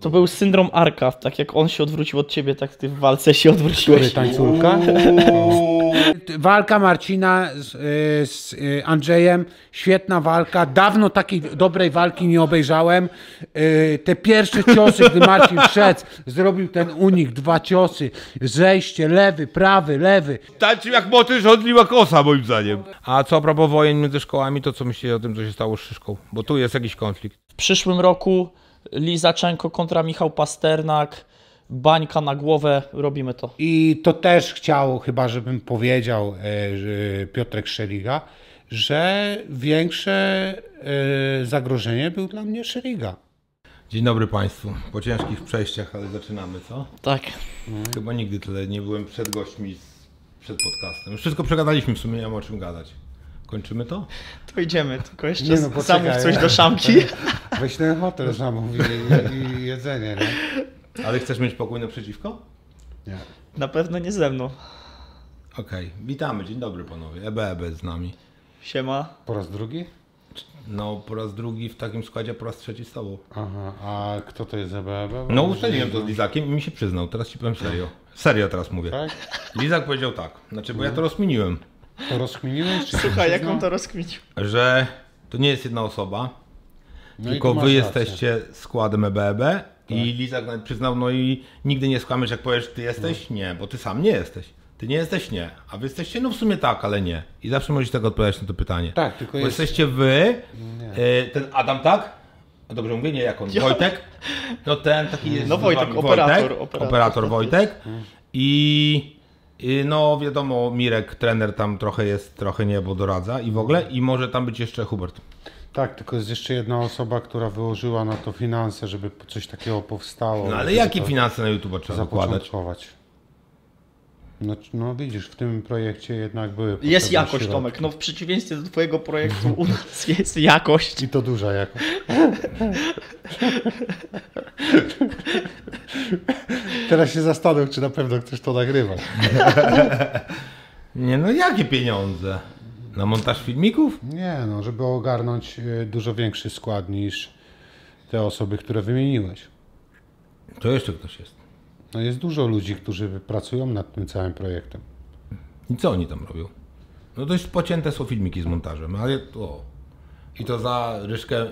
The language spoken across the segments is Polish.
To był syndrom Arka, tak jak on się odwrócił od ciebie, tak ty w walce się odwróciłeś. Który tańculka? Walka Marcina z, y, z y, Andrzejem, świetna walka. Dawno takiej dobrej walki nie obejrzałem. Y, Te pierwsze ciosy, gdy Marcin wszedł, zrobił ten unik, dwa ciosy, zejście, lewy, prawy, lewy. Tańczył jak motyl rządliła kosa, moim zdaniem. A co a propos wojen między szkołami, to co myślicie o tym, co się stało z Szyszką? Bo tu jest jakiś konflikt. W przyszłym roku Lizaczenko kontra Michał Pasternak, bańka na głowę, robimy to. I to też chciał, chyba żebym powiedział e, że Piotrek Szeliga, że większe e, zagrożenie był dla mnie Szeliga. Dzień dobry Państwu. Po ciężkich przejściach, ale zaczynamy, co? Tak. Chyba nigdy tyle nie byłem przed gośćmi, przed podcastem. Już wszystko przegadaliśmy, w sumie nie ma o czym gadać. Kończymy to? To idziemy, tylko jeszcze Nie no, poczekaj. zamów coś do szamki. Weź ten hotel zamówi i, i jedzenie, nie? Ale chcesz mieć pokój naprzeciwko? nie. Na pewno nie ze mną. Okej, witamy, dzień dobry panowie. Ebe, Ebe z nami. Siema. Po raz drugi? No, po raz drugi w takim składzie, po raz trzeci z tobą. Aha, a kto to jest EBEB? No, ustaliłem to z Lizakiem i mi się przyznał, teraz ci powiem serio. Serio teraz mówię. Tak? Lizak powiedział tak, znaczy, bo ja to rozkminiłem, To rozkminiłeś? Czy Słuchaj, jak przyznał? on to rozkminił. że to nie jest jedna osoba, No tylko wy rację. jesteście składem EBEB i Lizak nawet przyznał, no i nigdy nie skłamiesz, jak powiesz, ty jesteś? No. Nie, bo ty sam nie jesteś. Ty nie jesteś? Nie. A wy jesteście? No w sumie tak, ale nie. I zawsze możecie tak odpowiadać na to pytanie. Tak, tylko Bo jest... jesteście wy, e, ten Adam, tak? A Dobrze mówię, nie jak on, Wojtek? No ten taki jest No Wojtek, operator, Wojtek, operator. operator Wojtek. I, I no wiadomo, Mirek, trener tam trochę jest, trochę nie, bo doradza i w ogóle. I może tam być jeszcze Hubert. Tak, tylko jest jeszcze jedna osoba, która wyłożyła na to finanse, żeby coś takiego powstało. No ale jakie finanse na YouTube trzeba zakładać? No, no widzisz, w tym projekcie jednak były Jest jakość, środki. Tomek. No w przeciwieństwie do twojego projektu u nas jest jakość. I to duża jakość. Teraz się zastanów, czy na pewno ktoś to nagrywa. Nie no, jakie pieniądze? Na montaż filmików? Nie no, żeby ogarnąć y, dużo większy skład niż te osoby, które wymieniłeś. To jeszcze ktoś jest. No jest dużo ludzi, którzy pracują nad tym całym projektem. I co oni tam robią? No dość pocięte są filmiki z montażem, ale to... I to za ryżkę,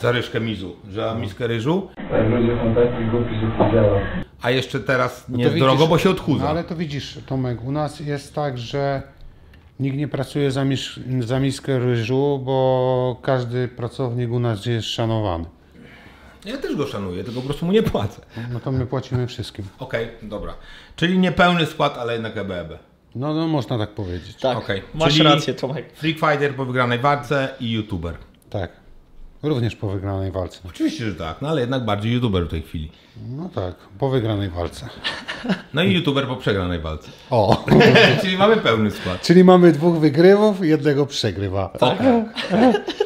za ryżkę mizu, za miskę ryżu. Jak ludzie są takich głupich, że to działa. A jeszcze teraz nie No jest widzisz- drogo, bo się odchudza. No ale to widzisz, Tomek, u nas jest tak, że nikt nie pracuje za, mis za miskę ryżu, bo każdy pracownik u nas jest szanowany. Ja też go szanuję, tylko po prostu mu nie płacę. No to my płacimy wszystkim. Okej, dobra. Czyli niepełny skład, ale jednak EBEB. No, no można tak powiedzieć. Tak, Okej, masz czyli- rację, Tomek. Freak Fighter po wygranej walce i YouTuber. Tak. Również po wygranej walce. Oczywiście, że tak, no ale jednak bardziej YouTuber w tej chwili. No tak, po wygranej walce. No i YouTuber po przegranej walce. O, Czyli mamy pełny skład. czyli mamy dwóch wygrywów i jednego przegrywa. Tak.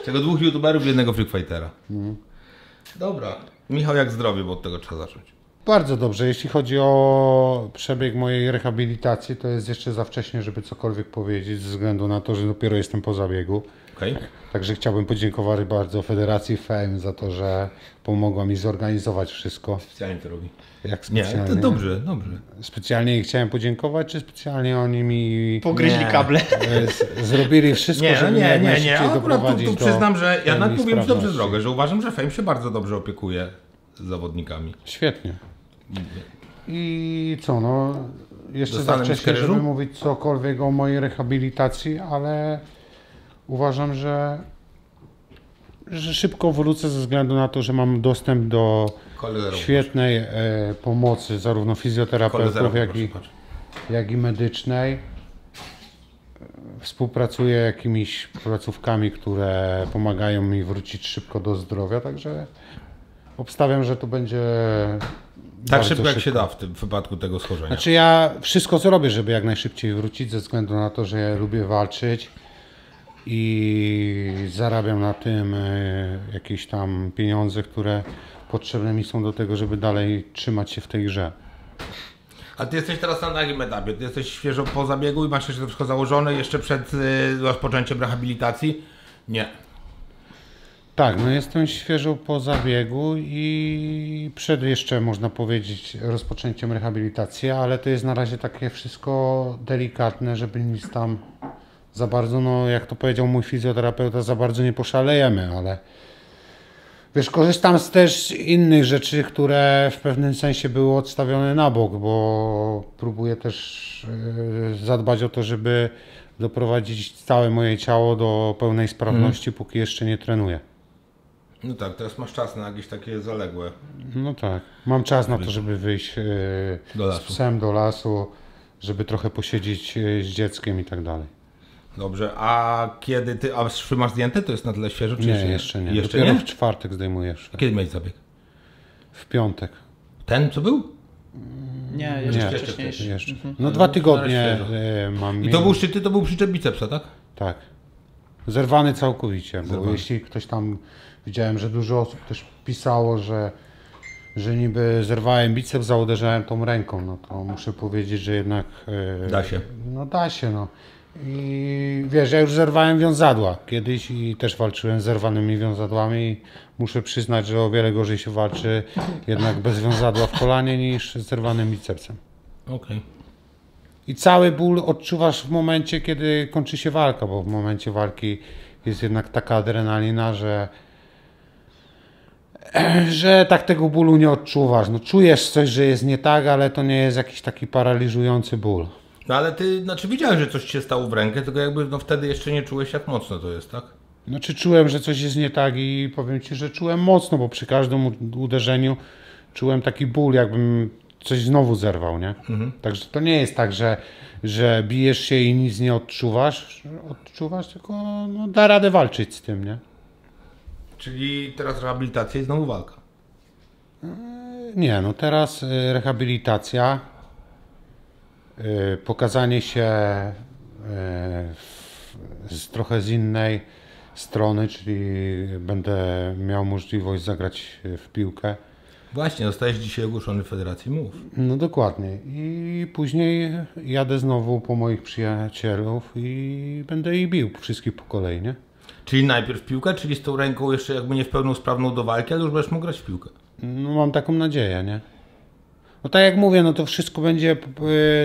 Czego dwóch YouTuberów i jednego Freak Fightera. Dobra. Michał, jak zdrowie, bo od tego trzeba zacząć. Bardzo dobrze. Jeśli chodzi o przebieg mojej rehabilitacji, to jest jeszcze za wcześnie, żeby cokolwiek powiedzieć, ze względu na to, że dopiero jestem po zabiegu. Okej? Także chciałbym podziękować bardzo Federacji Fame za to, że pomogła mi zorganizować wszystko. Specjalnie to robi. Jak Nie, specjalnie. to dobrze, dobrze. Specjalnie chciałem podziękować, czy specjalnie oni mi Pogryźli Nie. kable. e, z- zrobili wszystko, Nie, żeby nie, nie, nie. tu, doprowadzić tu do przyznam, że ja nawet mówiłem ci sprawności. drogę, że uważam, że Fame się bardzo dobrze opiekuje zawodnikami. Świetnie. I co, no, jeszcze za wcześnie, żeby mówić cokolwiek o mojej rehabilitacji, ale uważam, że, że szybko wrócę ze względu na to, że mam dostęp do świetnej e, pomocy, zarówno fizjoterapeutów, jak i, jak i medycznej. Współpracuję jakimiś placówkami, które pomagają mi wrócić szybko do zdrowia, także obstawiam, że to będzie. Tak bardzo szybko jak się da w tym wypadku tego schorzenia. Znaczy ja wszystko zrobię, żeby jak najszybciej wrócić, ze względu na to, że ja lubię walczyć i zarabiam na tym e, jakieś tam pieniądze, które potrzebne mi są do tego, żeby dalej trzymać się w tej grze. A ty jesteś teraz na jakim etapie? Ty jesteś świeżo po zabiegu i masz jeszcze to wszystko założone jeszcze przed y, rozpoczęciem rehabilitacji? Nie. Tak, no jestem świeżo po zabiegu i przed jeszcze, można powiedzieć, rozpoczęciem rehabilitacji, ale to jest na razie takie wszystko delikatne, żeby nic tam za bardzo, no jak to powiedział mój fizjoterapeuta, za bardzo nie poszalejemy, ale wiesz, korzystam z też innych rzeczy, które w pewnym sensie były odstawione na bok, bo próbuję też yy, zadbać o to, żeby doprowadzić całe moje ciało do pełnej sprawności, póki jeszcze nie trenuję. No tak, teraz masz czas na jakieś takie zaległe. No tak. Mam czas na to, żeby wyjść yy, Do z lasu. psem do lasu, żeby trochę posiedzieć yy, z dzieckiem i tak dalej. Dobrze, a kiedy ty, a szwy masz zdjęte? To jest na tyle świeżo, czy Nie, jeszcze nie? jeszcze nie. Jeszcze Dopiero nie? w czwartek zdejmujesz. A kiedy miałeś zabieg? W piątek. Ten, co był? Nie, jeszcze Nie. wcześniejszy. Jeszcze. Mhm. No dwa tygodnie yy, mam. I to był szczyty, to był przyczep bicepsa, tak? Tak. Zerwany całkowicie, bo Zerwany. jeśli ktoś tam, widziałem, że dużo osób też pisało, że, że niby zerwałem biceps, uderzałem tą ręką, no to muszę powiedzieć, że jednak... e, Da się. No da się, no. I wiesz, ja już zerwałem wiązadła kiedyś i też walczyłem z zerwanymi wiązadłami muszę przyznać, że o wiele gorzej się walczy jednak bez wiązadła w kolanie niż z zerwanym bicepsem. Okej. I cały ból odczuwasz w momencie, kiedy kończy się walka, bo w momencie walki jest jednak taka adrenalina, że że tak tego bólu nie odczuwasz. No czujesz coś, że jest nie tak, ale to nie jest jakiś taki paraliżujący ból. No ale ty, znaczy widziałeś, że coś się stało w rękę, tylko jakby no wtedy jeszcze nie czułeś jak mocno to jest, tak? Znaczy czułem, że coś jest nie tak i powiem Ci, że czułem mocno, bo przy każdym uderzeniu czułem taki ból, jakbym coś znowu zerwał, nie? Także to nie jest tak, że, że bijesz się i nic nie odczuwasz, odczuwasz, tylko no, da radę walczyć z tym, nie? Czyli teraz rehabilitacja i znowu walka. Nie, no teraz y, rehabilitacja, y, pokazanie się y, z trochę z innej strony, czyli będę miał możliwość zagrać w piłkę. Właśnie, zostałeś dzisiaj ogłoszony w Federacji Mów. No dokładnie. I później jadę znowu po moich przyjacielów i będę ich bił wszystkich po kolei, nie? Czyli najpierw piłkę, czyli z tą ręką jeszcze jakby nie w pełną sprawną do walki, ale już będziesz mógł grać w piłkę. No mam taką nadzieję, nie? No tak jak mówię, no to wszystko będzie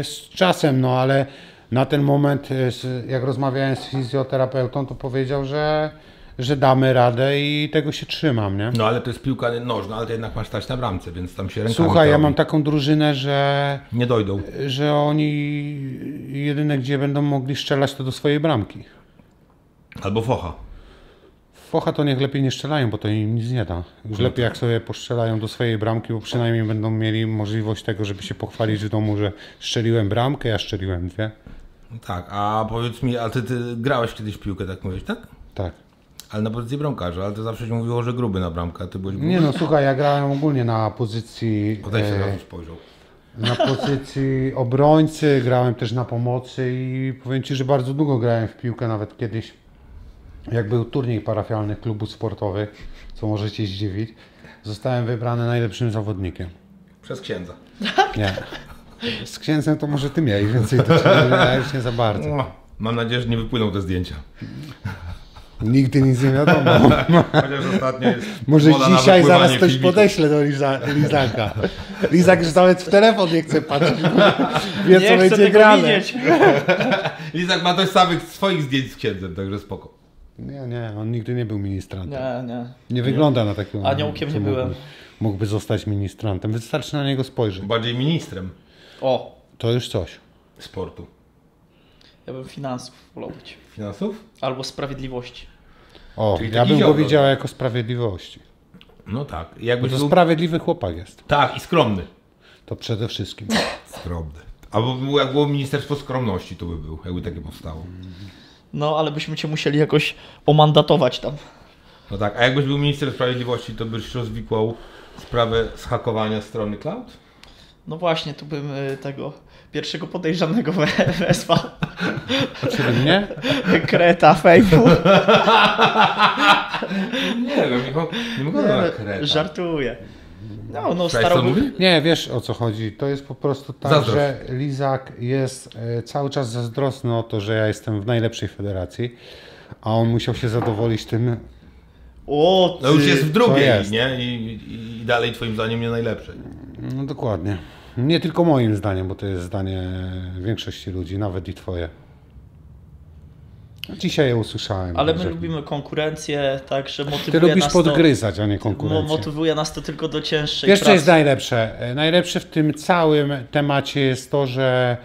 z czasem, no ale na ten moment, z- jak rozmawiałem z fizjoterapeutą, to powiedział, że, że damy radę i tego się trzymam, nie? No ale to jest piłka nożna, ale ty jednak masz stać na bramce, więc tam się rękami Słuchaj, ja mam taką drużynę, że, Nie dojdą. że oni jedyne gdzie będą mogli strzelać to do swojej bramki. Albo focha. Focha to niech lepiej nie strzelają, bo to im nic nie da. Już lepiej jak sobie postrzelają do swojej bramki, bo przynajmniej będą mieli możliwość tego, żeby się pochwalić w domu, że strzeliłem bramkę, ja strzeliłem dwie. Tak, a powiedz mi, a ty, ty grałeś kiedyś w piłkę, tak mówisz, tak? Tak. Ale na pozycji bramkarza, ale to zawsze się mówiło, że gruby na bramkę, a ty byłeś gruby. Nie no, słuchaj, ja grałem ogólnie na pozycji Potem się e, spojrzał. na pozycji obrońcy, grałem też na pomocy i powiem Ci, że bardzo długo grałem w piłkę, nawet kiedyś jak był turniej parafialnych klubów sportowych, co możecie zdziwić, zostałem wybrany najlepszym zawodnikiem. Przez księdza. Nie. Z księdzem to może Ty miałeś więcej do czynienia, już nie za bardzo. No, Mam nadzieję, że nie wypłyną te zdjęcia. Nigdy nic nie wiadomo. Chociaż ostatnio jest Może dzisiaj zaraz ktoś filmików. podeśle do Liza, Lizaka. Lizak już nawet w telefon nie chce patrzeć. Wie co Nie chcę będzie tego grane. widzieć. Lizak ma też samych swoich zdjęć z księdzem, także spoko. Nie, nie, on nigdy nie był ministrantem. Nie, nie. Nie wygląda na takiego. Aniołkiem nie byłem. Mógłby, mógłby zostać ministrantem. Wystarczy na niego spojrzeć. Bardziej ministrem O, To już coś. sportu. ja bym finansów wolał być. Finansów? Albo sprawiedliwości. O, Czyli ja taki bym go ziobro. widział jako sprawiedliwości. No tak. Bo Jakbyś to był... sprawiedliwy chłopak jest. Tak, i skromny. To przede wszystkim. Skromny. Albo był- jak było Ministerstwo Skromności, to by był, jakby takie powstało. No, ale byśmy cię musieli jakoś omandatować tam. No tak, a jakbyś był minister sprawiedliwości, to byś rozwikłał sprawę zhakowania strony cloud? No właśnie, tu bym y, tego pierwszego podejrzanego we- wezwał. Czyli mnie? Kreta, fejmu. Nie wiem, nie, mo- nie mogę na kreta. Żartuję. No, no, starą... mówi? Nie, wiesz o co chodzi. To jest po prostu tak, Zazdrość. że Lizak jest e, cały czas zazdrosny o to, że ja jestem w najlepszej federacji, a on musiał się zadowolić tym, O, ty. No już jest w drugiej, jest. nie? I, i, I dalej twoim zdaniem nie najlepszy. No dokładnie. Nie tylko moim zdaniem, bo to jest zdanie większości ludzi, nawet i twoje. Dzisiaj je usłyszałem. Ale my lubimy konkurencję, także Ty motywuje lubisz nas to... podgryzać, a nie konkurencję. motywuje nas to tylko do cięższej Wiesz, co pracy. jest najlepsze? E, Najlepsze w tym całym temacie jest to, że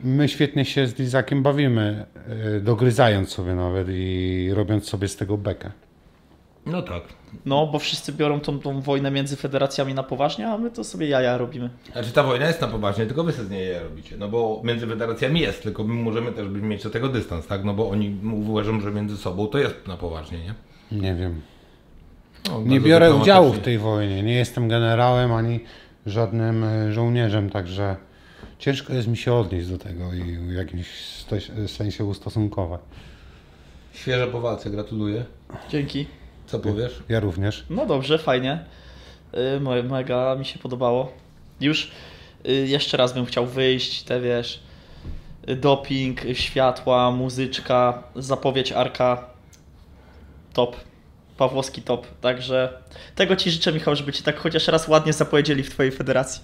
my świetnie się z Lizakiem bawimy, e, dogryzając sobie nawet i robiąc sobie z tego bekę. No tak. No, bo wszyscy biorą tą, tą wojnę między federacjami na poważnie, a my to sobie jaja robimy. Znaczy ta wojna jest na poważnie, tylko wy sobie z niej je robicie. No bo między federacjami jest, tylko my możemy też mieć do tego dystans, tak? No bo oni uważają, że między sobą to jest na poważnie, nie? Nie wiem. No, Nie biorę udziału w tej wojnie. Nie jestem generałem ani żadnym e, żołnierzem, także ciężko jest mi się odnieść do tego i w jakimś sensie ustosunkować. Świeże po walce, gratuluję. Dzięki. Co powiesz? Ja również. No dobrze, fajnie. Y, me- Mega mi się podobało. Już y, jeszcze raz bym chciał wyjść, te wiesz, doping, światła, muzyczka, zapowiedź Arka. Top. Pawłowski top. Także tego Ci życzę, Michał, żeby Cię tak chociaż raz ładnie zapowiedzieli w Twojej federacji.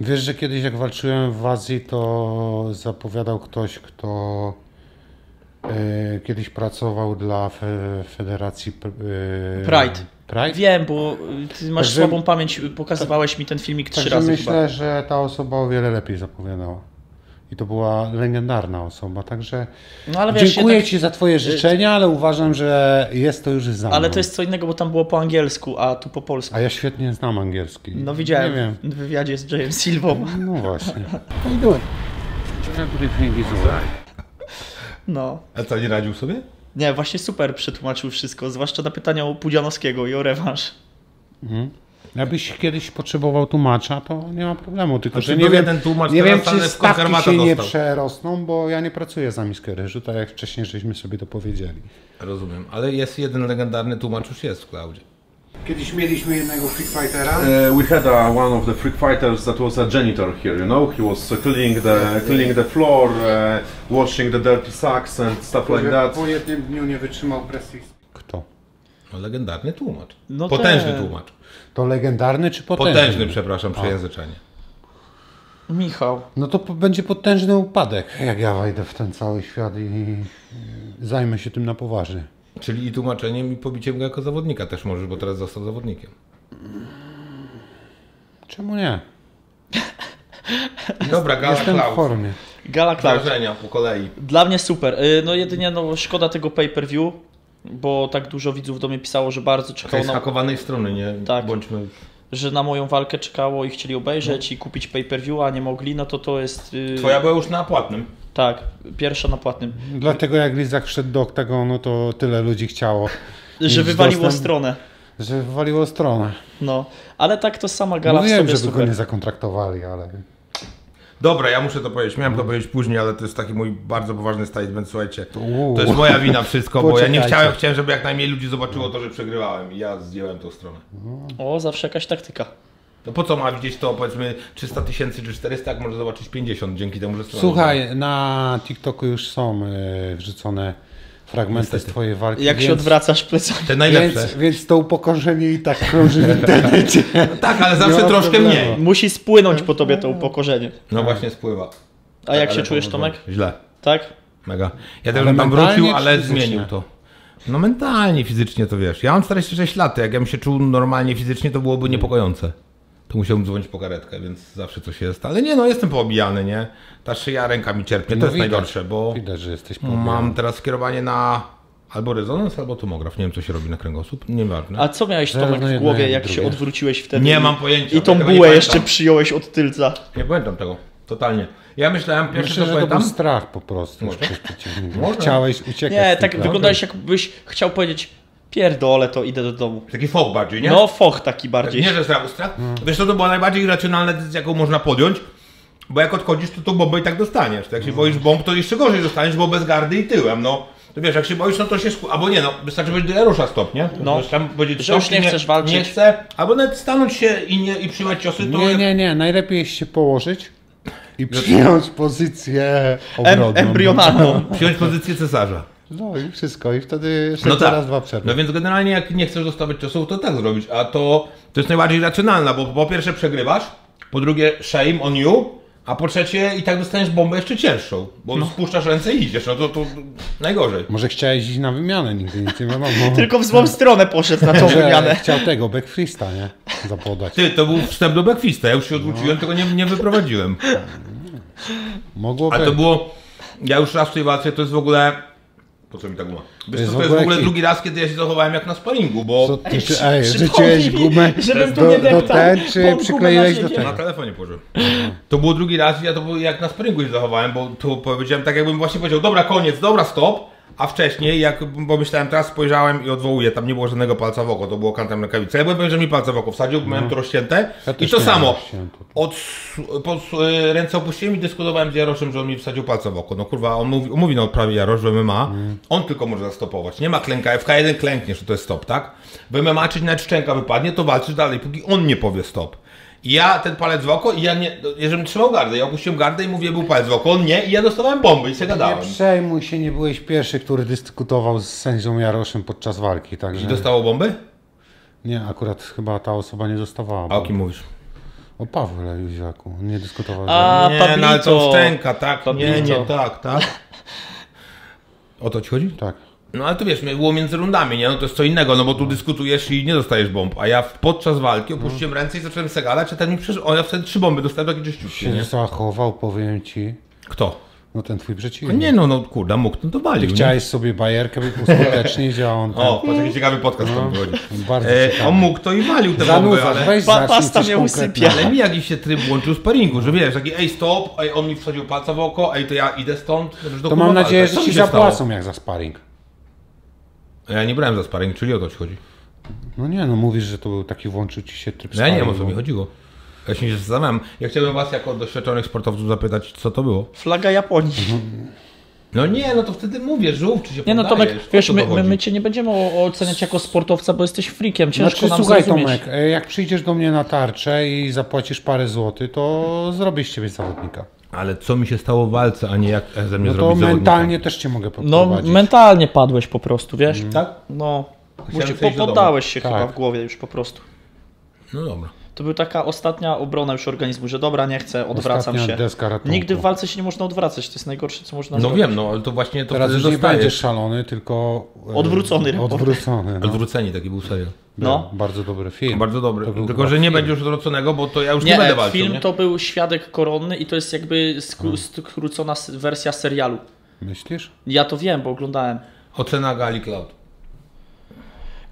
Wiesz, że kiedyś jak walczyłem w Azji, to zapowiadał ktoś, kto kiedyś pracował dla fe, Federacji e, Pride. Pride? Wiem, bo y, Ty masz Także- słabą pamięć, y, pokazywałeś mi ten filmik trzy Także razy myślę, chyba. że ta osoba o wiele lepiej zapowiadała. I to była legendarna osoba, także No ale wiesz, dziękuję jednak- Ci za Twoje życzenia, ale uważam, że jest to już za mną. Ale to jest co innego, bo tam było po angielsku, a tu po polsku. A ja świetnie znam angielski. No widziałem Nie wiem. w wywiadzie z Jayem Silvą. No właśnie. How you doing? Everything is alright. No. A co, nie radził sobie? Nie, właśnie super przetłumaczył wszystko, zwłaszcza na pytania o Pudzianowskiego i o rewanż. Jakbyś kiedyś potrzebował tłumacza, to nie ma problemu. Tylko, Znaczy, że nie wiem, tłumacz, nie wiem ale czy stawki się nie dostał. przerosną, bo ja nie pracuję za miskę ryżu, tak jak wcześniej żeśmy sobie to powiedzieli. Rozumiem, ale jest jeden legendarny tłumacz już jest w Cloudzie. Kiedyś mieliśmy jednego freak fightera. Uh, we had uh, one of the freak fighters that was a janitor here, you know. He was uh, cleaning the cleaning the floor, uh, washing the dirty sacks and stuff like that. Po jednym dniu nie wytrzymał presji. Kto? No, legendarny tłumacz. No Potężny ten. tłumacz. To legendarny czy potężny? Potężny, przepraszam, przejęzyczenie. Michał. No to będzie potężny upadek, jak ja wejdę w ten cały świat i i zajmę się tym na poważnie. Czyli i tłumaczeniem i pobiciem go jako zawodnika też możesz, bo teraz został zawodnikiem. Czemu nie? Dobra, Gala Jestem w Cloud. formie. Gala. Wrażenia po kolei. Dla mnie super. Y, No jedynie no, szkoda tego pay-per-view, bo tak dużo widzów do mnie pisało, że bardzo czekało na, hakowanej strony, nie? Tak. Bądźmy... że na moją walkę czekało i chcieli obejrzeć i kupić pay-per-view, a nie mogli, no to to jest... y, Twoja była już na płatnym. Tak, pierwsza na płatnym. Dlatego jak Lizak wszedł do oktagonu, to tyle ludzi chciało. Że wywaliło dostęp- stronę. Że wywaliło stronę. No, ale tak to sama gala w Mówiłem, sobie żeby go super. nie zakontraktowali, ale... Dobra, ja muszę to powiedzieć. Miałem to powiedzieć później, ale to jest taki mój bardzo poważny statement. Słuchajcie, to jest moja wina wszystko, bo ja nie chciałem, chciałem, żeby jak najmniej ludzi zobaczyło to, że przegrywałem i ja zdjąłem tą stronę. O, zawsze jakaś taktyka. No po co ma widzieć to powiedzmy 300 tysięcy czy 400, jak może zobaczyć 50 dzięki temu, że strona Słuchaj, na TikToku już są e, wrzucone fragmenty Niestety. twojej walki. Jak się więc, odwracasz plecami. Te najlepsze. Więc, więc to upokorzenie i tak krąży w internecie. Tak, ale zawsze troszkę problemu. mniej. Musi spłynąć po tobie to upokorzenie. No właśnie spływa. A jak Ale się czujesz, Tomek? Źle. Tak? Mega. Ja też bym tam wrócił, ale zmienił to. No mentalnie, fizycznie to wiesz. Ja mam 46 lat, jak ja bym się czuł normalnie fizycznie, to byłoby niepokojące. To musiałbym dzwonić po karetkę, więc zawsze coś jest. Ale nie no, jestem poobijany, nie? Ta szyja, ręka mi cierpnie, to No jest widać, najgorsze, bo Widać, że jesteś mam teraz skierowanie na albo rezonans, albo tomograf. Nie wiem, co się robi na kręgosłup, nieważne. A co miałeś, Tomek, w jedno, głowie, jak się odwróciłeś wtedy? Nie mam pojęcia, I tą bułę pamiętam. jeszcze przyjąłeś od tylca. Nie pamiętam tego, totalnie. Ja myślałem, pierwsze Myślę, że to był pamiętam... strach po prostu. Może. Chciałeś uciekać. Nie, tak wyglądałeś jakbyś chciał powiedzieć pierdolę, to idę do domu. Taki foch bardziej, nie? No, foch taki bardziej. Nie, że strach, strach. Wiesz co, to była najbardziej irracjonalna decyzja, jaką można podjąć, bo jak odchodzisz, to tą bombę i tak dostaniesz. Jak się boisz bomb, to jeszcze gorzej dostaniesz, bo bez gardy i tyłem, no. To wiesz, jak się boisz, no to się sku... Albo nie, no, wystarczy powiedzieć do Jarosza stop, nie? No. Tam powiedzieć Że już nie chcesz walczyć. Nie chcę, albo nawet stanąć się i, nie, i przyjąć ciosy, to Nie, nie, nie. Najlepiej jest się położyć i przyjąć pozycję Em, embrionalną. przyjąć pozycję cesarza. No i wszystko. I wtedy jeszcze No tak. raz dwa przerwy. No więc generalnie jak nie chcesz dostawać ciosów, to tak zrobić. A to, to jest najbardziej racjonalne, bo po pierwsze przegrywasz, po drugie shame on you, a po trzecie i tak dostaniesz bombę jeszcze cięższą, bo spuszczasz ręce i idziesz, no to, to najgorzej. Może chciałeś iść na wymianę, nigdy nic nie wiadomo. Tylko w złą stronę poszedł na tą wymianę. chciał tego, backfreesta, nie? Zapodać. Ty, to był wstęp do backfista, ja już się odwróciłem, tego nie, nie wyprowadziłem. Mogło A to było, ja już raz w tej walce, to jest w ogóle... Po co mi tak ma? Wiesz, co, w to jest w ogóle drugi raz, kiedy ja się zachowałem jak na sparingu, bo... Co ty, czy, ej, rzuciłeś gumę do, nie do ten, czy przykleiłeś na do ziemię. Na tego? telefonie położyłem. To było drugi raz i ja to było jak na sparingu się zachowałem, bo tu powiedziałem tak jakbym właśnie powiedział, dobra koniec, dobra stop, a wcześniej jak pomyślałem, teraz spojrzałem i odwołuję, tam nie było żadnego palca w oko, to było kantem rękawicy. Ja byłem pewien, że mi palce w oko wsadził, miałem to rozcięte No. Ja i to samo. Od, pod e, ręce opuściłem i dyskutowałem z Jaroszem, że on mi wsadził palce w oko. No kurwa, on mówi, on mówi na odprawie Jarosz, że MMA, Mm. on tylko może zastopować. Nie ma klęka, FK1 klękniesz, to jest stop, tak? W MMA, czy nawet szczęka wypadnie, to walczysz dalej, póki on nie powie stop. I ja ten palec w oko i ja nie, jeżeli trzymał gardę, ja opuściłem gardę i mówię, był palec w oko, on nie i ja dostawałem bomby i się Nie gadałem. przejmuj się, nie byłeś pierwszy, który dyskutował z sędzią Jaroszem podczas walki, także... I dostało bomby? Nie, akurat chyba ta osoba nie dostawała. A o kim mówisz? O Pawle Józiaku, nie dyskutował. A, nie, no ale Pablito. to szczęka, tak, nie, nie, Pablito. tak, tak. O to ci chodzi? Tak. No ale to wiesz, było między rundami, nie? No to jest co innego, no bo tu dyskutujesz i nie dostajesz bomb. A ja w- podczas walki opuściłem ręce i zacząłem segalać, a ten mi przecież... O, ja wtedy trzy bomby dostałem takie czyściutkie, Się nie? zachował, powiem ci, Kto? no ten twój No przeciwnik. nie no, no kurde, mógł, no to walił, nie? Chciałeś sobie bajerkę uskutecznić, a on O, patrz jaki ciekawy podcast tam wychodzi. bardzo E, ciekawy. on mógł to i walił te bomby, ale... weź Pa- zacznij pasta coś mnie konkretnego. usypia. Ale mi jakiś się tryb włączył z paringu, że wiesz, taki ej stop, ej on mi wsadził palca w oko, ej to ja idę stąd. No, To mam nadzieję, że ci zapłacą. zapłacą jak za sparring. Ja nie brałem za sparring, czyli o to ci chodzi. No nie, no mówisz, że to był taki włączył ci się tryb No ja nie wiem o sparingu. co mi chodziło. Ja się nie zastanawiam. Ja chciałbym was jako doświadczonych sportowców zapytać, co to było. Flaga Japonii. No nie, no to wtedy mówię, żółw, czy się Nie no? Tomek, wiesz, my, my, my cię nie będziemy o- oceniać jako sportowca, bo jesteś freakiem, ciężko Znaczy, nam słuchaj zrozumieć. Tomek, e, jak przyjdziesz do mnie na tarczę i zapłacisz parę złotych, to zrobię z ciebie zawodnika. Ale co mi się stało w walce, a nie jak ze mnie No to mentalnie też cię mogę No podprowadzić. mentalnie padłeś po prostu, wiesz? zawodnika. Tak? No, Musi- po, poddałeś się Tak. chyba w głowie już po prostu. No dobra. To była taka ostatnia obrona już organizmu, że dobra, nie chcę, odwracam Ostatnia się. deska ratunku. Nigdy w walce się nie można odwracać, to jest najgorsze, co można No zrobić. wiem, no ale to właśnie to Teraz już nie będziesz szalony, tylko... e, Odwrócony. Odwrócony, no. Odwróceni taki był serial. No. Bardzo dobry film. Bardzo dobry. Tylko, że nie film. będzie już odwróconego, bo to ja już nie, Nie, będę walczył. film nie? to był Świadek Koronny i to jest jakby sku- skrócona s- wersja serialu. Myślisz? Ja to wiem, bo oglądałem. Ocena Gali Cloud.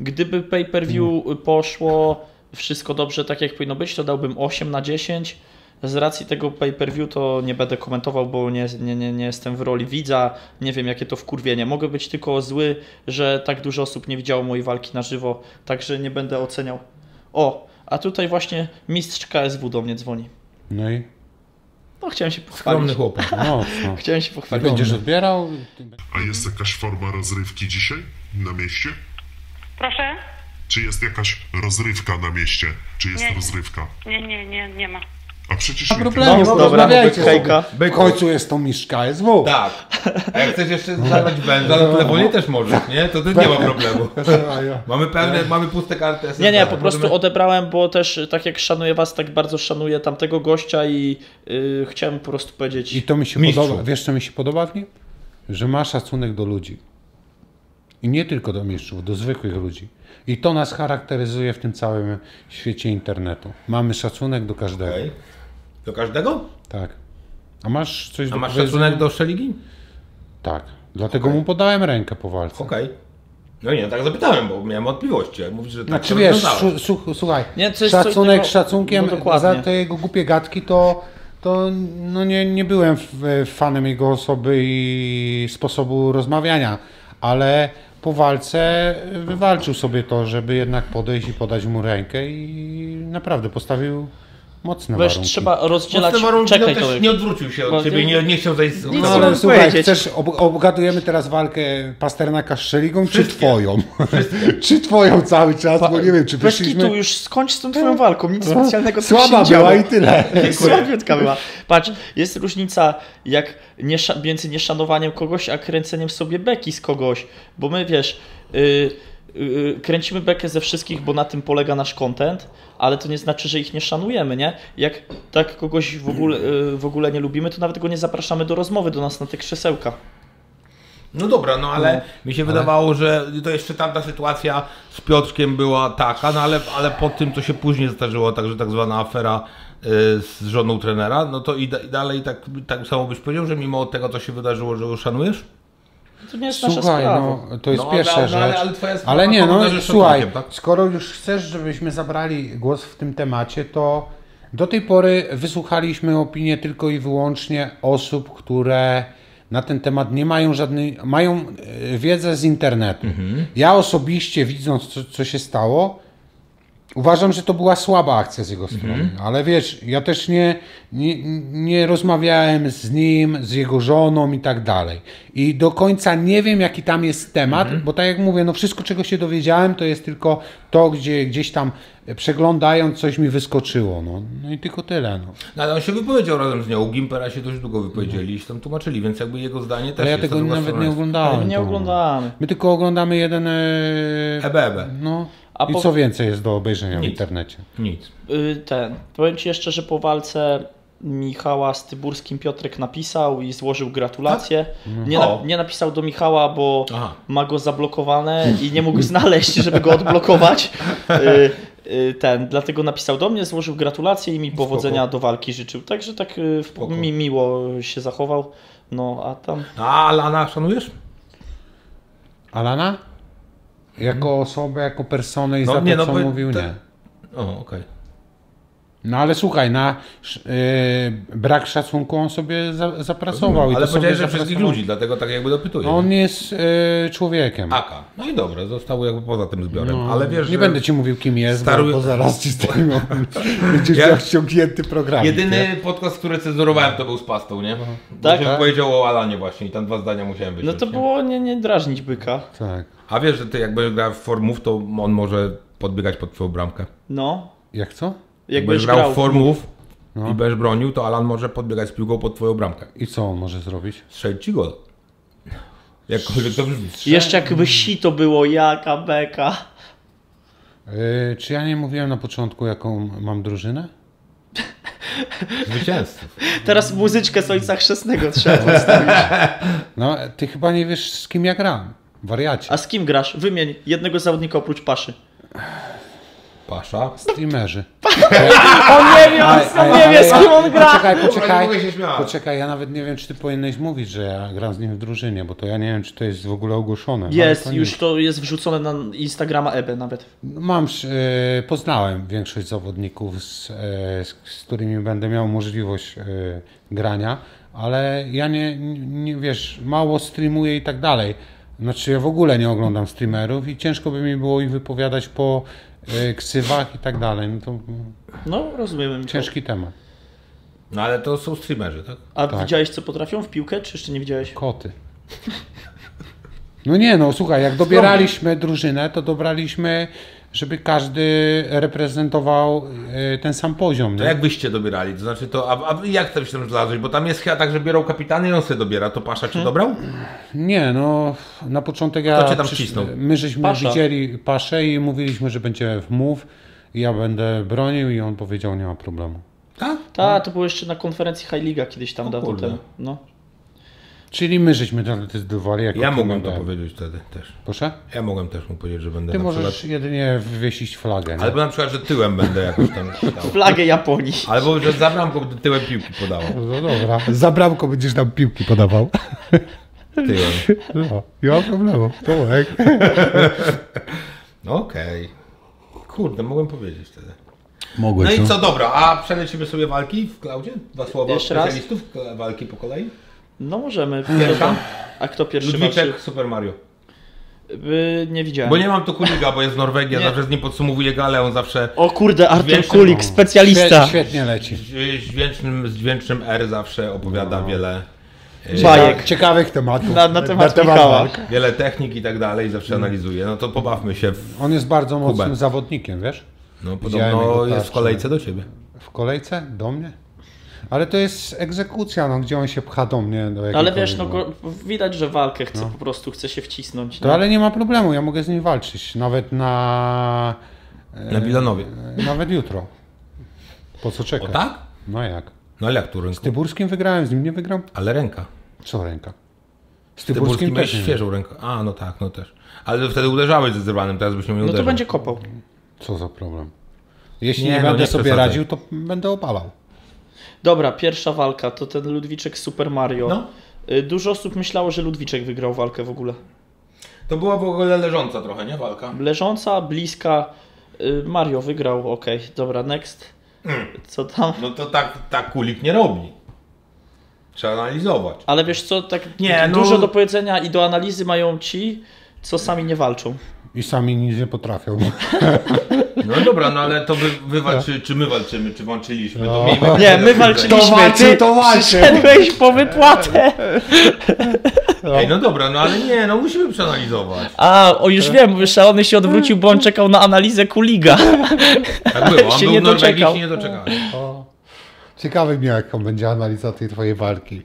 Gdyby pay-per-view poszło wszystko dobrze tak jak powinno być, to dałbym 8 na 10. Z racji tego pay-per-view to nie będę komentował, bo nie, nie, nie, nie jestem w roli widza, nie wiem jakie to wkurwienie. Mogę być tylko zły, że tak dużo osób nie widziało mojej walki na żywo, także nie będę oceniał. O, a tutaj właśnie mistrz KSW do mnie dzwoni. No i? No chciałem się pochwalić. Skromny chłopak. No, no. Chciałem się pochwalić. będziesz odbierał? A jest jakaś forma rozrywki dzisiaj na mieście? Proszę? Czy jest jakaś rozrywka na mieście? Czy jest Nie. rozrywka? Nie, nie, nie, nie ma. A przecież Ma nie problemu, No, no, dobra, rozmawiajcie hejka. W końcu jest to mistrz KSW. Tak. A jak chcesz jeszcze zagrać węża na telefonie też możesz, nie? To też nie ma problemu. Mamy pełne, mamy puste karty. Nie, nie, po prostu Możemy- odebrałem, bo też tak jak szanuję was, tak bardzo szanuję tamtego gościa i yy, chciałem po prostu powiedzieć. I to mi się Mistrzu. podoba. Wiesz, co mi się podoba w nim? Że ma szacunek do ludzi. I nie tylko do mistrzów, do zwykłych ludzi. I to nas charakteryzuje w tym całym świecie internetu. Mamy szacunek do każdego. Okej. Do każdego? Tak. A masz coś A do masz powiedzenia? szacunek do Szeligi? Tak. Dlatego mu podałem rękę po walce. Okej. No nie, tak zapytałem, bo miałem wątpliwości. Mówisz, że tak Znaczy to wiesz, słuchaj, Nie, to jest co szacunek innego- szacunkiem no za te jego głupie gadki, to, to no nie, nie byłem fanem jego osoby i sposobu rozmawiania, ale po walce wywalczył sobie to, żeby jednak podejść i podać mu rękę i naprawdę postawił Mocne Wiesz, warunki. trzeba rozdzielać... Mocne warunki, Czekaj, no to też nie odwrócił się od ciebie, nie, nie chciał zajść z No ale słuchaj, powiedzieć. chcesz, ob, obgadujemy teraz walkę Pasternaka z Szeligą, czy twoją? czy twoją cały czas, bo nie wiem, czy wyszliśmy... kitu już skończ z tą twoją walką, nic specjalnego tu Słaba była i tyle. Słabiutka była. Patrz, jest różnica jak między nieszanowaniem kogoś, a kręceniem sobie beki z kogoś. Bo my, wiesz, yy, kręcimy bekę ze wszystkich, bo na tym polega nasz content, ale to nie znaczy, że ich nie szanujemy, nie? Jak tak kogoś w ogóle, yy, w ogóle nie lubimy, to nawet go nie zapraszamy do rozmowy do nas na te krzesełka. No dobra, no ale mi się wydawało, że to jeszcze tamta sytuacja z Piotrkiem była taka, no ale, ale po tym, co się później zdarzyło, także tak zwana afera y, z żoną trenera, no to i, da, i dalej tak, tak samo byś powiedział, że mimo tego, co się wydarzyło, że go szanujesz? To nie jest nasza Słuchaj, sprawa. no, to jest No, pierwsza ale- rzecz. ale- ale twoja sprawa Ale nie, no słuchaj, tak? skoro już chcesz, żebyśmy zabrali głos w tym temacie, to do tej pory wysłuchaliśmy opinii tylko i wyłącznie osób, które na ten temat nie mają żadnej, mają e, wiedzę z internetu. Mhm. Ja osobiście widząc, co, co się stało, Uważam, że to była słaba akcja z jego strony, Mhm. ale wiesz, ja też nie, nie, nie rozmawiałem z nim, z jego żoną i tak dalej. I do końca nie wiem, jaki tam jest temat, Mhm. bo tak jak mówię, no wszystko, czego się dowiedziałem, to jest tylko to, gdzie gdzieś tam przeglądając coś mi wyskoczyło. No, no i tylko tyle. No. No, ale on się wypowiedział razem z nią, Gimpera się dość długo wypowiedzieli i się tam tłumaczyli, więc jakby jego zdanie też Ale ja jest, tego nawet nie oglądałem. Ale nie oglądamy. My tylko oglądamy jeden. E... Ebe, ebe. No. A I po- co więcej jest do obejrzenia w Nic. internecie? Nic. Y, ten. Powiem Ci jeszcze, że po walce Michała z Tyburskim Piotrek napisał i złożył gratulacje. Nie, na, nie napisał do Michała, bo Aha. ma go zablokowane i nie mógł znaleźć, żeby go odblokować. Y, y, ten, dlatego napisał do mnie, złożył gratulacje i mi powodzenia do walki życzył. Także tak w, Spoko. mi, miło się zachował. No a tam. A Alana szanujesz? Alana? Jako osobę, jako personę i No za nie, to, no co mówił, nie. O, okej. No ale słuchaj, na yy, brak szacunku on sobie za, zapracował. i Ale powiedziałeś, że wszystkich ludzi, dlatego tak jakby dopytuję. No, on jest yy, człowiekiem. Aka. No i dobra, zostało jakby poza tym zbiorem. No, ale wiesz, nie że będę ci mówił, kim jest, Staruj- bo, bo zaraz ci zdejmą. Będziesz Ja- ściągnięty program. jedyny podcast, który cenzurowałem, to był z pastą, nie? Bo Tak? się Tak. powiedział o Alanie właśnie i tam dwa zdania musiałem No wyciąć. to nie? było nie, nie drażnić byka. Tak. A wiesz, że ty jakby grał w formów, to on może podbiegać pod twoją bramkę. No. Jak co? Jakbyś grał, grał. w formów No. i będziesz bronił, to Alan może podbiegać z piłką pod twoją bramkę. I co on może zrobić? Strzelić ci gol. Jakkolwiek to brzmi. Jeszcze jakby sito było, jaka beka. Yy, czy ja nie mówiłem na początku, jaką mam drużynę? Zwycięzców. Teraz muzyczkę z ojca chrzestnego trzeba podstawić. No, ty chyba nie wiesz, z kim ja gram. Wariacie. A z kim grasz? Wymień jednego zawodnika oprócz Paszy. Pasza. Streamerzy. On nie wie, on nie wie, z kim on gra. Poczekaj, poczekaj. Poczekaj, ja nawet nie wiem, czy ty powinieneś mówić, że ja gram z nim w drużynie, bo to ja nie wiem, czy to jest w ogóle ogłoszone. Ale Jest, to już to jest wrzucone na Instagrama Ebe nawet. Mam, e, poznałem większość zawodników, z, e, z, z którymi będę miał możliwość e, grania, ale ja nie, nie, wiesz, mało streamuję i tak dalej. Znaczy ja w ogóle nie oglądam streamerów i ciężko by mi było ich wypowiadać po ksywach i tak dalej. No to No, rozumiemy. ciężki temat. No ale to są streamerzy, tak? A Tak. widziałeś co potrafią w piłkę, czy jeszcze nie widziałeś? Koty. No nie no, słuchaj, jak dobieraliśmy drużynę, to dobraliśmy, żeby każdy reprezentował e, ten sam poziom. To Nie? jak byście dobierali? To znaczy to, a, a jak to się tam znalazłeś? Bo tam jest chyba tak, że biorą kapitany i on sobie dobiera. To Pasza Hmm. ci dobrał? Nie, no na początek ja... Kto cię tam wcisnął? My żeśmy Pasza. widzieli Paszę i mówiliśmy, że będzie w i ja będę bronił i on powiedział, nie ma problemu. Tak? Ta, to było jeszcze na konferencji High Liga kiedyś tam dawno kurde. temu. No. Czyli my żeśmy to zdecydowali jako Ja mogłem to powiedzieć wtedy też. Proszę? Ja mogłem też mu powiedzieć, że będę Ty na możesz przykład... jedynie wywiesić flagę. Nie? Albo na przykład, że tyłem będę jakoś tam. Flagę Japonii. Albo, że za bramką będę tyłem piłki podawał. No dobra. Za bramką będziesz tam piłki podawał. Tyłem. No, nie ma problemu. Tomek. No Okej. Kurde, mogłem powiedzieć wtedy. Mogłeś. No i co, dobra, a przelecimy sobie walki w Klaudzie? Dwa słowa Jeszcze raz? specjalistów k- walki po kolei? No możemy. Pierwsza? A kto pierwszy walczy? Ludwiczek, Super Mario. Y, nie widziałem. Bo nie mam tu Kuliga, bo jest z Norwegii, ja zawsze z nim podsumowuję galę, on zawsze O kurde, Artur Kulik, specjalista. Świe- Świetnie leci. z dźwięcznym, z dźwięcznym R zawsze opowiada wiele, e, Bajek. Ciekawych tematów. Na- na temat Michała. walk. wiele technik i tak dalej, zawsze analizuje. No to pobawmy się. W, On jest bardzo mocnym Kubę. zawodnikiem, wiesz? no podobno jest w kolejce do ciebie. W kolejce? Do mnie? Ale to jest egzekucja, no gdzie on się pcha do mnie. Do Ale wiesz, no go, widać, że walkę chce, po prostu chce się wcisnąć. To nie? ale nie ma problemu, ja mogę z nim walczyć. Nawet na... Na Wilanowie. Nawet jutro. Po co O czekać? tak? No jak? No ale jak tu ręką? Tyburskim wygrałem, z nim nie wygram? Ale ręka. Co ręka? Z Tyburskim Tyburskim też świeżą rękę. A, no tak, no też. Ale wtedy uderzałeś ze zrywanym, teraz byś nie umiał No to będzie kopał. Co za problem? Jeśli nie, Nie, no będę nie sobie radził, to będę opalał. Dobra, pierwsza walka to ten Ludwiczek Super Mario. No. Y, Dużo osób myślało, że Ludwiczek wygrał walkę w ogóle. To była w ogóle leżąca trochę, nie? Walka. Leżąca, bliska. y, Mario wygrał, okej. Dobra, next. Co tam? No to tak, tak kulik nie robi. Trzeba analizować. Ale wiesz co, tak Nie, no- dużo do powiedzenia i do analizy mają ci, co sami nie walczą. I sami nic nie potrafią. No dobra, no ale to wy, wy walczy, czy my walczymy, czy walczyliśmy, miejmy No. Nie, my walczyliśmy, To walczy, to walczy. przyszedłeś po wypłatę. Ej, no dobra, no ale nie, no musimy przeanalizować. A, o już wiem, bo szalony się odwrócił, bo on czekał na analizę Kuliga. Tak było, on Się był nie Norwegii doczekał. się nie doczekał. Ciekawy mnie, jaką będzie analiza tej twojej walki.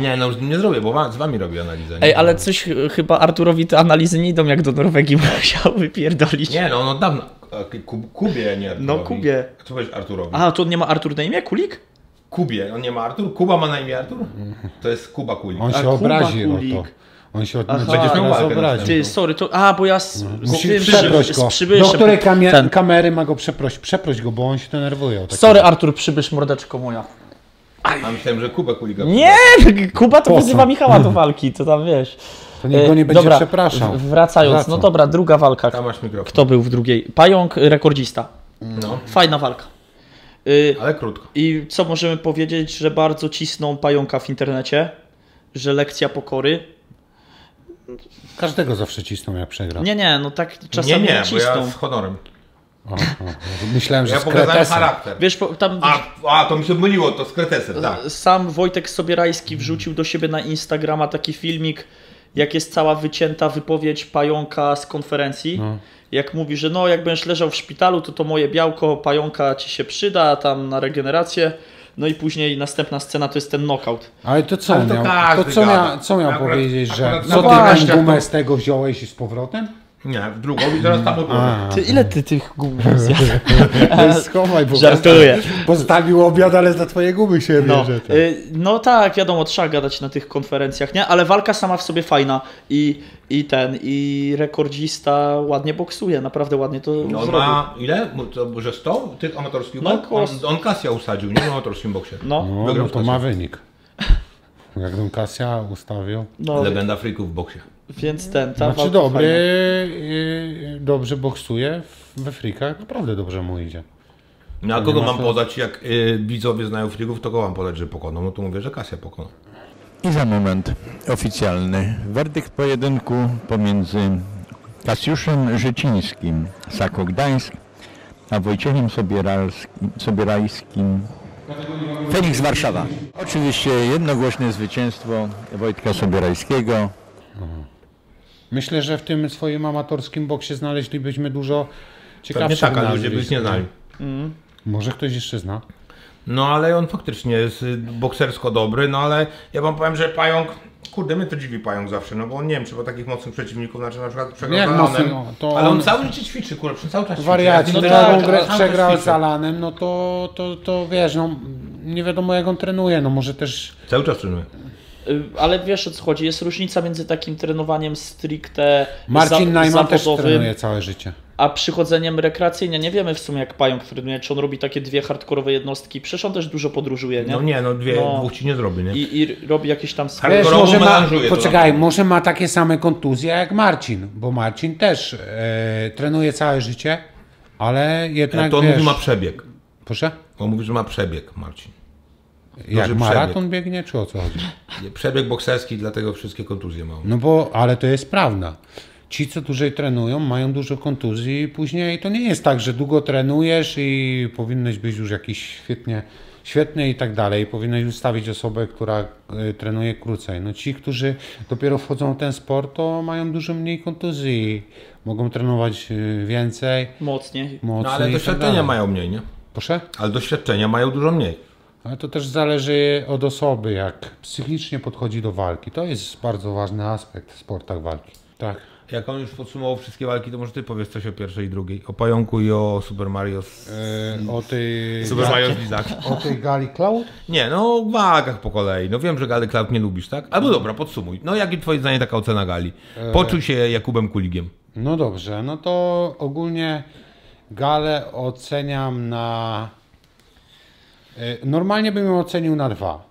Nie, no już nie zrobię, bo wa- z wami robię analizę. Nie? Ej, ale coś y, chyba Arturowi te analizy nie idą jak do Norwegii, musiał wypierdolić. Nie, no on od dawna. a, Kub, Kubie, nie Arturowi. No, Kubie. Co powiesz Arturowi? A, to on nie ma Artur na imię? Kulik? Kubie, on nie ma Artur? Kuba ma na imię Artur? To jest Kuba Kulik. On A się Kuba obrazi o Kulik. to. On się od... Aha. Będziesz miał teraz walkę obrazi. następną. Ty, sorry, to... A, bo ja z, Musi wiem, przeproś z go. Do której kamie- ten. kamery ma go przeproś? Przeproś go, bo on się denerwuje. o takie Sorry. Artur, przybysz, mordeczko moja. A myślałem, że Kuba Kulika. Nie, Kuba to wyzywa Michała do walki, to tam wiesz. To nikt go nie E, będzie dobra, przepraszał. Wracając, no dobra, druga walka. Tam masz mikrofon. Kto był w drugiej? Pająk, rekordzista. No, Fajna walka. Y, ale krótko. I co możemy powiedzieć, że bardzo cisną pająka w internecie, że lekcja pokory. Każdego zawsze cisną, jak przegra. Nie, nie, no tak Nie, czasami nie, bo cisną. ja z honorem. O, o, myślałem, że Ja z pokazałem kretesem. charakter. Wiesz, tam A, a, to mi się myliło, to z kretesem, tak. sam Wojtek Sobierajski wrzucił do siebie na Instagrama taki filmik, jak jest cała wycięta wypowiedź pająka z konferencji. Jak mówi, że no jak będziesz leżał w szpitalu, to to moje białko pająka ci się przyda tam na regenerację. No i później następna scena to jest ten knockout. Ale to co Ale to miał, to co, co miał Akurat- powiedzieć, że akurat co ty gumę to- z tego wziąłeś i z powrotem? Nie, w drugą i teraz tam opowiem. Ty, ile ty tych gum zjadłeś? Schowaj, bo Żartuję. postawił obiad, ale za twoje gumy się No, bierze. tak. y, no tak, wiadomo, trzeba gadać na tych konferencjach, nie? Ale walka sama w sobie fajna i, i ten, i rekordzista ładnie boksuje, naprawdę ładnie to No on zrobił. ma ile? Mu- To, że 100 tych amatorskich No, On, on Kasia usadził, nie w amatorskim boksie. No, No, no to ma wynik. Jak Don Kasia ustawił. no Legenda freaków w boksie. więc ten, ta Znaczy dobry, dobrze boksuje w- we frikach, naprawdę dobrze mu idzie. No a kogo ma mam podać, jak y, widzowie znają freaków, to kogo mam podać, że pokonał? No to mówię, że Kasia pokonał. I za moment oficjalny werdykt pojedynku pomiędzy Kasiuszem Życińskim, Sako Gdańsk, a Wojciechem Sobieralskim, Sobierajskim, Feniks Warszawa. Oczywiście jednogłośne zwycięstwo Wojtka Sobierajskiego. Myślę, że w tym swoim amatorskim boksie znaleźlibyśmy dużo Pewnie ciekawszych tak, ale ludzie by nie znali. Może ktoś jeszcze zna? No ale on faktycznie jest boksersko dobry, no ale ja wam powiem, że Pająk, kurde, mnie to dziwi Pająk zawsze, no bo on nie wiem, czy po takich mocnych przeciwników, znaczy na przykład przegrał Jak z Alanem, mocny, no, to ale on on- całe życie ćwiczy, kurde, przez cały czas ćwiczy. Wariaci, no nim tak, cały grę czas przegrał z Alanem, no to, to, to wiesz, no nie wiadomo jak on trenuje, no może też Cały czas trenuje. Y, Ale wiesz o co chodzi, jest różnica między takim trenowaniem stricte Marcin za, Najman też zawodowym, trenuje całe życie. A przychodzeniem rekreacyjnie. Nie wiemy w sumie jak Pająk trenuje, czy on robi takie dwie hardkorowe jednostki. Przecież on też dużo podróżuje, nie? No nie, no dwie, No. dwóch ci nie zrobi, nie? I, I robi jakieś tam swoje... Wiesz, może ma, poczekaj, może ma takie same kontuzje jak Marcin, bo Marcin też e, trenuje całe życie, ale jednak to on wiesz, mówi ma przebieg. proszę? On mówi, że ma przebieg, Marcin. Jak przebieg. maraton biegnie, czy o co chodzi? Przebieg bokserski, dlatego wszystkie kontuzje ma. No bo, ale to jest prawda. Ci, co dłużej trenują, mają dużo kontuzji i później to nie jest tak, że długo trenujesz i powinnyś być już jakiś świetnie, świetny i tak dalej. Powinieneś ustawić osobę, która y, trenuje krócej. No ci, którzy dopiero wchodzą w ten sport, to mają dużo mniej kontuzji. Mogą trenować y, więcej, Mocniej. mocniej No ale tak doświadczenia dalej. mają mniej, nie? Proszę? Ale doświadczenia mają dużo mniej. Ale to też zależy od osoby, jak psychicznie podchodzi do walki. To jest bardzo ważny aspekt w sportach walki. Tak. Jak on już podsumował wszystkie walki, to może ty powiesz coś o pierwszej i drugiej. O Pająku i o Super Mario z... E, o tej, Super Mario z Lizak. o tej gali Cloud? Nie, no walkach po kolei. No wiem, że Gali Cloud nie lubisz, tak? Albo dobra, podsumuj. No jakie twoje zdanie taka ocena Gali? Poczuł się Jakubem Kuligiem. No dobrze, no to ogólnie galę oceniam na... e, Normalnie bym ją ocenił na dwa.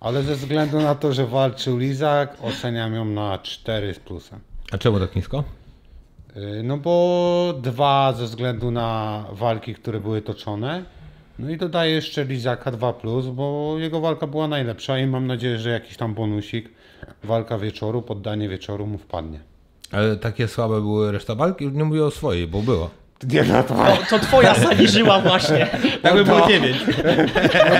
Ale ze względu na to, że walczył Lizak, oceniam ją na 4 z plusem. A czemu tak nisko? Y, No bo dwa ze względu na walki, które były toczone. No i dodaję jeszcze Lizaka 2, bo jego walka była najlepsza i mam nadzieję, że jakiś tam bonusik, walka wieczoru, poddanie wieczoru mu wpadnie. Ale takie słabe były reszta walki? Już nie mówię o swojej, bo było. Nie no to, To, to twoja zaniżyła właśnie. Tak by było dziewięć.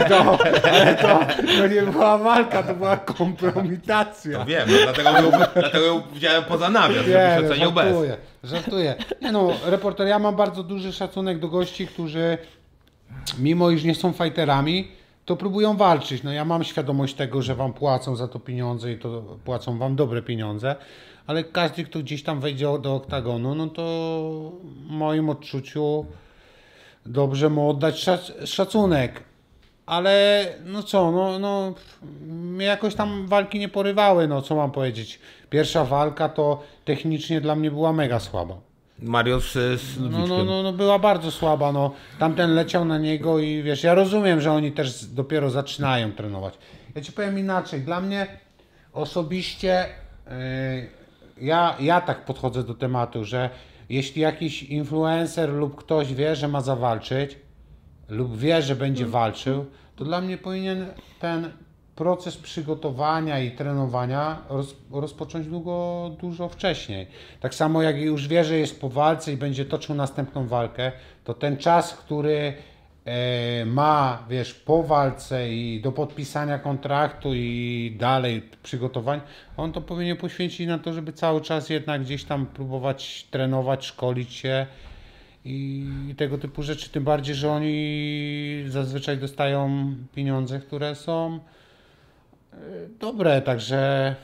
to, ale to, to nie była walka, to była kompromitacja. Wiem, no, dlatego, ją, dlatego ją wziąłem poza nawias, Nie, żebyś no, ocenił bez. żartuję, żartuję. Nie no, reporter, ja mam bardzo duży szacunek do gości, którzy mimo iż nie są fighterami, to próbują walczyć. No ja mam świadomość tego, że wam płacą za to pieniądze i to płacą wam dobre pieniądze, ale każdy, kto gdzieś tam wejdzie do oktagonu, no to w moim odczuciu dobrze mu oddać szac- szacunek. Ale no co, no, no mnie jakoś tam walki nie porywały, no co mam powiedzieć. Pierwsza walka to technicznie dla mnie była mega słaba. Mario z, z No, Ludwiczkiem. no, no, no była bardzo słaba, no. Tamten leciał na niego i wiesz, ja rozumiem, że oni też dopiero zaczynają trenować. Ja ci powiem inaczej, dla mnie osobiście yy, ja, ja tak podchodzę do tematu, że jeśli jakiś influencer lub ktoś wie, że ma zawalczyć lub wie, że będzie walczył, to dla mnie powinien ten proces przygotowania i trenowania roz, rozpocząć długo, dużo wcześniej. Tak samo jak już wie, że jest po walce i będzie toczył następną walkę, to ten czas, który ma, wiesz, po walce i do podpisania kontraktu i dalej przygotowań, on to powinien poświęcić na to, żeby cały czas jednak gdzieś tam próbować trenować, szkolić się i tego typu rzeczy. Tym bardziej, że oni zazwyczaj dostają pieniądze, które są e, dobre, także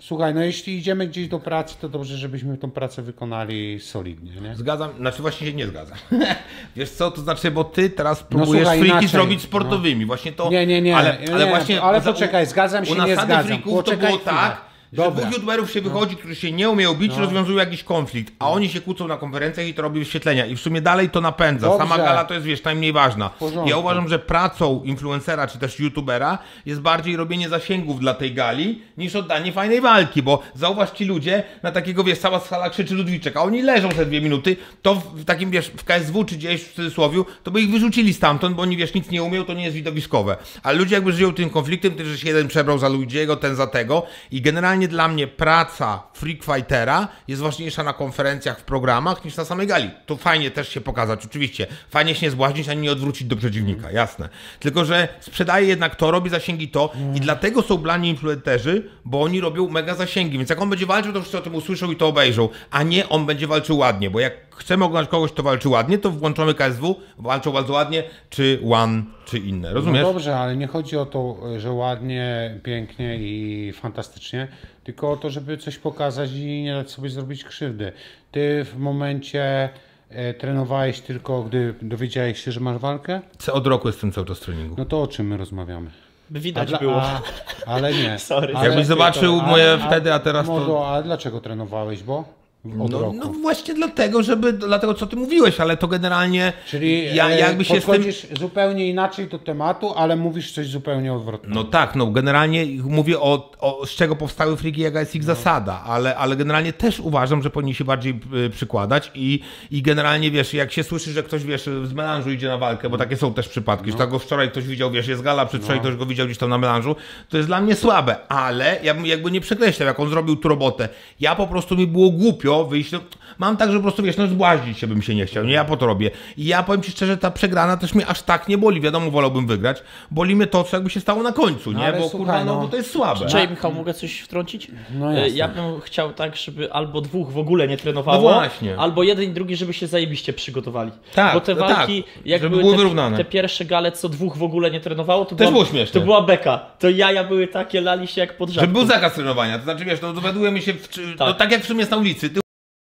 słuchaj, no jeśli idziemy gdzieś do pracy, to dobrze, żebyśmy tą pracę wykonali solidnie, nie? Zgadzam, znaczy właśnie się nie zgadzam. Wiesz co, to znaczy, bo ty teraz próbujesz słuchaj, friki zrobić sportowymi. Właśnie to. Nie, nie, nie, Ale, ale nie, właśnie. ale poczekaj, zgadzam się, u nie zgadzam. Frików Poczekaj to było chwilę. tak, że Dobra. dwóch youtuberów się wychodzi, którzy się nie umieją bić, rozwiązują jakiś konflikt, a oni się kłócą na konferencjach i to robi wyświetlenia. I w sumie dalej to napędza. Dobrze. Sama gala to jest, wiesz, najmniej ważna. Ja uważam, że pracą influencera czy też youtubera jest bardziej robienie zasięgów dla tej gali, niż oddanie fajnej walki, bo zauważ ci ludzie, na takiego, wiesz, cała sala krzyczy Ludwiczek, a oni leżą te dwie minuty, to w, takim, wiesz, w KSW czy gdzieś w cudzysłowiu, to by ich wyrzucili stamtąd, bo oni, wiesz, nic nie umieją, to nie jest widowiskowe. Ale ludzie jakby żyją tym konfliktem, że się jeden przebrał za Luigiego, ten za tego i generalnie dla mnie praca freak fightera jest ważniejsza na konferencjach, w programach niż na samej gali. To fajnie też się pokazać, oczywiście. Fajnie się nie zbłaźnić, ani nie odwrócić do przeciwnika, jasne. Tylko, że sprzedaje jednak to, robi zasięgi to i dlatego są blani influencerzy, bo oni robią mega zasięgi, więc jak on będzie walczył, to wszyscy o tym usłyszą i to obejrzą, a nie on będzie walczył ładnie, bo jak chcemy oglądać kogoś, kto walczy ładnie, to włączamy KSW, walczą bardzo ładnie, czy One, czy inne, rozumiesz? No dobrze, ale nie chodzi o to, że ładnie, pięknie i fantastycznie, tylko o to, żeby coś pokazać i nie dać sobie zrobić krzywdy. Ty w momencie e, trenowałeś tylko, gdy dowiedziałeś się, że masz walkę? Od roku jestem cały czas w treningu. No to o czym my rozmawiamy? By A widać dla- było. A, ale nie. Sorry. Ale, Jakbyś zobaczył moje wtedy, a teraz to... Mordo, a dlaczego trenowałeś, bo? Od No, roku. no właśnie dlatego, żeby, dlatego co ty mówiłeś, ale to generalnie Czyli ja e, jakby się z tym... podchodzisz zupełnie inaczej do tematu, ale mówisz coś zupełnie odwrotnego. No tak, no generalnie mówię o, o z czego powstały friki, jaka jest ich zasada, ale, ale generalnie też uważam, że powinni się bardziej y, przykładać i, i generalnie wiesz, jak się słyszy, że ktoś wiesz, z melanżu idzie na walkę, bo takie są też przypadki, że tak go wczoraj ktoś widział, wiesz, jest gala, przedwczoraj ktoś go widział gdzieś tam na melanżu, to jest dla mnie słabe, ale ja bym jakby nie przekreślał, jak on zrobił tu robotę. Ja po prostu mi było głupio to, wyjść, no, mam tak, że po prostu, wiesz, no zbłaźnić się bym się nie chciał, nie, ja po to robię. I ja powiem Ci szczerze, ta przegrana też mnie aż tak nie boli, wiadomo, wolałbym wygrać, boli mnie to, co jakby się stało na końcu, nie, ale bo słuchaj, kurwa, no, no. bo to jest słabe. Cześć Michał, mogę coś wtrącić? No E, jasne. Ja bym chciał tak, żeby albo dwóch w ogóle nie trenowało, No właśnie. albo jeden i drugi, żeby się zajebiście przygotowali. Tak, Bo te no walki, tak, jak żeby były były te, wyrównane. te pierwsze gale, co dwóch w ogóle nie trenowało, to Też była, było śmieszne. To była beka. To jaja były takie, lali się jak pod Żeby żabką. był zakaz trenowania, to znaczy, wiesz, no dowiadujemy się, w, czy, no Tak. tak jak w sumie jest na ulicy,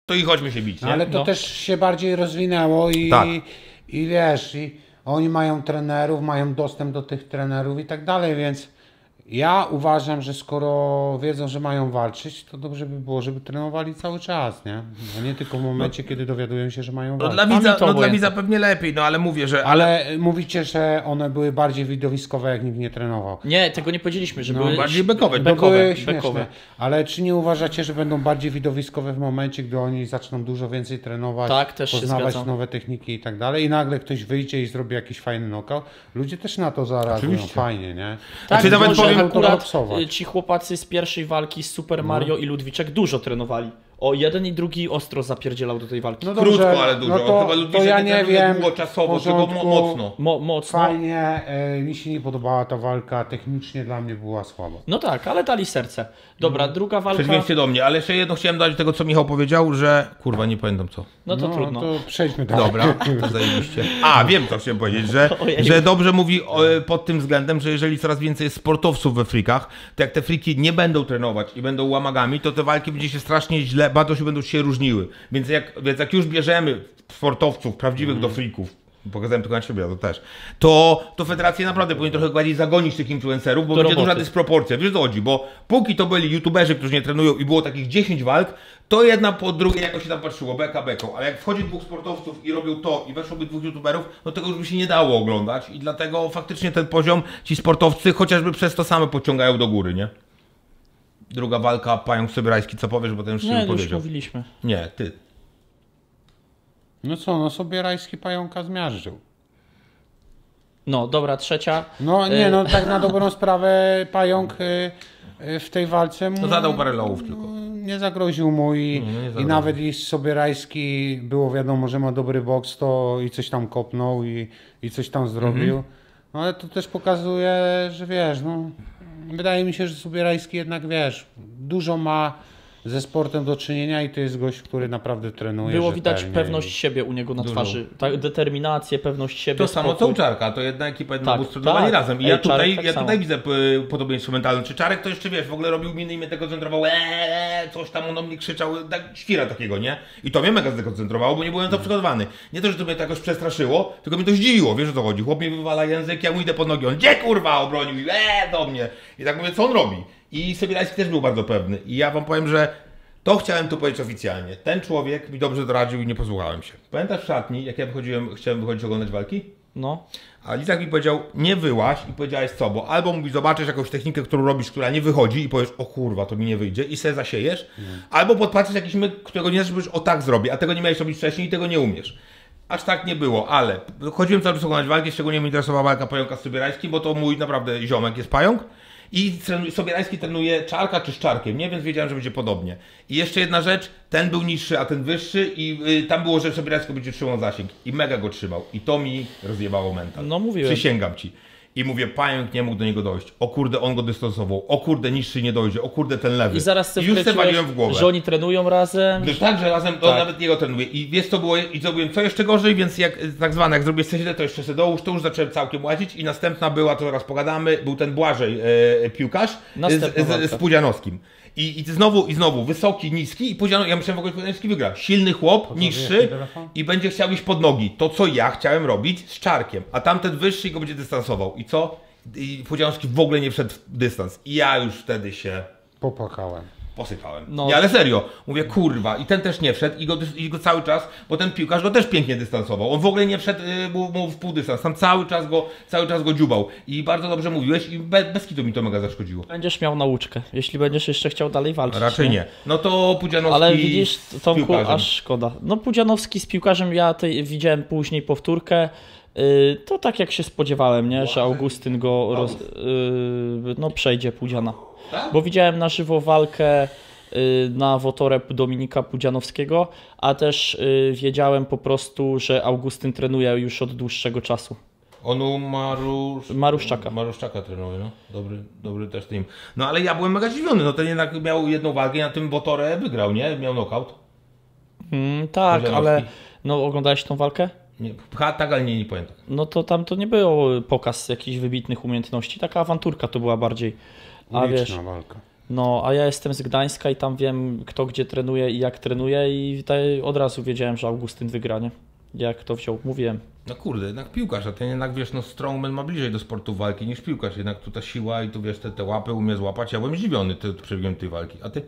to i chodźmy się bić, nie? Ale to No. też się bardziej rozwinęło i, Tak. i wiesz, i oni mają trenerów, mają dostęp do tych trenerów i tak dalej, więc ja uważam, że skoro wiedzą, że mają walczyć, to dobrze by było, żeby trenowali cały czas, nie? A nie tylko w momencie, kiedy dowiadują się, że mają No walczyć. dla, A mi widza, to no dla widza pewnie lepiej, no ale mówię, że... Ale mówicie, że one były bardziej widowiskowe, jak nikt nie trenował. Nie, tego nie powiedzieliśmy, że No, były bardziej bekowe, bekowe, były śmieszne. bekowe. Ale czy nie uważacie, że będą bardziej widowiskowe w momencie, gdy oni zaczną dużo więcej trenować, Tak, też poznawać nowe techniki i tak dalej i nagle ktoś wyjdzie i zrobi jakiś fajny knockout? Ludzie też na to zareagują Oczywiście. fajnie, nie? Tak, Znaczy, nawet powiem- akurat y, ci chłopacy z pierwszej walki z Super No. Mario i Ludwiczek dużo trenowali. O, jeden i drugi ostro zapierdzielał do tej walki. No Krótko, dobrze, ale dużo. No to, Chyba to Ludwiczek ja nie wiem. tylko mo- porządku, mocno. Mo, mocno. Fajnie, e, mi się nie podobała ta walka, technicznie dla mnie była słaba. No tak, ale dali serce. Dobra, druga walka. Przeciwieństwie do mnie, ale jeszcze jedno chciałem dodać do tego, co Michał powiedział, że... Kurwa, nie pamiętam co. No to trudno. to przejdźmy dalej. Dobra, to zajebiście. A, wiem co chciałem powiedzieć, że, że dobrze mówi o, pod tym względem, że jeżeli coraz więcej jest sportowców we frikach, to jak te friki nie będą trenować i będą łamagami, to te walki będzie się strasznie źle, bardzo się będą się różniły. Więc jak, więc jak już bierzemy sportowców prawdziwych do frików, pokazałem tylko na siebie, to też, to, to federacje naprawdę powinny trochę bardziej zagonić tych influencerów, bo Do będzie duża roboty. dysproporcja. Wiesz co chodzi, bo póki to byli youtuberzy, którzy nie trenują i było takich 10 walk, to jedna po drugiej jakoś się tam patrzyło, beka beką, ale jak wchodzi dwóch sportowców i robią to i weszłoby dwóch youtuberów, no tego już by się nie dało oglądać i dlatego faktycznie ten poziom ci sportowcy chociażby przez to same pociągają do góry, nie? Druga walka, Pająk Sobierajski, co powiesz, bo ten już Nie, no już powiedział. mówiliśmy. Nie, ty. No co, no sobie rajski pająka zmiażdżył. No, dobra, trzecia. No nie, E, no tak na dobrą sprawę pająk y, y, w tej walce mu, No zadał parę lołów tylko. nie zagroził mu i, Nie, nie i nawet jeśli sobie Rajski było wiadomo, że ma dobry boks, to i coś tam kopnął i, i coś tam zrobił. Mhm. No ale to też pokazuje, że wiesz, no wydaje mi się, że sobie Rajski jednak wiesz, dużo ma ze sportem do czynienia i to jest gość, który naprawdę trenuje. Było widać pewność i- siebie u niego na Dużo. twarzy. Tak, determinację, pewność siebie. To samo co u Czarka, to jedna ekipa, jedna Tak, tak, trenowali tak. razem. I Ej, ja Czarek tutaj, tak ja samo. tutaj widzę y, podobieństwo mentalne. Czy Czarek to jeszcze wiesz, w ogóle robił miny i mnie tego koncentrował, eee, coś tam on mnie krzyczał, tak, świra takiego, nie? I to mnie mega zdekoncentrowało, bo nie byłem to przygotowany. Nie to, że to mnie to jakoś przestraszyło, tylko mnie to zdziwiło, wiesz o co chodzi. Chłop mi wywala język, ja mu idę pod nogi, on gdzie kurwa obronił i eee, do mnie. I tak mówię, co on robi? I Sobierajski też był bardzo pewny. I ja wam powiem, że to chciałem tu powiedzieć oficjalnie. Ten człowiek mi dobrze doradził i nie posłuchałem się. Pamiętasz w szatni, jak ja wychodziłem, chciałem wychodzić oglądać walki? No. A Lizak mi powiedział, nie wyłaś i powiedziałeś co, bo albo mówi zobaczysz jakąś technikę, którą robisz, która nie wychodzi i powiesz, o kurwa, to mi nie wyjdzie i se zasiejesz, albo podpatrzysz jakiś myk, którego nie powiesz, o tak zrobię, a tego nie miałeś robić wcześniej i tego nie umiesz. Aż tak nie było, ale chodziłem cały czas oglądać walki, szczególnie mnie interesowała walka Pająka z Sobierajskim, bo to mój naprawdę ziomek jest Pająk. I trenu- Sobierajski trenuje czarka czy szczarkiem, nie? Więc wiedziałem, że będzie podobnie. I jeszcze jedna rzecz, ten był niższy, a ten wyższy i y, tam było, że Sobierajski będzie trzymał zasięg. I mega go trzymał. I to mi rozjebało mental. No, mówiłem. Przysięgam ci. I mówię, pająk nie mógł do niego dojść. O kurde, on go dystansował. O kurde, niższy nie dojdzie. O kurde, ten lewy. I zaraz sobie I już waliłem w głowę. że oni trenują razem. Gdyż tak, że razem to Tak. nawet nie go trenuje. I wiesz co było, i zrobiłem co jeszcze gorzej, więc jak tak zwane, jak zrobię sesję, to jeszcze se dołóż, to już zacząłem całkiem łazić i następna była, to zaraz pogadamy, był ten Błażej e, piłkarz Następna z, z, z Pudzianowskim. I, I znowu, i znowu, wysoki, niski i Pudzianowski, ja myślałem w ogóle, że wygra. Silny chłop, niższy i będzie chciał iść pod nogi. To, co ja chciałem robić z Czarkiem, a tamten wyższy go będzie dystansował. I co? I Pudzianowski w ogóle nie wszedł w dystans. I ja już wtedy się Popłakałem. Posypałem. No. Nie, ale serio, mówię kurwa, i ten też nie wszedł i go, i go cały czas, bo ten piłkarz go też pięknie dystansował. On w ogóle nie wszedł y, mu, mu w pół dystans, tam cały czas go, cały czas go dziubał. I bardzo dobrze mówiłeś i be, bez kitu mi to mega zaszkodziło. Będziesz miał nauczkę, jeśli będziesz jeszcze chciał dalej walczyć. Raczej nie. No to Pudzianowski Ale widzisz, Tomku, aż szkoda. No Pudzianowski z piłkarzem, ja tej, widziałem później powtórkę. Yy, to tak jak się spodziewałem, nie? że Augustyn go roz, yy, no, przejdzie Pudziana. Tak? Bo widziałem na żywo walkę y, na wotorę Dominika Pudzianowskiego, a też y, wiedziałem po prostu, że Augustyn trenuje już od dłuższego czasu. On u Marusz... Maruszczaka. Maruszczaka trenuje, no. Dobry, dobry też team. No ale ja byłem mega zdziwiony, no ten jednak miał jedną walkę na tym Wotorę wygrał, nie? Miał knockout. Mm, tak, ale no, oglądałeś tą walkę? Nie, ha, tak, ale nie, nie pamiętam. No to tam to nie było pokaz jakichś wybitnych umiejętności, taka awanturka to była bardziej. A wiesz, walka. no a ja jestem z Gdańska i tam wiem kto gdzie trenuje i jak trenuje i tutaj od razu wiedziałem, że Augustyn wygra, nie? Jak to wziął, mówiłem. No kurde, jednak piłkarz, a ten jednak wiesz, no strongman ma bliżej do sportu walki niż piłkarz. Jednak tu ta siła i tu wiesz, te, te łapy umie złapać. Ja byłem zdziwiony ty, przebiegiem tej walki. A ty?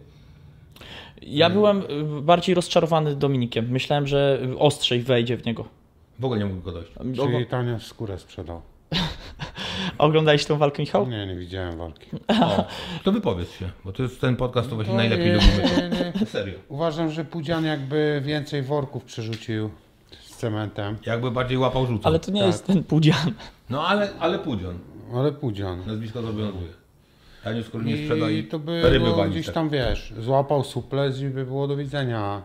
Ja byłem bardziej rozczarowany Dominikiem. Myślałem, że ostrzej wejdzie w niego. W ogóle nie mógł go dojść. Czyli Tania skórę sprzedał. Oglądałeś tę walkę, Michał? Nie, nie widziałem walki. O, to wypowiedz się, bo to jest ten podcast, to właśnie No najlepiej nie, lubimy. nie, nie. Serio. Uważam, że Pudzian jakby więcej worków przerzucił z cementem. Jakby bardziej łapał rzucał. Ale to nie Tak. jest ten Pudzian. No ale, ale Pudzian. Ale Pudzian. Nazwisko zobowiązuje. Ja nie skoro nie sprzeda I i to było wali, gdzieś tak. tam, wiesz, złapał suples i by było do widzenia.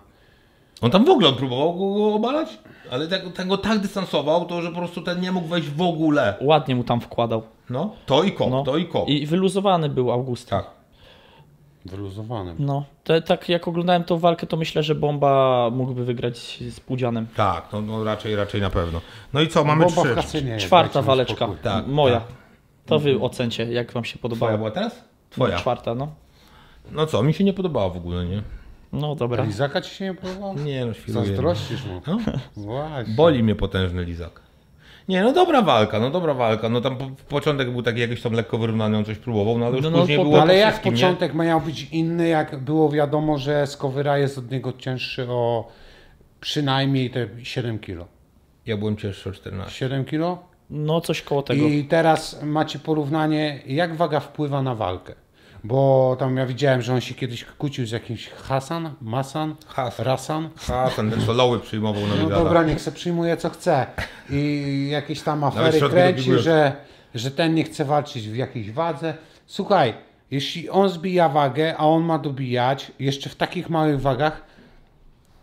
On tam w ogóle on próbował go, go obalać, ale tak, tak go tak dystansował, to że po prostu ten nie mógł wejść w ogóle. Ładnie mu tam wkładał. No, to i kop, No. to i kop. I wyluzowany był Augustyn. Tak. Wyluzowanym. No, to, tak jak oglądałem tą walkę, to myślę, że Bomba mógłby wygrać z Pudzianem. Tak, no, no raczej, raczej na pewno. No i co, mamy Bomba w trzy. Czwarta waleczka. Tak, moja. tak. To wy ocencie, jak wam się Twoja podobało. była teraz? Twoja. Czwarta, no. No co, mi się nie podobało w ogóle, nie? No dobra. Lizaka ci się nie podobał? Nie no, świruję. Zazdrościsz mu. No, Właśnie. boli mnie potężny lizak. Nie, no dobra walka, no dobra walka. No tam po, początek był taki jakiś tam lekko wyrównany, on coś próbował, no ale już No, no, później po- było Ale jak wszystkim, nie? początek miał być inny, jak było wiadomo, że Skowyra jest od niego cięższy o przynajmniej te 7 kilo. Ja byłem cięższy o 14. 7 kilo? No coś koło tego. I teraz macie porównanie, jak waga wpływa na walkę. Bo tam ja widziałem, że on się kiedyś kłócił z jakimś Hasan, Masan, Hasan. Rasan. A, ten co loły przyjmował na No Widala. dobra, niech se przyjmuje co chce. I jakieś tam afery środki kręci, że, że ten nie chce walczyć w jakiejś wadze. Słuchaj, jeśli on zbija wagę, a on ma dobijać, jeszcze w takich małych wagach,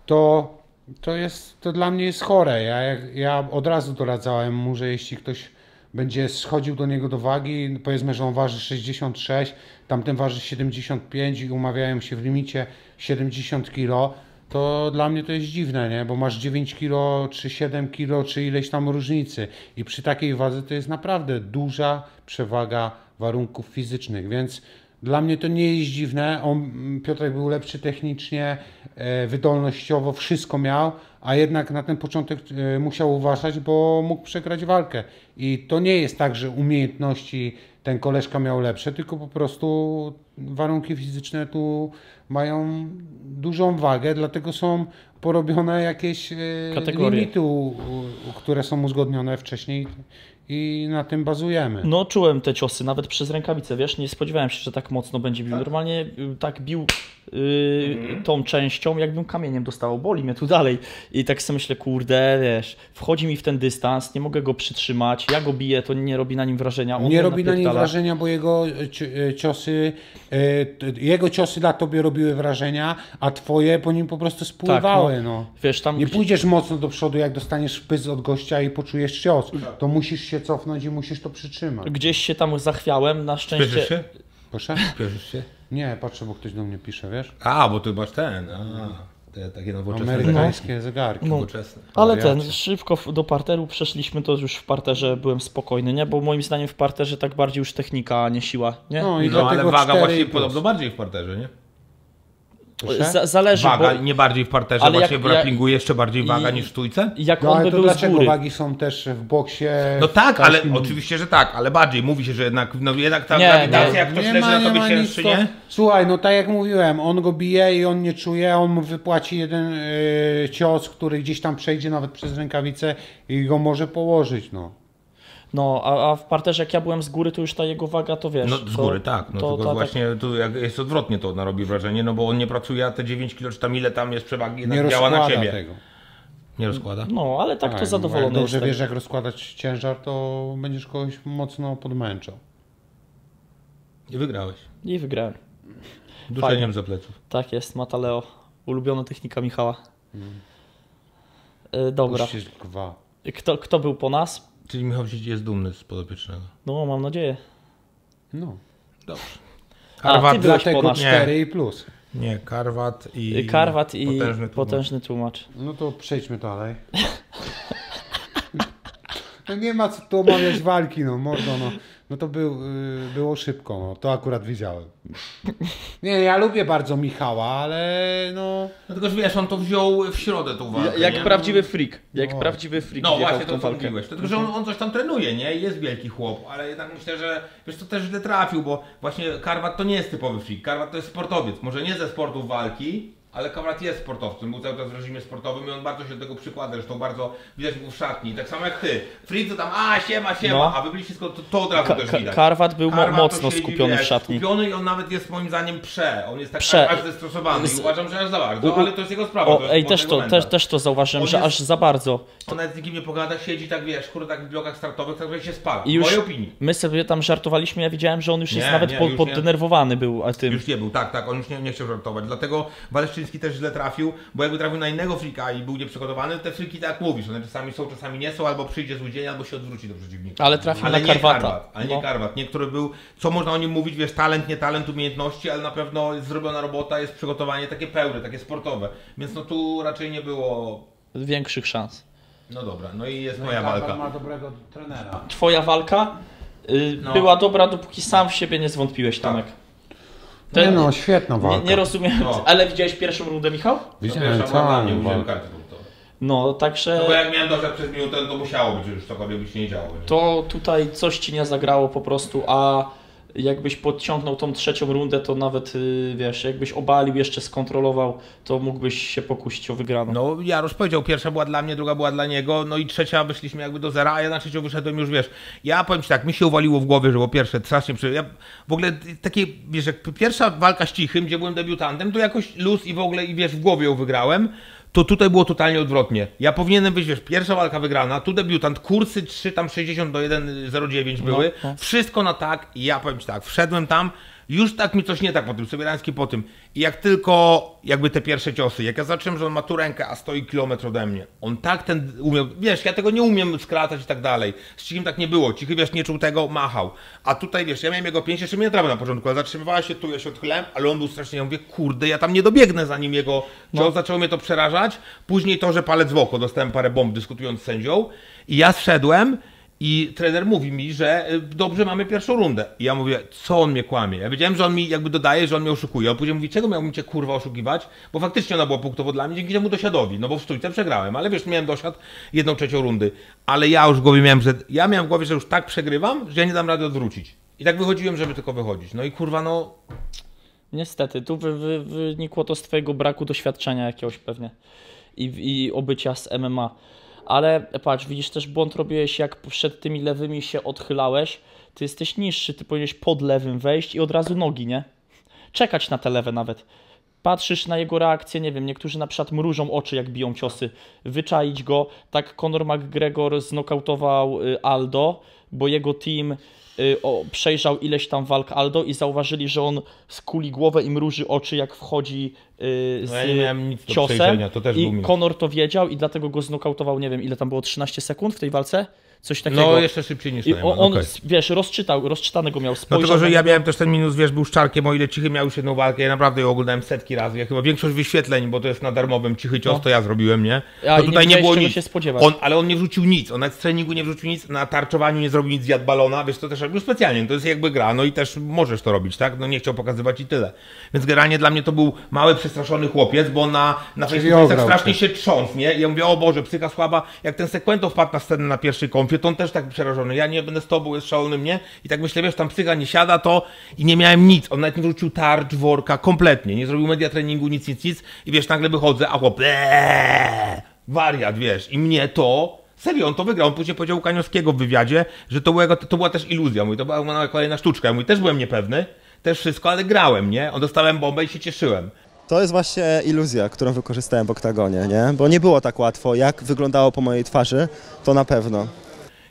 to, to jest, to dla mnie jest chore. Ja, ja od razu doradzałem mu, że jeśli ktoś będzie schodził do niego do wagi, powiedzmy, że on waży 66, tamten waży 75 i umawiają się w limicie 70 kg, to dla mnie to jest dziwne, nie? Bo masz 9 kg, czy 7 kg, czy ileś tam różnicy. I przy takiej wadze to jest naprawdę duża przewaga warunków fizycznych, więc dla mnie to nie jest dziwne. On, Piotrek był lepszy technicznie, e, wydolnościowo, wszystko miał, a jednak na ten początek e, musiał uważać, bo mógł przegrać walkę. I to nie jest tak, że umiejętności ten koleżka miał lepsze, tylko po prostu warunki fizyczne tu mają dużą wagę, dlatego są porobione jakieś e, Kategorie. limity, które są uzgodnione wcześniej i na tym bazujemy. No czułem te ciosy, nawet przez rękawice, wiesz, nie spodziewałem się, że tak mocno będzie bił. Normalnie y, tak bił y, tą częścią, jakbym kamieniem dostawał, boli mnie tu dalej. I tak sobie myślę, kurde, wiesz, wchodzi mi w ten dystans, nie mogę go przytrzymać, ja go biję, to nie robi na nim wrażenia. On Nie robi na nim wrażenia, bo jego e, e, ciosy, e, jego ciosy na tobie robiły wrażenia, a twoje po nim po prostu spływały. Tak, no. Wiesz, tam Nie pójdziesz mocno do przodu, jak dostaniesz pyz od gościa i poczujesz cios. To musisz się cofnąć i musisz to przytrzymać. gdzieś się tam zachwiałem, na Spieszysz szczęście... się? Proszę? Spieszysz się? Nie, patrzę, bo ktoś do mnie pisze, wiesz? A, bo ty masz ten. A, te takie nowoczesne. Amerykańskie zegarki. No. Nowoczesne. Ale ten, szybko do parteru przeszliśmy, to już w parterze byłem spokojny, nie? Bo moim zdaniem w parterze tak bardziej już technika, a nie siła, nie? No i No ale dlatego waga 4,5. właśnie podobno bardziej w parterze, nie? Proszę? Zależy, Waga bo nie bardziej w parterze, Ale właśnie jak- w grapplingu jeszcze bardziej waga i- niż w stójce? jak No on by ale to był z dlaczego góry. wagi są też w boksie? No tak, ale oczywiście, że tak, ale bardziej mówi się, że jednak, no jednak ta Nie, grawitacja, nie. jak ktoś leży na tobie cięższy, to- nie? Słuchaj, no tak jak mówiłem, on go bije i on nie czuje, on mu wypłaci jeden e, cios, który gdzieś tam przejdzie nawet przez rękawicę i go może położyć, no. No, a, a w parterze jak ja byłem z góry, to już ta jego waga, to wiesz. No z to, góry, tak. No to, tylko to, właśnie tu jak jest odwrotnie to narobi wrażenie, no bo on nie pracuje, a te 9 kilo, czy tam ile tam jest przewagi, Nie działa na ciebie. tego. Nie rozkłada? No, ale tak, Tak, to no, zadowolony Jak dobrze wiesz, jak rozkładać ciężar, to będziesz kogoś mocno podmęczał. Nie wygrałeś. I wygrałem. Duszeniem za pleców. Tak jest, Mataleo. Ulubiona technika Michała. Y, Dobra. Kto, kto był po nas? Czyli Michał Siedzi jest dumny z podopiecznego. No, mam nadzieję. No. Dobrze. A, Karwat, ty byłeś po Dlatego nas. cztery i plus. Nie, karwat i... Y, Karwat i potężny potężny, tłumacz. tłumacz. No to przejdźmy dalej. No nie ma co tu omawiać walki, no mordo, no. No to był, y, było szybko, no. To akurat wiedziałem. Nie, ja lubię bardzo Michała, ale no... No tylko, że wiesz, on to wziął w środę tą walkę, Jak nie? prawdziwy freak. Jak No. prawdziwy freak No właśnie to co walkę. mówiłeś. To Tylko, że on, on coś tam trenuje, nie? I Jest wielki chłop, ale jednak myślę, że wiesz, to też źle trafił, bo właśnie Karwat to nie jest typowy freak. Karwat to jest sportowiec. Może nie ze sportów walki, ale Karwat jest sportowcem. Był cały czas w reżimie sportowym i on bardzo się do tego przykłada. Zresztą bardzo widać był w szatni. Tak samo jak ty. To tam, a siema, siema, No. a wy byliście wszystko, to, to od razu Ka- też widać. Karwat był Karwat mocno siedzi, skupiony w wiesz, szatni. Skupiony i on nawet jest moim zdaniem prze. On jest tak Prze. aż zestresowany. Z- I uważam, że aż za bardzo, ale to jest jego sprawa. to O, jest ej, też to, też, też to zauważyłem, że jest- aż za bardzo. On nawet z nikim nie pogada, siedzi tak wiesz, kurde tak w blokach startowych, tak że się spala. I W już mojej opinii. my sobie tam żartowaliśmy, ja widziałem, że on już jest Nie, nawet nie, już nie. poddenerwowany był a tym. Już nie był, tak, tak, on już nie, nie chciał żartować. Dlatego Waleszczyński też źle trafił, bo jakby trafił na innego frika i był nieprzygotowany, te friki tak jak mówisz, one czasami są, czasami nie są, albo przyjdzie zły dzień, albo się odwróci do przeciwnika. Ale trafił ale na nie Karwata. Karwat, ale nie No. Karwat. Niektóry był, co można o nim mówić, wiesz, talent, nie talent, umiejętności, ale na pewno jest zrobiona robota, jest przygotowanie takie pełne, takie sportowe. Więc no tu raczej nie było, Większych szans. no dobra, no i jest No moja walka. ma dobrego trenera. Twoja walka y, No. była dobra, dopóki sam w siebie nie zwątpiłeś, Tomek. To Nie no, świetna nie, walka. nie rozumiem, No. ale widziałeś pierwszą rundę, Michał? Widziałem całą użyłem walkę. karty. No, także No bo jak miałem doszedł przez minutę, to musiało być, że już cokolwiek by się nie działo. Nie? to tutaj coś ci nie zagrało po prostu, a jakbyś podciągnął tą trzecią rundę, to nawet, y, wiesz, jakbyś obalił, jeszcze skontrolował, to mógłbyś się pokusić o wygraną. No Jarosz powiedział, pierwsza była dla mnie, druga była dla niego, no i trzecia wyszliśmy jakby do zera, a ja na trzecią wyszedłem już, wiesz, ja powiem Ci tak, mi się uwaliło w głowie, że po pierwsze, strasznie przy... Ja w ogóle takie, wiesz, jak pierwsza walka z Cichym, gdzie byłem debiutantem, to jakoś luz i w ogóle, i wiesz, w głowie ją wygrałem, to tutaj było totalnie odwrotnie. Ja powinienem być, wiesz, pierwsza walka wygrana, tu debiutant, kursy 3, tam 60 do 1,09 były, no. wszystko na tak i ja powiem Ci tak, wszedłem tam, już tak mi coś nie tak po tym, Sobierański po tym. I jak tylko jakby te pierwsze ciosy, jak ja zobaczyłem, że on ma tu rękę, a stoi kilometr ode mnie. On tak ten umiał, wiesz, ja tego nie umiem skracać i tak dalej. Z Cichym tak nie było. Cichy, wiesz, nie czuł tego, machał. A tutaj, wiesz, ja miałem jego pięć, jeszcze mnie nie trafił na początku, ale zatrzymywała się tu, ja się odchylałem, ale on był strasznie, ja mówię, kurde, ja tam nie dobiegnę zanim jego cios, zaczęło mnie to przerażać. Później to, że palec w oko, dostałem parę bomb dyskutując z sędzią i ja zszedłem i trener mówi mi, że y, dobrze mamy pierwszą rundę. I ja mówię, co on mnie kłamie? Ja wiedziałem, że on mi jakby dodaje, że on mnie oszukuje. On później mówi, czego miałbym cię kurwa oszukiwać? Bo faktycznie ona była punktowo dla mnie dzięki temu dosiadowi. No bo w stójce przegrałem, ale wiesz, miałem dosiad jedną trzecią rundy. Ale ja już w głowie miałem, że ja miałem w głowie, że już tak przegrywam, że ja nie dam rady odwrócić. I tak wychodziłem, żeby tylko wychodzić. No i kurwa, no Niestety, tu wy, wy, wynikło to z twojego braku doświadczenia jakiegoś pewnie i, i obycia z MMA. Ale patrz, widzisz też błąd robiłeś, jak przed tymi lewymi się odchylałeś. Ty jesteś niższy, ty powinieneś pod lewym wejść i od razu nogi, nie? Czekać na te lewe nawet. Patrzysz na jego reakcję, nie wiem, niektórzy na przykład mrużą oczy, jak biją ciosy. Wyczaić go. Tak Conor McGregor znokautował y, Aldo, bo jego team o, przejrzał ileś tam walk Aldo i zauważyli, że on skuli głowę i mruży oczy, jak wchodzi y, z No ja nie miałem nic do ciosem. przejrzenia, to też I. Conor to wiedział i dlatego go znokautował, nie wiem, ile tam było, 13 sekund w tej walce? Coś takiego. no jeszcze szybciej niż I Neumann, on, okej. wiesz, rozczytał, rozczytanego miał No spojrzał tylko, że na ja miałem też ten minus, wiesz, był szczarkiem, o ile Cichy miał już jedną walkę, ja naprawdę ją oglądałem setki razy, ja chyba większość wyświetleń, bo to jest na darmowym Cichy cios, No. to ja zrobiłem, nie? A, to i nie tutaj nie, wiedziałeś, było nic. się spodziewać. On, ale on nie wrzucił nic, on nawet z treningu nie wrzucił nic, na tarczowaniu nie zrobił nic, zjadł balona, wiesz, to też robił specjalnie, to jest jakby gra, no i też możesz to robić, tak? No nie chciał pokazywać i tyle. Więc generalnie dla mnie to był mały, przestraszony chłopiec, bo na, na Facebooku strasznie się trząsł, nie? I ja mówię, o Boże, psycha słaba, jak ten Sekwento wpadł na scenę na pierwszej konfie, to on też tak przerażony, ja nie będę z tobą, jest szalonym, nie? I tak myślę, wiesz, tam psycha nie siada, to i nie miałem nic, on nawet nie wrzucił tarcz, worka, kompletnie, nie zrobił media treningu, nic, nic, nic i wiesz, nagle wychodzę, a chłop, eee, wariat, wiesz, i mnie to, serio, on to wygrał, on później powiedział u Kaniowskiego w wywiadzie, że to była, to była też iluzja, mówi, to była kolejna sztuczka, ja mówię, też byłem niepewny, też wszystko, ale grałem, nie? On dostałem bombę i się cieszyłem. To jest właśnie iluzja, którą wykorzystałem w oktagonie, nie? Bo nie było tak łatwo. Jak wyglądało po mojej twarzy, to na pewno.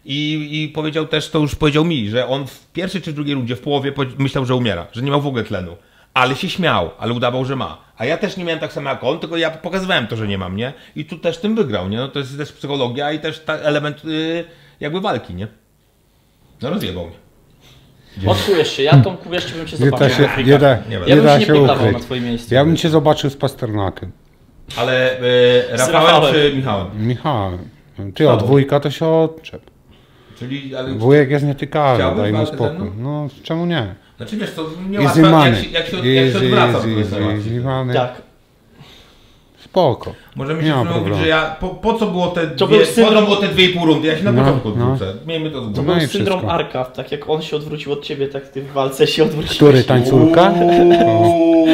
I, I powiedział też, to już powiedział mi, że on w pierwszej czy drugiej rundzie, w połowie myślał, że umiera, że nie ma w ogóle tlenu. ale się śmiał, ale udawał, że ma. A ja też nie miałem tak samo jak on, tylko ja pokazywałem to, że nie mam, nie? I tu też tym wygrał, nie? No to jest też psychologia i też ta element y, jakby walki, nie? No rozjebał mnie. Odkujesz się, ja Tomku jeszcze bym cię Nie zobaczył da się, nie da, Nie Ja nie bym da się nie się poplawał ukryć. na twoim miejscu. Ja bym cię zobaczył z Pasternakiem. Ale y, Rafałem, Rafałem. czy Michałem? Michał, ty od dwójka to się odczep. Czyli, ale... Wujek jest nietykalny, daj mu spokój. No, czemu nie? Znaczy wiesz, to nie Easy łatwo, jak się, jak się, od- jak się Easy, odwraca easy, easy, easy. Tak. Spoko. Możemy się mówić, że ja, po, po co było te To dwie, po syndrom- co było te dwie i pół rundy? Ja się na No, początku no. odwrócę. Miejmy to z To głowy. No był i syndrom wszystko. Arka, tak jak on się odwrócił od ciebie, tak ty w walce się odwróciłeś. Który, tańcórka? Uuu,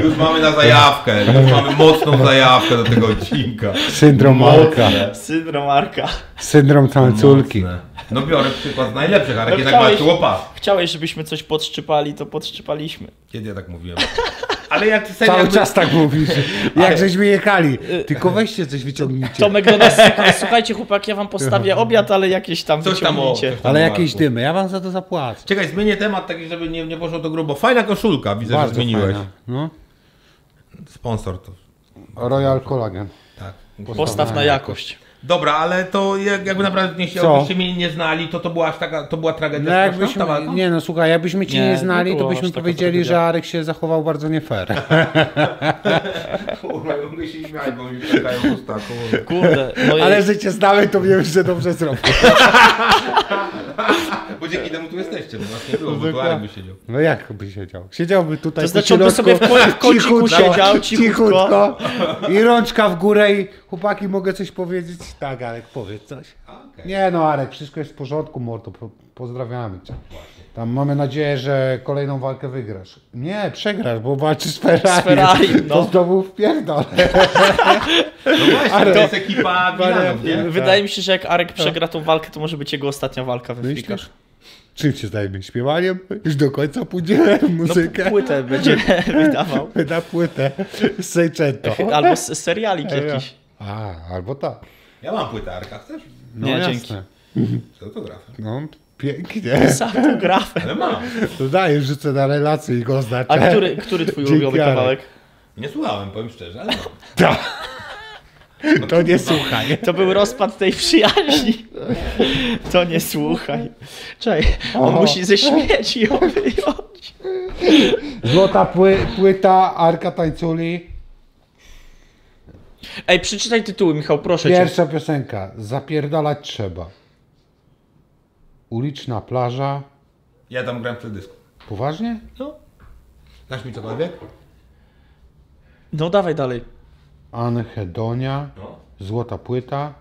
Już mamy na zajawkę, już mamy mocną zajawkę do tego odcinka. Syndrom Marka. Mocne. Syndrom Arka. Syndrom tańculki. No biorę przykład z najlepszych, ale No jednak chciałeś- pas. Chciałeś, żebyśmy coś podszczypali, to podszczypaliśmy. Kiedy ja tak mówiłem? Ale serio Cały jakby- czas tak mówisz. Jak żeśmy jechali. Tylko weźcie coś wyciągnijcie. Tomek do nas, słuchajcie chłopaki, ja wam postawię obiad, ale jakieś tam Coś tam o, wyciągnijcie. tam Ale o jakieś Marku. dymy, ja wam za to zapłacę. Czekaj, zmienię temat taki, żeby nie, nie poszło to grubo. Fajna koszulka, widzę, że Bardzo zmieniłeś. fajna. No. Sponsor to. Royal Collagen. Tak. Postaw na jakość. Dobra, ale to jak- jakby naprawdę nie jakbyście mnie nie znali, to to była aż taka, to była tragedia. No jakbyśmy, ta walka? nie no słuchaj, jakbyśmy cię Nie, nie, nie znali, było to byśmy powiedzieli, że Arek się zachował bardzo nie fair. Kurwa, ja mogę się śmiać, bo mi czekają usta. Kurde, no Ale że cię znamy, to wiem, że dobrze zrobił. Bo dzięki temu tu jesteście, bo was nie było, bo tu Arek by siedział. No jak by siedział? Siedziałby tutaj To znaczy, on by sobie w kąciku siedział, cichutko. I rączka w górę i chłopaki, mogę coś powiedzieć? Tak, Arek, powiedz coś. Nie no, Arek, wszystko jest w porządku, mordo, po, pozdrawiamy cię. Tam mamy nadzieję, że kolejną walkę wygrasz. Nie, przegrasz, bo walczysz z Ferrari. Z Ferrari, no. To znowu wpierdol. No właśnie, to jest ekipa Milanów, nie? wydaje mi się, że jak Arek przegra tą walkę, to może być jego ostatnia walka we frikach. Myślisz? Czym się zajmie? Śpiewaniem? Już do końca pójdzie muzykę. No, Płytę będzie wydawał. Na płytę z Seicento. Albo z serialik jakiś. A, albo tak. Ja mam płytę Arka, chcesz? No Nie, jasne. dzięki. Z autografem. No, pięknie. Z autografem. Ale mam. To daję, rzucę na relację i go oznaczę. A który, który twój Dzięki, ulubiony Arek. kawałek? Nie słuchałem, powiem szczerze, ale mam. To nie słuchaj. To był rozpad tej przyjaźni. To nie słuchaj. Czekaj, on Oho. musi ze śmieci ją wyjąć. Złota pły, płyta Arka Tańculi. Ej, przeczytaj tytuły, Michał, proszę cię. Pierwsza piosenka. Zapierdalać trzeba. Uliczna plaża. Ja tam grałem w teledysku. Poważnie? No. Znasz mi cokolwiek? No dawaj dalej. Anhedonia. No. Złota płyta.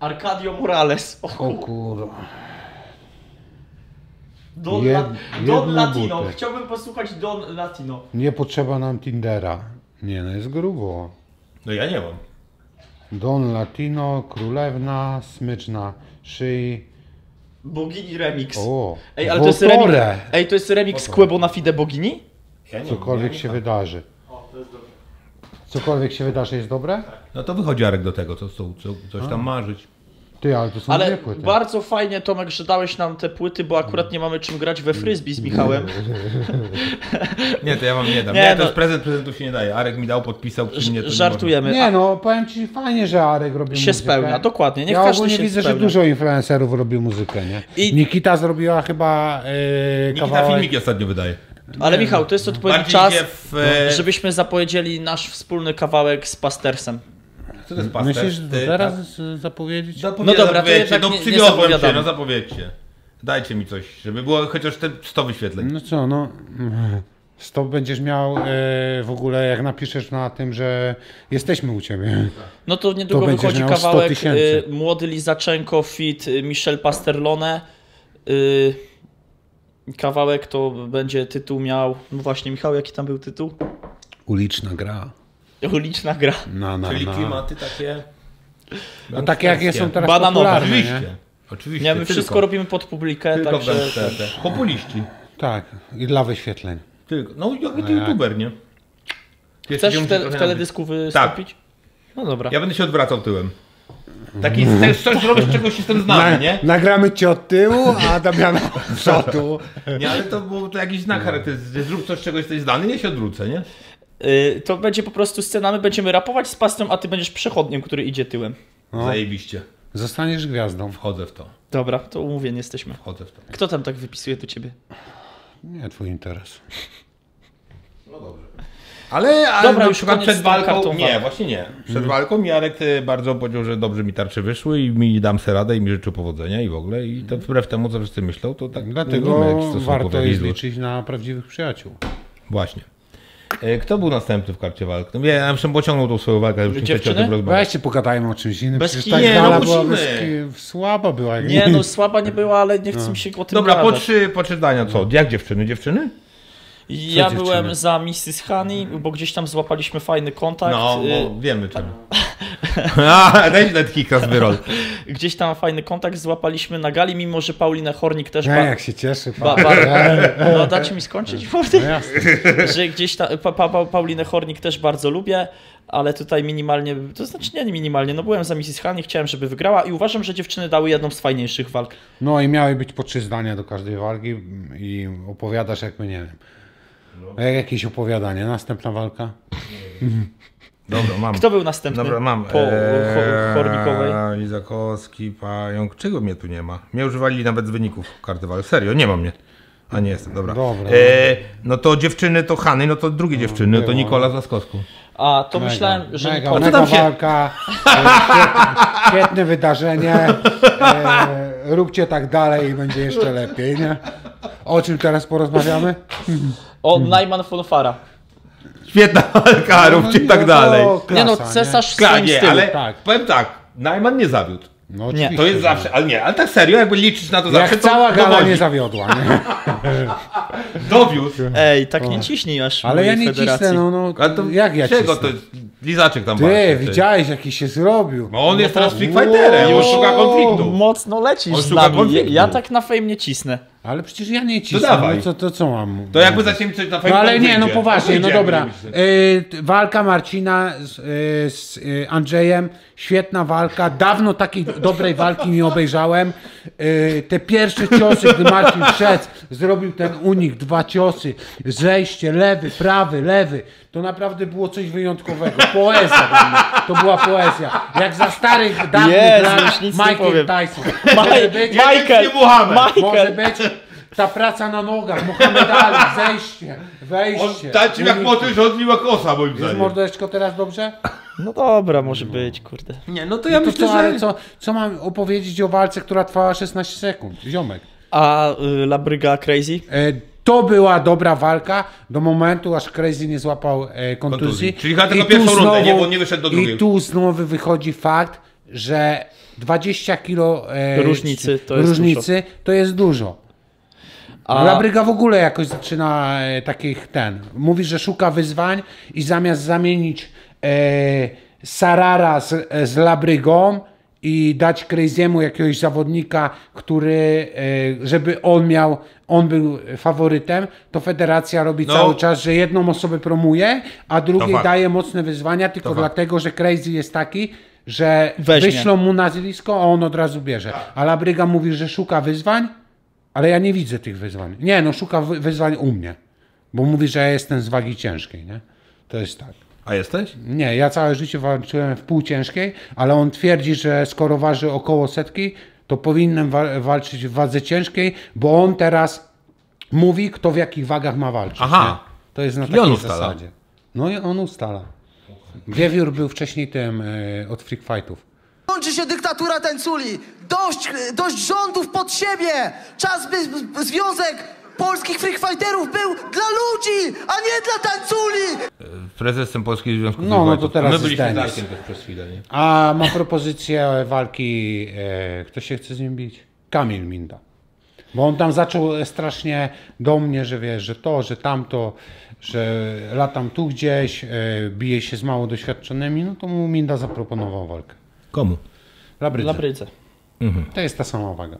Arcadio Morales. O, O kurwa. Don, Jed- La, Don Latino. buty. Chciałbym posłuchać Don Latino. Nie potrzeba nam Tindera. Nie, no jest grubo. No ja nie mam. Don Latino, Królewna, Smyczna szyi. Bogini Remix. O, Ej, ale to jest remix. Wotore. Ej, to jest remix Kłebo na Fide Bogini? Ja nie Cokolwiek się wydarzy. Cokolwiek się wydarzy jest dobre? No to wychodzi Arek do tego, co, co, co, coś tam marzyć. Ty, ale to są Ale dwie płyty. bardzo fajnie, Tomek, że dałeś nam te płyty, bo akurat nie mamy czym grać we frisbee z Michałem. Nie, to ja wam nie dam. Nie, Nie, to no. jest prezent, prezentu się nie daje. Arek mi dał, podpisał przy mnie. To nie Żartujemy. Nie no, powiem ci fajnie, że Arek robi Się muzykę. spełnia, dokładnie. Niech ja każdy ogólnie się widzę, spełnia. że dużo influencerów robi muzykę, nie? I- Nikita zrobiła chyba yy, Nikita kawałek... filmiki ostatnio wydaje. Ale Michał, to jest odpowiedni Bardziej czas, w, e, żebyśmy zapowiedzieli nasz wspólny kawałek z Pastersem. Co to jest pasterz? Myślisz, Ty, teraz tak? zapowiedzieć? Zapowiada- No dobra, to jednak no nie- nie zapowiadamy. się, no zapowiedzcie. Dajcie mi coś, żeby było chociaż te 100 wyświetleń. No co, no... Stop będziesz miał e, w ogóle, jak napiszesz na tym, że jesteśmy u ciebie. No to niedługo To wychodzi 100 kawałek y, Młody Lizaczenko fit y, Michel Pasterlone. Y, kawałek to będzie tytuł miał... No właśnie, Michał, jaki tam był tytuł? Uliczna gra. Uliczna gra. Na, na, Czyli na. klimaty takie... No takie jakie są teraz Bananowe. popularne, nie? Oczywiście. Oczywiście. Nie, my tylko. wszystko robimy pod publikę, Tylko także... bez. Populiści. Tak, i dla wyświetleń. Tylko. No jak ty jak? youtuber, nie? Jeszcze Chcesz w, te, w teledysku wystąpić? No dobra. Ja będę się odwracał tyłem. Taki, to jest coś robisz, czegoś jestem znany, nie? Nagramy cię od tyłu, a Damiana od przodu. Nie, ale to był to jakiś znak charakterystyczny. Zrób coś, czego jesteś znany, nie się odwrócę, nie? Y, to będzie po prostu scena, my będziemy rapować z pastą, a ty będziesz przechodniem, który idzie tyłem. Zajebiście. Zostaniesz gwiazdą. Wchodzę w to. Dobra, to umówieni jesteśmy. Wchodzę w to. Kto tam tak wypisuje do ciebie? Nie twój interes. Ale, ale Dobra, na już przykład przed walką. kartą Nie, właśnie nie. Przed walką Jarek e, bardzo powiedział, że dobrze mi tarcze wyszły i mi dam sobie radę i mi życzył powodzenia i w ogóle. I to wbrew temu, co wszyscy myślą, to tak nie Dlatego mamy jak w stosunku warto jest liczyć na prawdziwych przyjaciół. Właśnie. E, Kto był następny w karcie walk? No, ja bym pociągnął tą swoją walkę, żebyśmy chcieli o tym rozmawiać. Weźcie pogadajmy o czymś innym. Bez Przecież kij- ta nie, no była bez słaba była. jak Nie no, słaba nie była, ale nie chcę mi się o tym Dobra, po trzy, po trzy zdania. Co? Jak dziewczyny? Dziewczyny? Ja dziewczyny? byłem za Mrs. Honey, bo gdzieś tam złapaliśmy fajny kontakt. No, y, bo wiemy czemu. A, daj let kika z wyrol. Gdzieś tam fajny kontakt złapaliśmy na gali, mimo że Paulinę Hornik też Nie, ba- jak się cieszy. ba- Ba, No dacie mi skończyć? no jasne. że gdzieś tam pa, pa, pa, Paulinę Hornik też bardzo lubię, ale tutaj minimalnie, to znaczy nie minimalnie, no byłem za Mrs. Honey, chciałem, żeby wygrała i uważam, że dziewczyny dały jedną z fajniejszych walk. No i miały być po trzy zdania do każdej walki i opowiadasz jakby nie wiem. A jak jakieś opowiadanie, następna walka? Dobra, mam. Kto był następny Dobra, mam. po? Eee, Lizakowski, Pająk. Czego mnie tu nie ma? Mnie używali nawet z wyników karty walk. Serio, nie ma mnie. A nie jestem, dobra. Dobra. Eee, no to dziewczyny to Hany, no to drugie dziewczyny, to. Nikola z Laskowską. A, to myślałem, że mega, Nikola... mega się- walka, e, świetne, świetne wydarzenie, e, róbcie tak dalej i będzie jeszcze lepiej, nie? O czym teraz porozmawiamy? O, Najman Fonfara. Świetna walka, róbcie No, tak no, dalej. Nie no, klasa, cesarz w Klar, swoim nie, stylu. ale tak. powiem tak, Najman nie zawiódł. No, Nie, To jest zawsze, ale nie, ale tak serio, jakby liczyć na to Jak zawsze, to cała gala dowodzi. nie zawiodła, nie? Dowiózł. Ej, tak nie ciśnij aż Ale ja nie federacji. cisnę, no, no Ale to jak ja czego cisnę? to jest? Lizaczek tam Ty, walczy, widziałeś jaki się zrobił. No on jest to- teraz Street Fighterem, on szuka konfliktu. Mocno lecisz On szuka konfliktu. ja tak na fame nie cisnę. Ale przecież ja nie cisnę, dawaj. no co, to co mam? To jakby zaczniemy coś na No ale nie, no poważnie, no dobra. Y, walka Marcina z, y, z y, Andrzejem, świetna walka. Dawno takiej dobrej walki nie obejrzałem. Y, te pierwsze ciosy, gdy Marcin wszedł, zrobił ten unik, dwa ciosy, zejście, lewy, prawy, lewy. To naprawdę było coś wyjątkowego. Poezja. To była poezja. Jak za starych, dawnych Jezu, lat Michael. Tyson. Może być- Michael, nie Muhammad. może Michael. być ta praca na nogach, Mohamed Ali, zejście, On wejście. tańczy jak motyl rządliwa kosa, moim Jest zdaniem. mordeczko teraz dobrze? No dobra, może być, kurde. Nie, no to ja To myślę, co, że... ale co, co mam opowiedzieć o walce, która trwała 16 sekund? Ziomek. A y, Labryga Crazy? E, to była dobra walka do momentu, aż Crazy nie złapał e, kontuzji. Kontuzji. Czyli chyba I tylko tu pierwszą rundę, nie? Bo nie wyszedł do drugiej. I tu znowu wychodzi fakt, że 20 kilo e, Różnicy to jest różnicy to jest dużo. A- Labryga w ogóle jakoś zaczyna e, takich ten. Mówi, że szuka wyzwań i zamiast zamienić e, Sarara z, e, z Labrygą i dać Crazy'emu jakiegoś zawodnika, który, e, żeby on miał, on był faworytem, to federacja robi No. cały czas, że jedną osobę promuje, a drugiej fakt. daje mocne wyzwania, tylko fakt. dlatego, że Crazy jest taki, że Weźmie. wyślą mu nazwisko, a on od razu bierze. A Labryga mówi, że szuka wyzwań, ale ja nie widzę tych wyzwań. Nie, no szuka wy- wyzwań u mnie. Bo mówi, że ja jestem z wagi ciężkiej, nie? To jest tak. A jesteś? Nie, ja całe życie walczyłem w półciężkiej, ale on twierdzi, że skoro waży około setki, to powinienem wa- walczyć w wadze ciężkiej, bo on teraz mówi, kto w jakich wagach ma walczyć. Aha. Nie? To jest na on takiej zasadzie. No i on ustala. Wiewiór był wcześniej tym e, od freak fightów. Kończy się dyktatura tańculi. Dość, dość rządów pod siebie. Czas, by Związek Polskich Freak Fighterów był dla ludzi, a nie dla tańculi. Prezesem Polskiego Związku No, no to teraz My jest byliśmy Denis. Zajkiem też przez chwilę, nie? A ma propozycję walki, e, kto się chce z nim bić? Kamil Minda. Bo on tam zaczął strasznie do mnie, że wiesz, że to, że tamto, że latam tu gdzieś, e, bije się z mało doświadczonymi, no to mu Minda zaproponował walkę. Komu? Labrydze. Labrydze. To jest ta sama waga.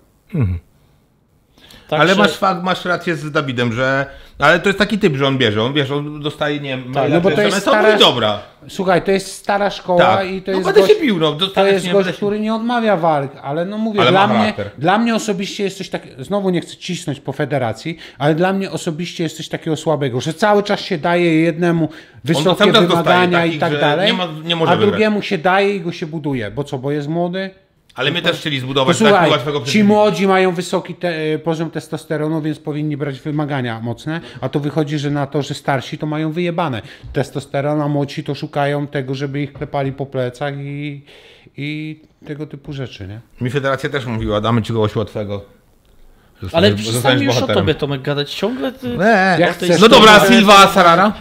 Także, Ale masz, fakt, masz rację z Dawidem, że Ale to jest taki typ, że on bierze, on wiesz, on dostaje, nie wiem, maila no bo to jest stara- dobra. Słuchaj, to jest stara szkoła Tak. i to No jest będę gość, się bił, no, to jest gość, się- który nie odmawia walk, ale no mówię, Ale dla mnie, charakter. dla mnie osobiście jest coś takiego, znowu nie chcę cisnąć po federacji, ale dla mnie osobiście jest coś takiego słabego, że cały czas się daje jednemu wysokie wymagania takich, i tak dalej, nie ma- nie a drugiemu się daje i go się buduje, bo co, bo jest młody? Ale my też chcieli zbudować Posłuchaj, tak łatwego ci młodzi mają wysoki te, poziom testosteronu, więc powinni brać wymagania mocne, a to wychodzi, że na to, że starsi to mają wyjebane. Testosteron, a młodsi to szukają tego, żeby ich klepali po plecach i, i tego typu rzeczy, nie? Mi federacja też mówiła, damy ci kogoś łatwego. Ale Zostaniesz- przestań już o bohaterem. tobie, Tomek, gadać ciągle. Ty... Nie, o tej chcesz, No dobra, ale- Silva, Sarara?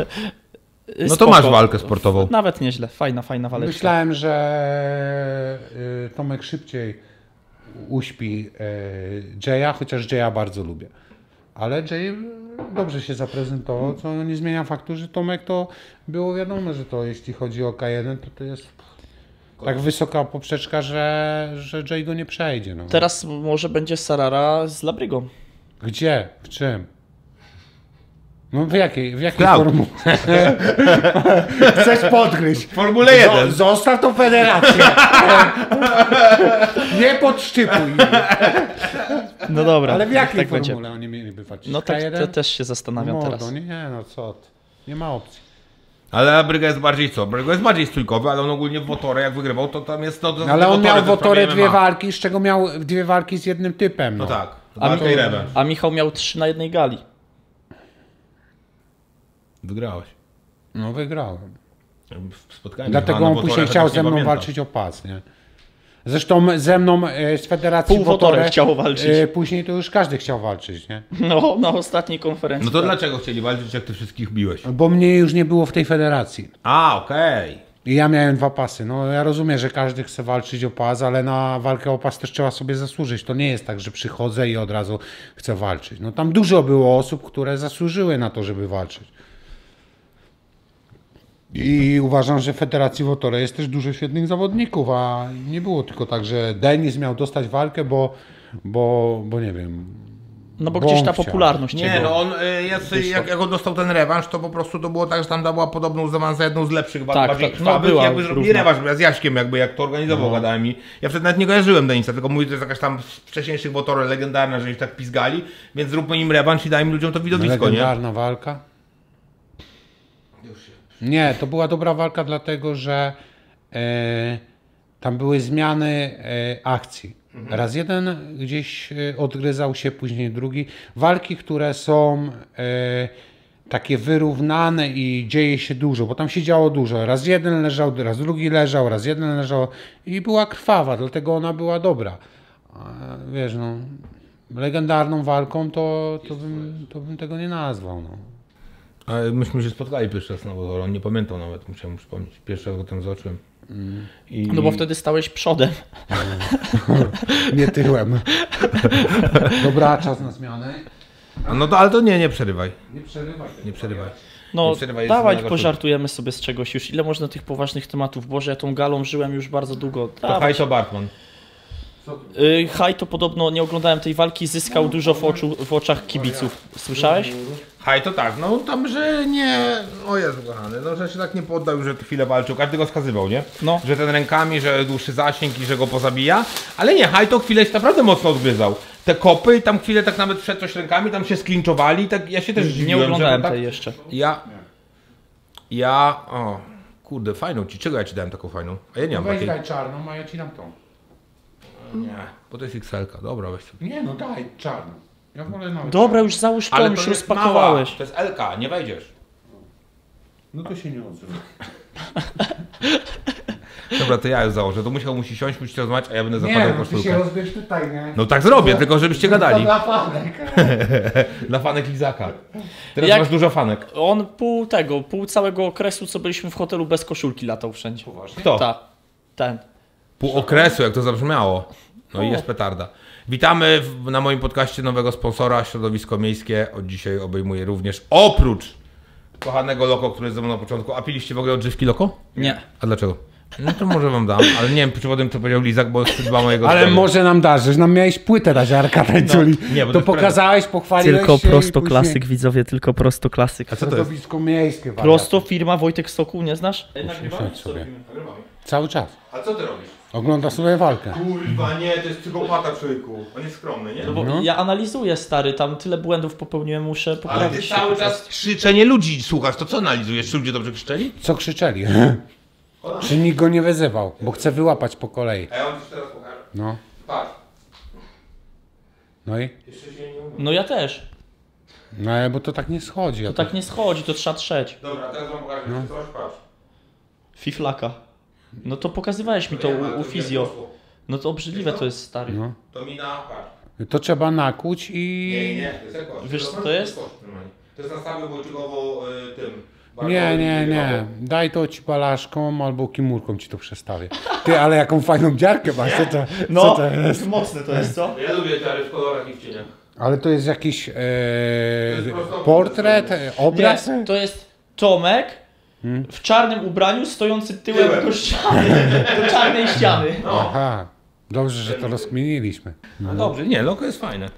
No to Spoko. masz walkę sportową. Nawet nieźle, fajna, fajna waleczka. Myślałem, że y, Tomek szybciej uśpi y, Jaya, chociaż Jaya bardzo lubię. Ale Jay dobrze się zaprezentował, co nie zmienia faktu, że Tomek to było wiadomo, że to jeśli chodzi o K1, to to jest tak wysoka poprzeczka, że, że Jay go nie przejdzie. No. Teraz może będzie Sarara z Labrygą. Gdzie? W czym? No w jakiej, w jakiej Cloud. formule? Chcesz podgryźć? W Formule 1. Zo- Zostaw tą federację. Nie podszczypuj. No dobra, Ale w jakiej tak będzie. formule oni mieliby walczyć? No tak, K1? to też się zastanawiam Mordo, teraz. Nie, no co ty. Nie ma opcji. Ale Bryga jest bardziej co? Bryga jest bardziej stójkowy, ale on ogólnie w Wotorę jak wygrywał, to tam jest... No, to- Ale on miał w dwie walki, z czego miał dwie walki z jednym typem. No, No tak. A, a Michał miał trzy na jednej gali. Wygrałeś. No wygrałem. Spotkałem Dlatego on później chciał ze mną pamiętam. walczyć o pas, nie? Zresztą ze mną e, z Federacji Pół chciało walczyć. e, Później to już każdy chciał walczyć, nie? No, na ostatniej konferencji. No to tak. dlaczego chcieli walczyć, jak ty wszystkich biłeś? Bo mnie już nie było w tej federacji. A, okej. I ja miałem dwa pasy. No ja rozumiem, że każdy chce walczyć o pas, ale na walkę o pas też trzeba sobie zasłużyć. To nie jest tak, że przychodzę i od razu chcę walczyć. No tam dużo było osób, które zasłużyły na to, żeby walczyć. I uważam, że w Federacji Wotore jest też dużo świetnych zawodników, a nie było tylko tak, że Denis miał dostać walkę, bo, bo, bo nie wiem. No bo bo gdzieś ta chciał. popularność Nie, no on, jest, jak, jak on dostał ten rewanż, to po prostu to było tak, że tam była podobno uznawana za jedną z lepszych walk, Tak, bardziej tak, no krwawych, była jakby zrobili rewanż z Jaśkiem, jakby jak to organizował, gadałem i ja wtedy nawet nie kojarzyłem Denisa, tylko mówię, to jest jakaś tam z wcześniejszych Wotorę legendarna, że ich tak pizgali, więc zróbmy im rewanż i dajmy ludziom to widowisko, nie? Legendarna walka. Nie, to była dobra walka, dlatego że e, tam były zmiany e, akcji. Raz jeden gdzieś e, odgryzał się, później drugi. Walki, które są e, takie wyrównane i dzieje się dużo, bo tam się działo dużo. Raz jeden leżał, raz drugi leżał, raz jeden leżał i była krwawa, dlatego ona była dobra. Wiesz, no, legendarną walką to, to, bym, to bym tego nie nazwał. No. Ale myśmy się spotkali pierwszy raz na Wotorze, on nie pamiętał nawet, musiałem mu przypomnieć. Pierwszy raz go tam zobaczyłem. I... No bo wtedy stałeś przodem. Nie tyłem. Dobra, czas na zmianę. A No to, ale to nie, nie przerywaj, Nie przerywaj. nie przerywaj. No Nie przerywaj, jest dawaj, pożartujemy sobie z czegoś już. Ile można tych poważnych tematów? Boże, ja tą galą żyłem już bardzo długo. To Dawaj. Hajto Bartman. Y, Haj to podobno, nie oglądałem tej walki, zyskał dużo w, oczu, w oczach kibiców. Słyszałeś? Haj, to tak, no tam, że nie, o Jezu kochany, no że się tak nie poddał, że chwilę walczył, każdy go skazywał, nie? No. Że ten rękami, że dłuższy zasięg i że go pozabija, ale nie, Haj to chwilę się naprawdę mocno odgryzał. Te kopy i tam chwilę tak nawet przed coś rękami, tam się sklinczowali, tak ja się też Nie zdziwiłem, oglądałem tak, jeszcze. Ja, ja, o, kurde, fajną ci, czego ja ci dałem taką fajną? A ja nie mam Weź takiej. daj czarną, a ja ci dam tą. Nie, bo to jest XL-ka, dobra, weź sobie. Nie, no daj czarną. Ja wolę nawet Dobra, już załóż Ale już to jest mała, rozpakowałeś. to jest LK, nie wejdziesz. No to się nie odzywam. Dobra, to ja już założę, to musiał musi siąść, musicie rozmawiać, a ja będę zakładał Nie, no ty koszulkę. się rozbierz tutaj, nie? No tak zrobię, tylko żebyście To gadali. dla fanek. Dla fanek Lizaka. Teraz Jak- masz dużo fanek. On pół tego, pół całego okresu, co byliśmy w hotelu bez koszulki latał wszędzie. Kto? Ta, ten. Pół okresu, jak to zabrzmiało. No i jest petarda. Witamy w, na moim podcaście nowego sponsora, Środowisko Miejskie. Od dzisiaj obejmuje również, oprócz kochanego Loko, który jest ze mną na początku. A piliście w ogóle odżywki Loko? Nie. A dlaczego? No to może wam dam, ale nie wiem przewodem co powiedział Lizak, bo jest dwa mojego Ale zdania. może nam dasz, że nam miałeś płytę dać Arka Tańculi. No, nie, bo to pokazałeś, pochwaliłeś Tylko się i prosto później- klasyk, widzowie, tylko prosto klasyk. A co to jest? Środowisko miejskie. wariaty. Prosto firma Wojtek Soku, nie znasz? Sobie. Cały czas. A co ty robisz? Ogląda sobie walkę. Kurwa, nie, to jest psychopata człowieku. On jest skromny, nie? No bo ja analizuję, stary, tam tyle błędów popełniłem, muszę Ale ty poprawić cały czas krzyczenie ludzi słuchasz, to co analizujesz? Czy ludzie dobrze krzyczeli? Co krzyczeli? Czy nikt go nie wyzywał? Bo chce wyłapać po kolei. A ja on ci teraz pokażę. No. Patrz. No i? Jeszcze się nie umie. No ja też. No ale bo to tak nie schodzi. To tak nie schodzi, to trzeba trzeć. Dobra, teraz wam pokażę No. coś, patrz. Fiflaka. No to pokazywałeś mi to u, u to fizjo. No to obrzydliwe to jest, stary. No. To mina, patrz. To trzeba nakłuć i... Nie, nie, to jest. Wiesz, co to jest? To jest nastawy wojczykowo y, tym. Nie, nie, nie. Daj to ci palaszką albo kimurką ci to przestawię. Ty, ale jaką fajną dziarkę masz. Co to, No, co to jest? mocne to jest, co? Ja lubię dziary w kolorach i w cieniach. Ale to jest jakiś e, jest prosto- portret, obraz? Nie, to jest Tomek w czarnym ubraniu stojący tyłem Tyłem. do ściany, do czarnej ściany. Aha. Dobrze, że to rozkminiliśmy. No dobrze, nie, loko jest fajne.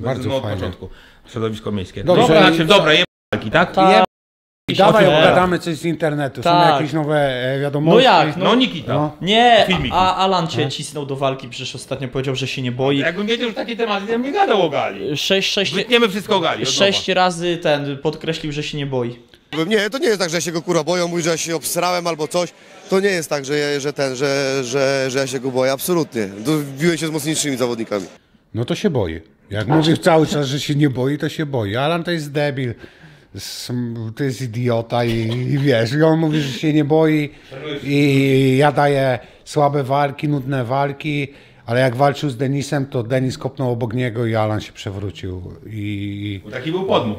Bardzo no, od fajne. początku. Środowisko miejskie. Dobrze, dobra, i- znaczy, dobra, je walki, tak? Tak. I dawaj obgadamy coś z internetu. Są Tak. jakieś nowe e, wiadomości? No jak, No Nikita. No. Nie, Filmiki. a Alan cię cisnął do walki, przecież ostatnio powiedział, że się nie boi. Jakbym wiedział, że takie tematy, to bym nie gadał o gali. Sześć, sześć, Wytniemy wszystko o gali. sześć razy ten podkreślił, że się nie boi. Nie, to nie jest tak, że ja się go kurwa boję, mówi, że ja się obsrałem albo coś. To nie jest tak, że, ja- że ten, że, że, że ja się go boję, absolutnie. Biłem się z mocniejszymi zawodnikami. No to się boi. Jak mówił cały czas, że się nie boi, to się boi. Alan to jest debil. To jest idiota i, i wiesz, i on mówi, że się nie boi i ja daję słabe walki, nudne walki, ale jak walczył z Denisem, to Denis kopnął obok niego i Alan się przewrócił. I Bo taki był podmuch.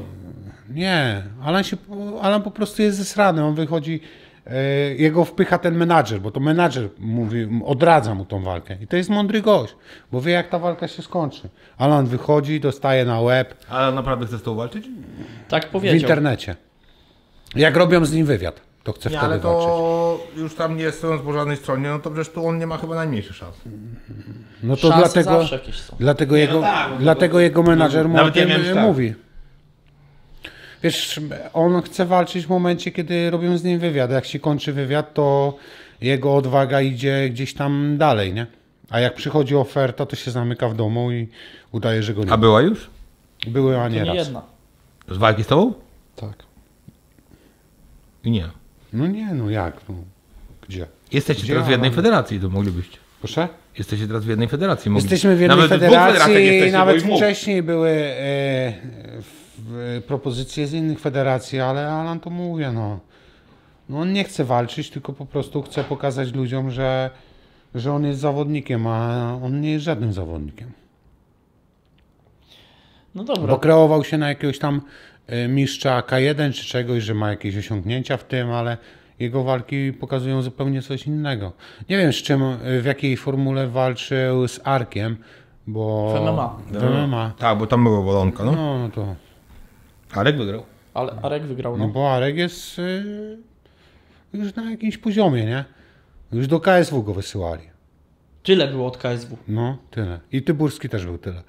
Nie, Alan, się, Alan po prostu jest zesrany, on wychodzi, e, jego wpycha ten menadżer, bo to menadżer mówi, odradza mu tą walkę. I to jest mądry gość, bo wie jak ta walka się skończy. Alan wychodzi, dostaje na łeb Ale naprawdę chcesz z tą walczyć? Tak w powiedział. internecie. Jak robią z nim wywiad, to chce Nie, wtedy ale walczyć. to już tam nie stojąc po żadnej stronie, no to przecież tu on nie ma chyba najmniejszych szans. No to Szanse dlatego, zawsze jakieś są. dlatego, jego, tak, no to- dlatego jego menadżer mu o tym e, tak. Wiesz, on chce walczyć w momencie, kiedy robią z nim wywiad. Jak się kończy wywiad, to jego odwaga idzie gdzieś tam dalej, nie? A jak przychodzi oferta, to się zamyka w domu i udaje, że go nie A była już? Były, a To nie nie raz. jedna. Z walki z tobą? Tak. I nie. No nie, no jak? No. Gdzie? Jesteście Gdzie teraz w jednej Alan? federacji, to moglibyście. Proszę? Jesteście teraz w jednej federacji. Mogli... Jesteśmy w jednej Nawet federacji i nawet wcześniej były e, w, propozycje z innych federacji, ale Alan to mówię, no. no. On nie chce walczyć, tylko po prostu chce pokazać ludziom, że, że on jest zawodnikiem, a on nie jest żadnym zawodnikiem. No dobra. Bo kreował się na jakiegoś tam e, mistrza K1 czy czegoś, że ma jakieś osiągnięcia w tym, ale jego walki pokazują zupełnie coś innego. Nie wiem z czym, e, w jakiej formule walczył z Arkiem, bo... W MMA. Tak, bo tam była bolonka, no. No, no to... Arek wygrał. Ale Arek wygrał, No no. bo Arek jest y, już na jakimś poziomie, nie? Już do KSW go wysyłali. Tyle było od KSW. No, tyle. I Tyburski też był tyle.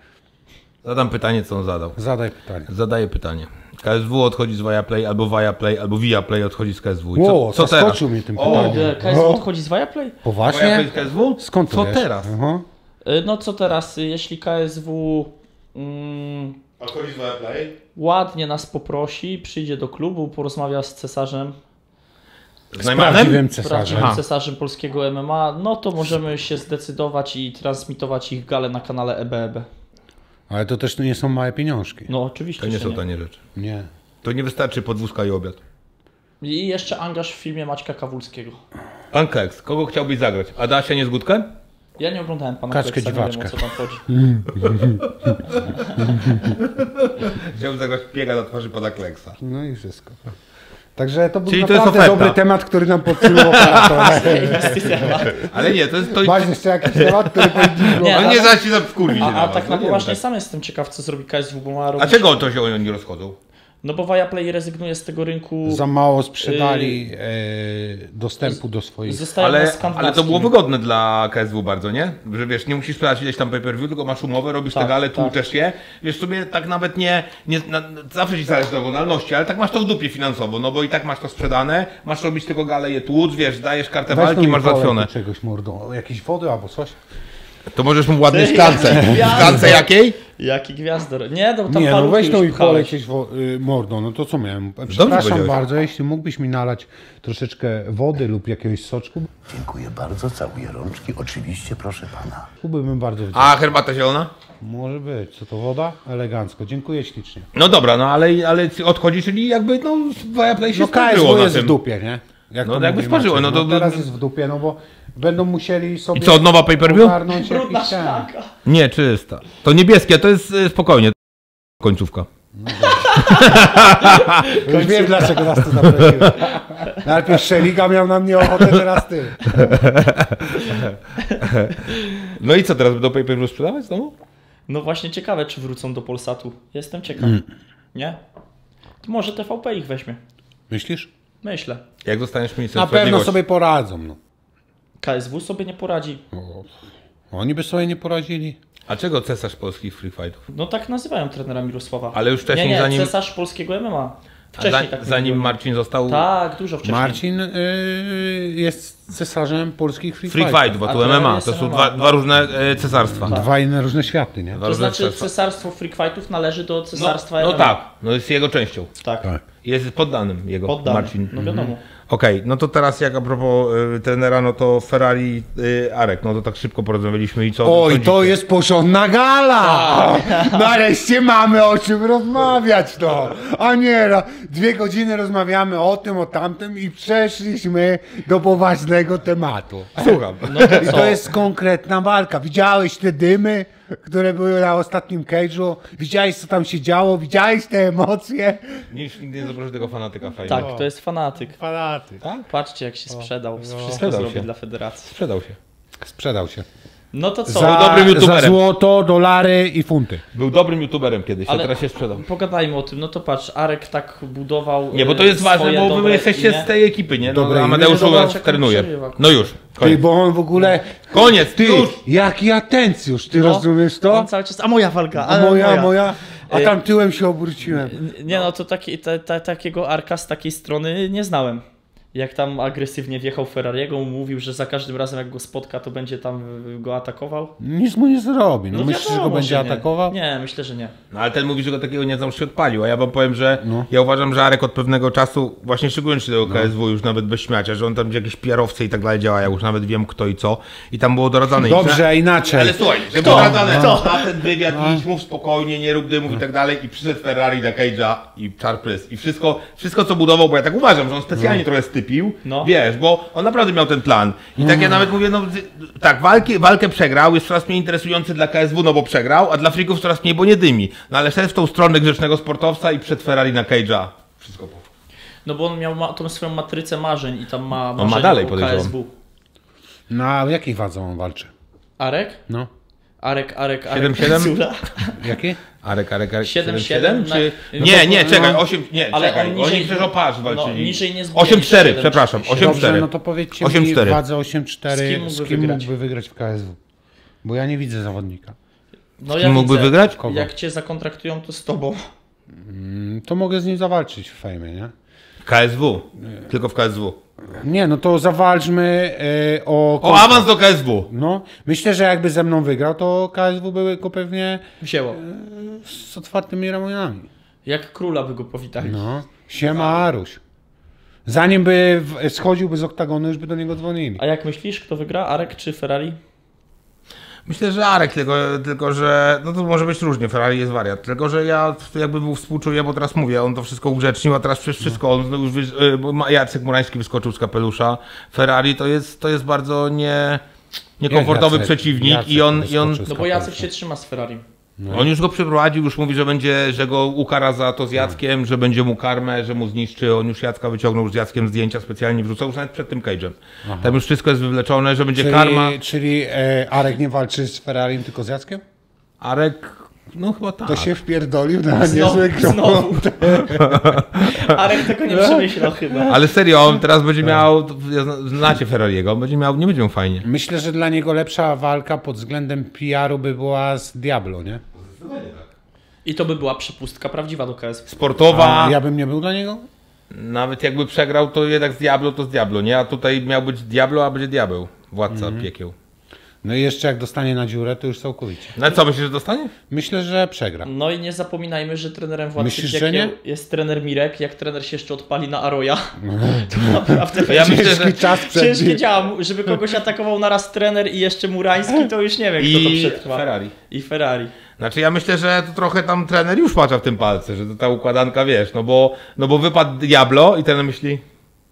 Zadam pytanie, co on zadał. Zadaj pytanie. Zadaję pytanie. KSW odchodzi z Viaplay, albo Viaplay, albo Viaplay odchodzi z KSW. I Ło, co, co teraz? mnie tym O, pytaniem. Kurde, KSW O. odchodzi z Viaplay? Poważnie? Viaplay z KSW? Skąd to Co wiesz? teraz? Aha. Y, No co teraz, y, jeśli KSW mm, Odchodzi z Viaplay? Ładnie nas poprosi, przyjdzie do klubu, porozmawia z cesarzem, Z prawdziwym cesarzem. prawdziwym cesarzem polskiego MMA, no to możemy się zdecydować i transmitować ich galę na kanale E EBEB. Ale to też nie są małe pieniążki. No oczywiście, To nie są tanie rzeczy. Nie. To nie wystarczy podwózka i obiad. I jeszcze angaż w filmie Maćka Kawulskiego. Pan Kleks, kogo chciałbyś zagrać? Adasia Niezgódkę? Ja nie oglądałem pana Kaczkę Kleksa, nie wiem o dziwaczkę. co tam chodzi. Chciałbym zagrać piega na twarzy pana Kleksa. No i wszystko. Także to był Czyli to jest naprawdę oferta. dobry temat, który nam podsunął operator. Ale nie, to jest... To... Masz jeszcze jakiś temat, który powinniśmy... Nie, On a- nie zacznie za wkurwić się A, a tak No na poważnie tak. sam jestem ciekaw, co zrobi KSW, bo ma A robić... czego to się oni nie rozchodzą? No bo Viaplay rezygnuje z tego rynku. Za mało sprzedali Yy, dostępu do swoich. Ale, ale to było wygodne dla KSW bardzo, nie? Że wiesz, nie musisz sprzedać ileś tam pay-per-view, tylko masz umowę, robisz Tak, te gale, tak. tłuczesz je. Wiesz, w sumie tak nawet nie, nie na, zawsze ci zależy od oglądalności, ale tak masz to w dupie finansowo, no bo i tak masz to sprzedane, masz robić tylko gale, je tłuc, wiesz, dajesz kartę Weź walki, masz załatwione. czegoś mordą, jakieś wody albo coś. To możesz mu ładnej Ty, szklance. szklance jakiej? Jaki gwiazdor. Nie, no tam Nie, no weź no i polecieć wo- y, mordą, no to co miałem? Przepraszam bardzo, jeśli mógłbyś mi nalać troszeczkę wody lub jakiegoś soczku, Dziękuję bardzo, całuję rączki. Oczywiście, proszę pana. byłbym bardzo wdzięczny. A herbata zielona? Może być, co to woda? Elegancko, dziękuję ślicznie. No dobra, no ale, ale odchodzi, czyli jakby no Viaplay się No KSW na jest tym. w dupie, nie? Jak No to jakby spożyło, Maciek, no to- teraz jest w dupie, no bo będą musieli sobie I co, od nowa pay-per-view? ogarnąć Brudna jakiś ten. szklaka. Nie, czysta. To niebieskie, to jest y, spokojnie. Końcówka. Już wiem dlaczego nas tu zaprosiłeś. Najpierw Szeliga miał na mnie ochotę, teraz ty. No i co, teraz będą pay-per-view sprzedawać znowu? No właśnie ciekawe, czy wrócą do Polsatu. Jestem ciekaw. Mm. Nie? To może TVP ich weźmie. Myślisz? Myślę. Jak zostaniesz ministrem Na pewno sobie poradzą. No. KSW sobie nie poradzi. Oni by sobie nie poradzili. A czego cesarz polskich free fightów? No tak nazywają trenera Mirosława. Ale już wcześniej nie, nie, zanim- cesarz polskiego MMA. Wcześniej za, tak zanim mówiłem. Marcin został Tak, dużo wcześniej. Marcin y, jest cesarzem polskich free, free fightów. fight, bo A to MMA, to są MMA, dwa, no. dwa różne e, cesarstwa. Dwa inne różne światy, nie? Dwa To znaczy cesarstwa. cesarstwo freak fightów należy do No, cesarstwa no MMA. tak, no jest jego częścią. Tak. Tak. Jest poddanym jego, Poddany. Marcin. No wiadomo. Okej, no to teraz jak a propos y, trenera, no to Ferrari y, Arek, no to tak szybko porozmawialiśmy i co? Oj, to jest porządna gala! Nareszcie mamy o czym rozmawiać, no! A nie, no, dwie godziny rozmawiamy o tym, o tamtym i przeszliśmy do poważnego tematu. Słucham. No to I to jest konkretna walka. Widziałeś te dymy, które były na ostatnim cage'u? Widziałeś, co tam się działo? Widziałeś te emocje? Niż nigdy nie zobaczysz tego fanatyka fajnie. Tak, to jest fanatyk. Fanaty. Patrzcie jak się sprzedał. Wszystko Sprzedał zrobi się. dla federacji. Sprzedał się. Sprzedał się. No to co? Za, dobrym za youtuberem. złoto, dolary i funty. Był dobrym youtuberem kiedyś, Ale- a teraz się sprzedał. Pogadajmy o tym. No to patrz, Arek tak budował. Nie, bo to e, jest ważne, bo wy jesteście z tej ekipy, nie? No, Dobre Amadeusz imię, u nas czekam, trenuje. No już, Ty, koniec. bo on w ogóle... Koniec, Ty, już! jaki atencjusz, ty No, rozumiesz to? On cały czas. A moja walka. A moja, moja, a tam tyłem się obróciłem. Nie no, to taki, ta, ta, takiego Arka z takiej strony nie znałem. Jak tam agresywnie wjechał Ferrariego, mówił, że za każdym razem jak go spotka, to będzie tam y, go atakował. Nic mu nie zrobi. No, myślisz, że go będzie nie. atakował? Nie, myślę, że nie. No ale ten mówi, że go takiego nie znam, się odpalił, a ja wam powiem, że No. ja uważam, że Arek od pewnego czasu, właśnie szczególnie się tego KSW, już nawet bez śmiacia, że on tam gdzie jakieś PR-owcy i tak dalej działa, ja już nawet wiem kto i co. I tam było doradzane. Dobrze, a inaczej. Ale słuchaj, że było doradzane, Kto? na ten wywiad idź, mów spokojnie, nie rób dymów i tak dalej i przyszedł Ferrari na Cage'a i Charles i wszystko, wszystko co budował, bo ja tak uważam, że on specjalnie trochę stypił, No. wiesz, bo on naprawdę miał ten plan. I tak ja nawet mówię, no tak, walki, walkę przegrał, jest coraz mniej interesujący dla KSW, no bo przegrał, a dla freaków coraz mniej, bo nie dymi. No ale szedł w tą stronę grzecznego sportowca i przed Ferrari na Cage'a. Wszystko poszło. No bo on miał ma, tą swoją matrycę marzeń i tam ma ma marzenia dalej, o podejrzewam. KSW. No a w jakiej wadze on walczy? Arek? No. Arek, Arek, Arek. 7-7? Cula. Jakie? Arek, Arek, Arek. 7-7 7-7, czy... na- Nie, nie, no, czekaj, no. 8, nie, Ale czekaj, on niżej- oni przecież o parz no, walczyli. niżej nie niż 8-4, 7, przepraszam, czy 8-4. Dobrze, no to powiedzcie mi 8-4. w wadze 8-4, Z kim z mógłby kim wygrać? mógłby wygrać w KSW? Bo ja nie widzę zawodnika. No kim mógłby widzę, wygrać? Kogo? Jak cię zakontraktują, to z tobą. Mm, To mogę z nim zawalczyć w fejmie, nie? KSW, tylko w KSW. Nie, no to zawalczmy e, o... O awans do KSW. No, myślę, że jakby ze mną wygrał, to KSW by go pewnie Wzięło. z otwartymi ramionami. Jak króla by go powitali. No, siema Aruś. Zanim by w, schodziłby z oktagonu, już by do niego dzwonili. A jak myślisz, kto wygra? Arek czy Ferrari? Myślę, że Arek, tylko, tylko że, no to może być różnie, Ferrari jest wariat, tylko że ja jakby był współczuję, bo teraz mówię, on to wszystko ugrzecznił, a teraz przecież wszystko, on już, wy- Jacek Murański wyskoczył z kapelusza, Ferrari to jest, to jest bardzo nie, niekomfortowy Jacek? przeciwnik Jacek i on, i on, No bo Jacek się trzyma z Ferrari. On już go przeprowadził, już mówi, że będzie, że go ukara za to z Jackiem, że będzie mu karmę, że mu zniszczy, on już Jacka wyciągnął już z Jackiem zdjęcia, specjalnie wrzucał, już nawet przed tym cage'em. Tam już wszystko jest wywleczone, że będzie Czyli, karma. czyli e, Arek nie walczy z Ferrarim, tylko z Jackiem? Arek No chyba tak. To się wpierdolił na niezły znowu. Arek tego nie przemyślał chyba. Ale serio, on teraz będzie miał, ja zna- znacie Ferrariego, on będzie miał, nie będzie miał fajnie. Myślę, że dla niego lepsza walka pod względem PR-u by była z Diablo, nie? I to by była przepustka prawdziwa do KSW. Sportowa, A ja bym nie był dla niego? nawet jakby przegrał, to jednak z Diablo to z Diablo, nie? A tutaj miał być Diablo, a będzie Diabeł, władca Mhm. piekieł. No i jeszcze jak dostanie na dziurę, to już całkowicie. No co, myślisz, że dostanie? Myślę, że przegra. No i nie zapominajmy, że trenerem władcy Myślisz, że nie? jest trener Mirek. Jak trener się jeszcze odpali na Aroja, to naprawdę To ja myślę, że- czas przed ciężkie działa. Żeby kogoś atakował naraz trener i jeszcze Murański, to już nie wiem, kto to I przetrwa. Ferrari. I Ferrari. Znaczy ja myślę, że to trochę tam trener już macza w tym palce, że to ta układanka, wiesz, no bo, no bo wypadł Diablo i ten myśli,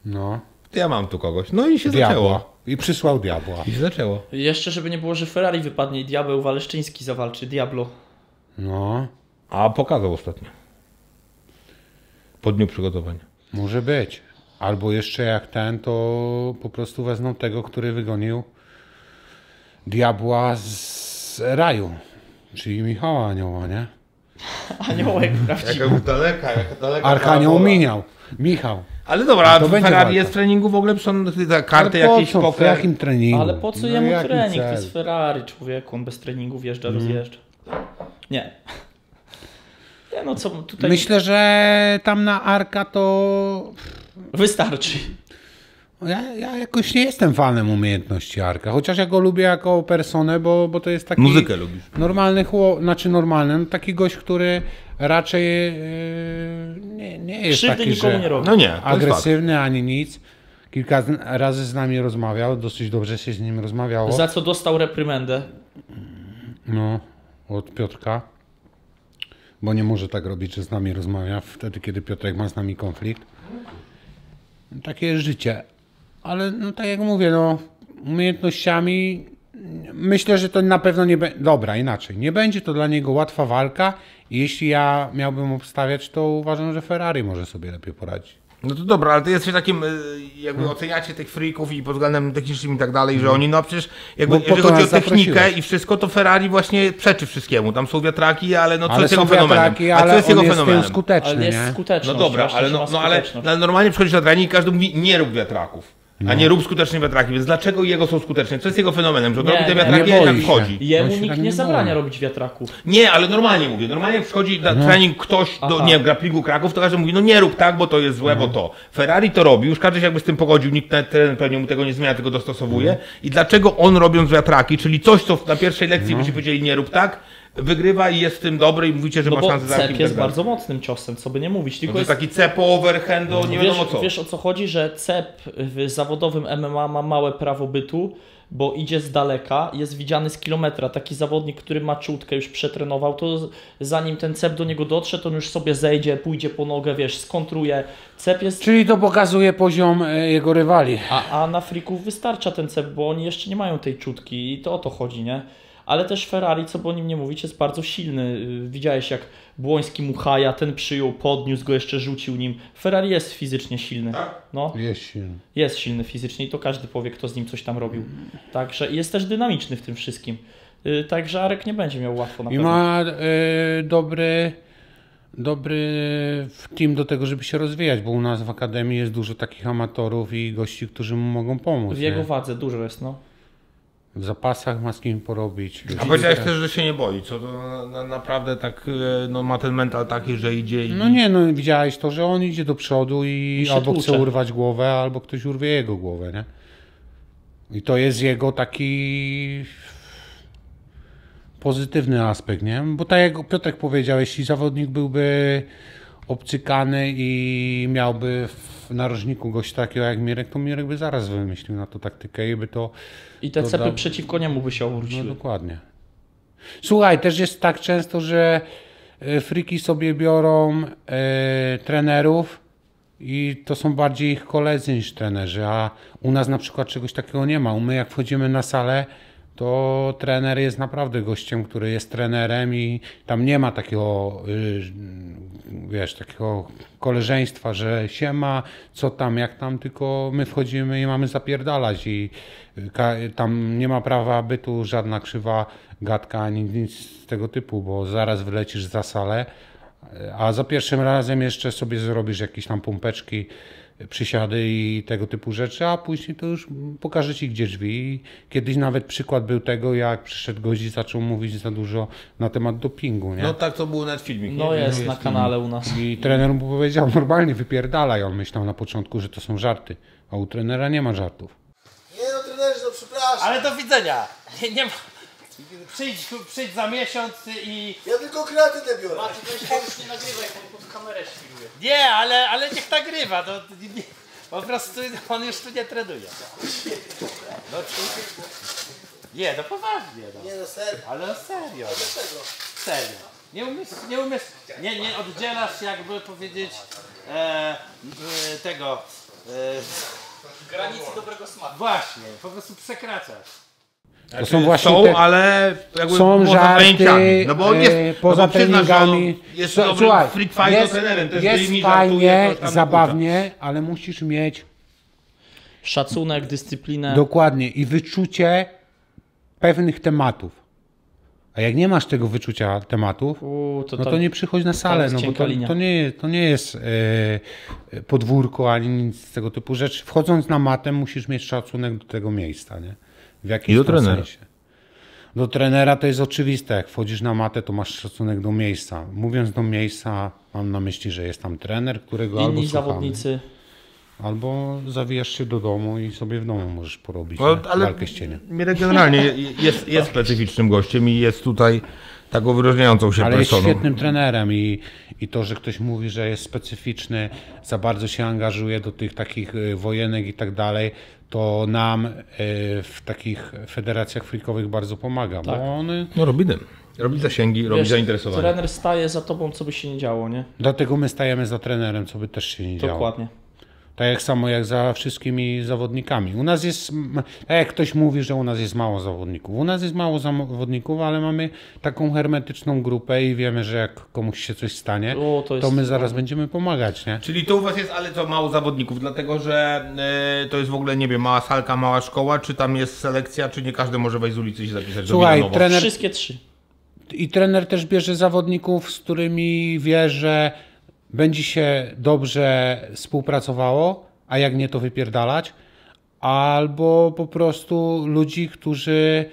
No. to ja mam tu kogoś. No i się Diabła. zaczęło. I przysłał diabła. I się zaczęło. Jeszcze, żeby nie było, że Ferrari wypadnie i Diabeł Waleszczyński zawalczy. Diablo. No. A pokazał ostatnio. Po dniu przygotowania. Może być. Albo jeszcze jak ten, to po prostu wezmą tego, który wygonił diabła z raju. Czyli Michała Anioła, nie? Aniołek prawdziwy. Jaka daleka, jaka daleka. Arkanioł Miniał. Michał. Ale dobra, To a będzie Ferrari jest w treningu w ogóle, on te karty Ale po jakieś co? W jakim treningu? Ale po co No jemu trening? To cel? jest Ferrari, człowieku. On bez treningu wjeżdża, Mhm. rozjeżdża. Nie. Nie no co, tutaj Myślę, że tam na Arka to... wystarczy. Ja, ja jakoś nie jestem fanem umiejętności Arka, chociaż ja go lubię jako personę, bo, bo to jest taki... Muzykę lubisz. Normalny chłop, znaczy normalny, no taki gość, który raczej yy, nie, nie jest Krzywdy taki, nikomu że nie robi. No nie, agresywny ani nic. Kilka razy z nami rozmawiał, dosyć dobrze się z nim rozmawiało. Za co dostał reprymendę. No, od Piotrka. Bo nie może tak robić, że z nami rozmawia wtedy, kiedy Piotrek ma z nami konflikt. Takie jest życie. Ale no tak jak mówię, no umiejętnościami myślę, że to na pewno nie będzie. Dobra, inaczej. Nie będzie to dla niego łatwa walka. I jeśli ja miałbym obstawiać, to uważam, że Ferrari może sobie lepiej poradzić. No to dobra, ale ty jesteś takim, y, jakby No. oceniacie tych freaków i pod względem technicznym i tak dalej, że oni, no przecież jakby, jeżeli chodzi o technikę zaprosiłeś. i wszystko, to Ferrari właśnie przeczy wszystkiemu. Tam są wiatraki, ale no co Ale jest jego fenomenem? wiatraki, A co ale jest on jego jest fenomenem? skuteczny, Ale jest nie? skuteczność. No dobra, ale, no, no, ale, ale normalnie przychodzisz na trening i każdy mówi nie rób wiatraków. No. A nie rób skutecznie wiatraki, więc dlaczego jego są skuteczne? Co jest jego fenomenem? Że on Nie, robi te wiatraki, nie a jak boi wchodzi. Jemu nikt tak nie nie zabrania robić wiatraków. Nie, ale normalnie mówię. Normalnie przychodzi na trening ktoś do, Aha. nie wiem, grapplingu Kraków, to każdy mówi, no nie rób tak, bo to jest złe, bo to. Ferrari to robi, już każdy się jakby z tym pogodził, nikt na teren pewnie mu tego nie zmienia, tylko dostosowuje. I dlaczego on robiąc wiatraki, czyli coś, co na pierwszej lekcji byście powiedzieli, nie rób tak, wygrywa i jest w tym dobry i mówicie, że No ma bo szansę zagrać. cep jest bardzo mocnym ciosem, co by nie mówić. No Tylko to jest taki cepo, overhando, nie wiesz, wiadomo co. wiesz o co chodzi, że cep w zawodowym MMA ma małe prawo bytu, bo idzie z daleka, jest widziany z kilometra. Taki zawodnik, który ma czutkę, już przetrenował, to zanim ten cep do niego dotrze, to on już sobie zejdzie, pójdzie po nogę, wiesz, skontruje. Cep jest... Czyli to pokazuje poziom e, jego rywali. A, a na frików wystarcza ten cep, bo oni jeszcze nie mają tej czutki i to o to chodzi, nie? Ale też Ferrari, co by o nim nie mówić, jest bardzo silny. Yy, Widziałeś jak Błoński mu haja, ten przyjął, podniósł go, jeszcze rzucił nim. Ferrari jest fizycznie silny. No, Jest silny. jest silny fizycznie i to każdy powie, kto z nim coś tam robił. Także jest też dynamiczny w tym wszystkim. Yy, Także Arek nie będzie miał łatwo na I pewno. ma e, dobry, dobry team do tego, żeby się rozwijać, bo u nas w Akademii jest dużo takich amatorów i gości, którzy mu mogą pomóc. W jego nie? wadze dużo jest, no. W zapasach ma z kim porobić. A powiedziałeś też, że się nie boi, co to na, na, naprawdę tak, e, no ma ten mental taki, że idzie i... No nie, no widziałeś to, że on idzie do przodu i, I albo tłucze. chce urwać głowę, albo ktoś urwie jego głowę, nie? I to jest jego taki pozytywny aspekt, nie? Bo tak jak Piotrek powiedział, jeśli zawodnik byłby obcykany i miałby w narożniku gościa takiego jak Mirek, to Mirek by zaraz wymyślił na to taktykę i by to... I te to cepy dał- przeciwko niemu by się No obróciły. dokładnie. Słuchaj, też jest tak często, że e, friki sobie biorą e, trenerów i to są bardziej ich koledzy niż trenerzy, a u nas na przykład czegoś takiego nie ma. My jak wchodzimy na salę, to trener jest naprawdę gościem, który jest trenerem i tam nie ma takiego y, wiesz, takiego koleżeństwa, że siema, co tam, jak tam, tylko my wchodzimy i mamy zapierdalać i ka- tam nie ma prawa bytu, żadna krzywa gadka, ani nic z tego typu, bo zaraz wylecisz za salę, a za pierwszym razem jeszcze sobie zrobisz jakieś tam pompeczki, przysiady i tego typu rzeczy, a później to już pokażę Ci gdzie drzwi. I Kiedyś nawet przykład był tego, jak przyszedł gość i zaczął mówić za dużo na temat dopingu, nie? No tak to było nawet filmik. No nie? jest na kanale u nas. I trener mu powiedział normalnie wypierdalaj. On myślał na początku, że to są żarty, a u trenera nie ma żartów. Nie no trenerze, no przepraszam. Ale do widzenia. Nie, nie ma... Przyjdź, przyjdź za miesiąc i... Ja tylko kreatynę biorę. już nie nagrywaj, kamerę świruje. Nie, ale, ale niech nagrywa. No, nie, nie, po prostu on już tu nie trenuje. No, nie, no poważnie. No. Nie no serio. Ale no serio. Dlaczego? Serio. Nie umiesz, nie umiesz, nie, nie oddzielasz jakby powiedzieć e, e, tego... E, Granicy dobrego smaku. Właśnie, po prostu przekraczasz. To są właśnie są, te, ale jakby są poza żarty. No bo jest, e, poza no bo treningami. Jest dobrym Słuchaj, freak fight jest, trenerem, też jest fajnie, żartuje, zabawnie, ale musisz mieć Szacunek, dyscyplinę. dokładnie i wyczucie pewnych tematów. A jak nie masz tego wyczucia tematów, U, to no to tam- nie przychodź na salę, jest no bo to, to, nie, to nie jest e, podwórko ani nic z tego typu rzeczy. Wchodząc na matę musisz mieć szacunek do tego miejsca, nie? W jakimś I do trenera. sensie. Do trenera to jest oczywiste, jak wchodzisz na matę, to masz szacunek do miejsca. Mówiąc do miejsca, mam na myśli, że jest tam trener, którego albo Inni słuchamy, zawodnicy. albo zawijasz się do domu i sobie w domu możesz porobić No, nie? ale walkę z cieniem. Mirek generalnie jest, jest specyficznym gościem i jest tutaj taką wyróżniającą się Ale jest personą. świetnym trenerem i, i to, że ktoś mówi, że jest specyficzny, za bardzo się angażuje do tych takich y, wojenek i tak dalej, to nam y, w takich federacjach freakowych bardzo pomaga, Tak. bo on, No robi dym. Robi zasięgi, robi Wiesz, zainteresowanie. trener staje za tobą, co by się nie działo, nie? dlatego my stajemy za trenerem, co by też się nie działo. Dokładnie. Tak jak samo jak za wszystkimi zawodnikami. U nas jest, tak jak ktoś mówi, że u nas jest mało zawodników. U nas jest mało zawodników, ale mamy taką hermetyczną grupę i wiemy, że jak komuś się coś stanie, O, to to, jest- my zaraz będziemy pomagać, nie? Czyli to u was jest, ale to mało zawodników, dlatego że e, to jest w ogóle, nie wiem, mała salka, mała szkoła, czy tam jest selekcja, czy nie każdy może wejść z ulicy i się zapisać Słuchaj, do trener- Wszystkie trzy. I trener też bierze zawodników, z którymi wie, że będzie się dobrze współpracowało, a jak nie, to wypierdalać. Albo po prostu ludzi, którzy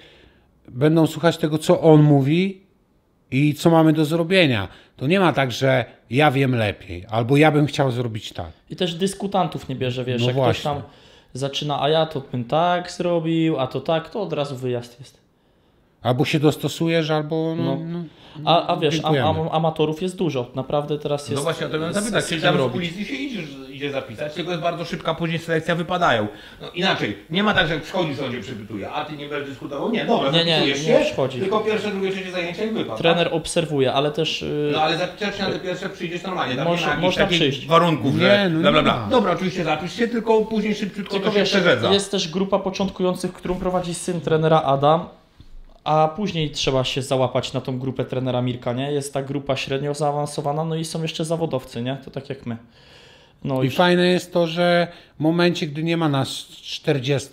będą słuchać tego, co on mówi i co mamy do zrobienia. To nie ma tak, że ja wiem lepiej, albo ja bym chciał zrobić tak. I też dyskutantów nie bierze, wiesz, No jak właśnie. ktoś tam zaczyna, a ja to bym tak zrobił, a to tak, to od razu wyjazd jest. Albo się dostosujesz, albo. No, No. no, A, a wiesz, dziękujemy. am, am, amatorów jest dużo, naprawdę teraz jest. No właśnie, o to miałem z- zapytać, z czyli tam z robić. ulicy się idzie, idzie zapisać, tylko jest bardzo szybka, później selekcja wypadają. No inaczej, nie ma tak, że on cię przypytuje, a ty nie będziesz dyskutował? Nie, dobra, Nie, nie, zapisujesz nie się, przychodzi. tylko pierwsze, drugie, trzecie zajęcia i wypad. Trener tak? obserwuje, ale też. yy, No ale zapisać się na te pierwsze przyjdziesz normalnie, tam Może- nie ma można przyjść. warunków, Nie, że no bla, bla. Dobra, oczywiście zapisz się, tylko później szybciutko Tylko to się wiesz, przerzedza. jest też grupa początkujących, którą prowadzi syn trenera Adam, a później trzeba się załapać na tą grupę trenera Mirka, nie? Jest ta grupa średnio zaawansowana, no i są jeszcze zawodowcy, nie? To tak jak my. No I i fajne jest to, że w momencie, gdy nie ma nas 40,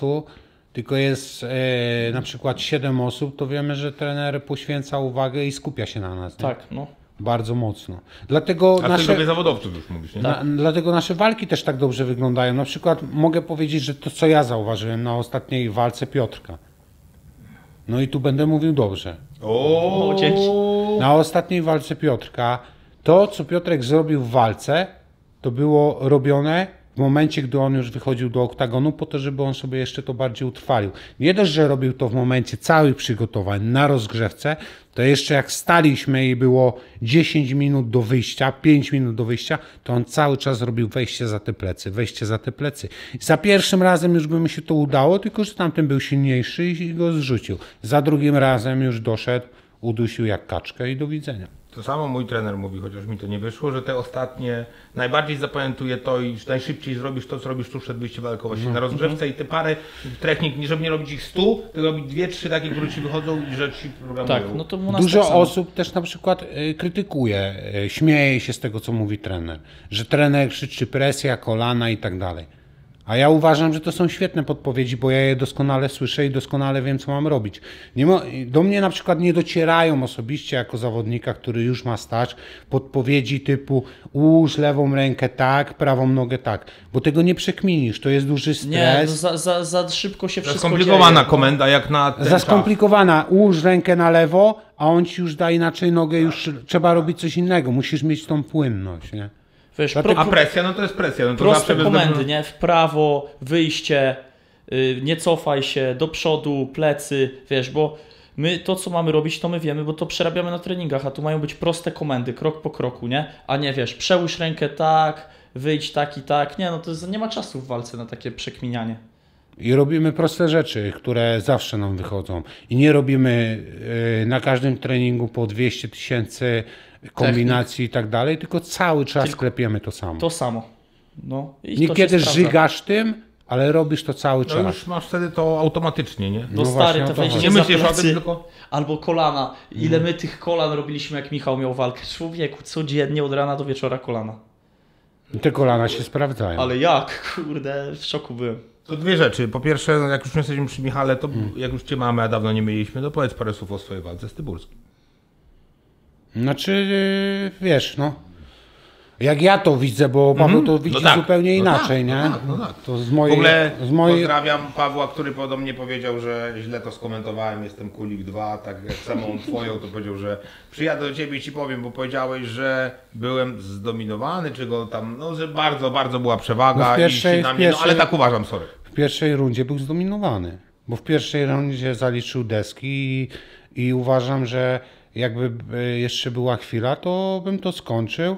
tylko jest e, na przykład 7 osób, to wiemy, że trener poświęca uwagę i skupia się na nas. Nie? tak, no. Bardzo mocno. Dlatego A ty nasze, sobie zawodowców już mówisz, nie? na, dlatego nasze walki też tak dobrze wyglądają. Na przykład mogę powiedzieć, że to co ja zauważyłem na ostatniej walce Piotrka. No i tu będę mówił dobrze. O, dzięki. Na ostatniej walce Piotrka, to co Piotrek zrobił w walce, to było robione w momencie, gdy on już wychodził do oktagonu, po to, żeby on sobie jeszcze to bardziej utrwalił. Nie dość, że robił to w momencie całych przygotowań na rozgrzewce, to jeszcze jak staliśmy i było 10 minut do wyjścia, 5 minut do wyjścia, to on cały czas robił wejście za te plecy, wejście za te plecy. Za pierwszym razem już by mi się to udało, tylko że tamten był silniejszy i go zrzucił. Za drugim razem już doszedł, udusił jak kaczkę i do widzenia. To samo mój trener mówi, chociaż mi to nie wyszło, że te ostatnie najbardziej zapamiętuje to i najszybciej zrobisz to, co robisz tuż przed wyjściem walkowości. Mhm. Na rozgrzewce i te parę technik, żeby nie robić ich stu, tylko robić dwie, trzy takie, które ci wychodzą i że ci programują. Tak, no to u nas Dużo tak osób też na przykład y, krytykuje, y, śmieje się z tego, co mówi trener, że trener krzyczy presja, kolana i tak dalej. A ja uważam, że to są świetne podpowiedzi, bo ja je doskonale słyszę i doskonale wiem, co mam robić. Nie mo- do mnie na przykład nie docierają osobiście jako zawodnika, który już ma stać, podpowiedzi typu ułóż lewą rękę tak, prawą nogę tak, bo tego nie przekminisz, to jest duży stres. Nie, no za, za, za szybko się wszystko skomplikowana dzieje. komenda jak na ten Za czas. skomplikowana. Ułóż rękę na lewo, a on ci już da inaczej nogę, już trzeba robić coś innego. Musisz mieć tą płynność, nie? Wiesz, Dlatego- A presja, no to jest presja. No to Proste bez komendy, nie? W prawo, wyjście, y, nie cofaj się, do przodu, plecy, wiesz, bo my to, co mamy robić, to my wiemy, bo to przerabiamy na treningach, a tu mają być proste komendy, krok po kroku, nie? A nie, wiesz, przełóż rękę tak, wyjdź tak i tak, nie, no to jest, nie ma czasu w walce na takie przekminianie. I robimy proste rzeczy, które zawsze nam wychodzą. I nie robimy y, na każdym treningu po 200 tysięcy kombinacji i tak dalej, tylko cały czas klepiemy to samo. To samo. No, Niekiedy żygasz tym, ale robisz to cały No czas. już masz wtedy to automatycznie, nie? No, No stary, właśnie, to chodzi. Nie myślisz o tym, tylko- Albo kolana. Ile my tych kolan robiliśmy, jak Michał miał walkę. Człowieku, codziennie od rana do wieczora kolana. Te kolana się sprawdzają. Ale jak? Kurde, w szoku byłem. To dwie rzeczy. Po pierwsze, no jak już jesteśmy przy Michale, to jak już cię mamy, a dawno nie mieliśmy, to powiedz parę słów o swojej walce z Tyburskim. Znaczy, y, wiesz, no. Jak ja to widzę, bo Paweł Mhm. to widzi No tak, zupełnie no inaczej, tak, nie? no tak, no tak. To z W mojej, ogóle z mojej, pozdrawiam Pawła, który podobnie powiedział, że źle to skomentowałem, jestem Kulik 2, tak jak samą twoją, to powiedział, że przyjadę do ciebie i ci powiem, bo powiedziałeś, że byłem zdominowany, czy go tam, no że bardzo, bardzo była przewaga No w pierwszej- i na w mnie, no ale pierwszej- tak uważam, sorry. w pierwszej rundzie był zdominowany. Bo w pierwszej rundzie zaliczył deski i, i uważam, że jakby y, jeszcze była chwila, to bym to skończył.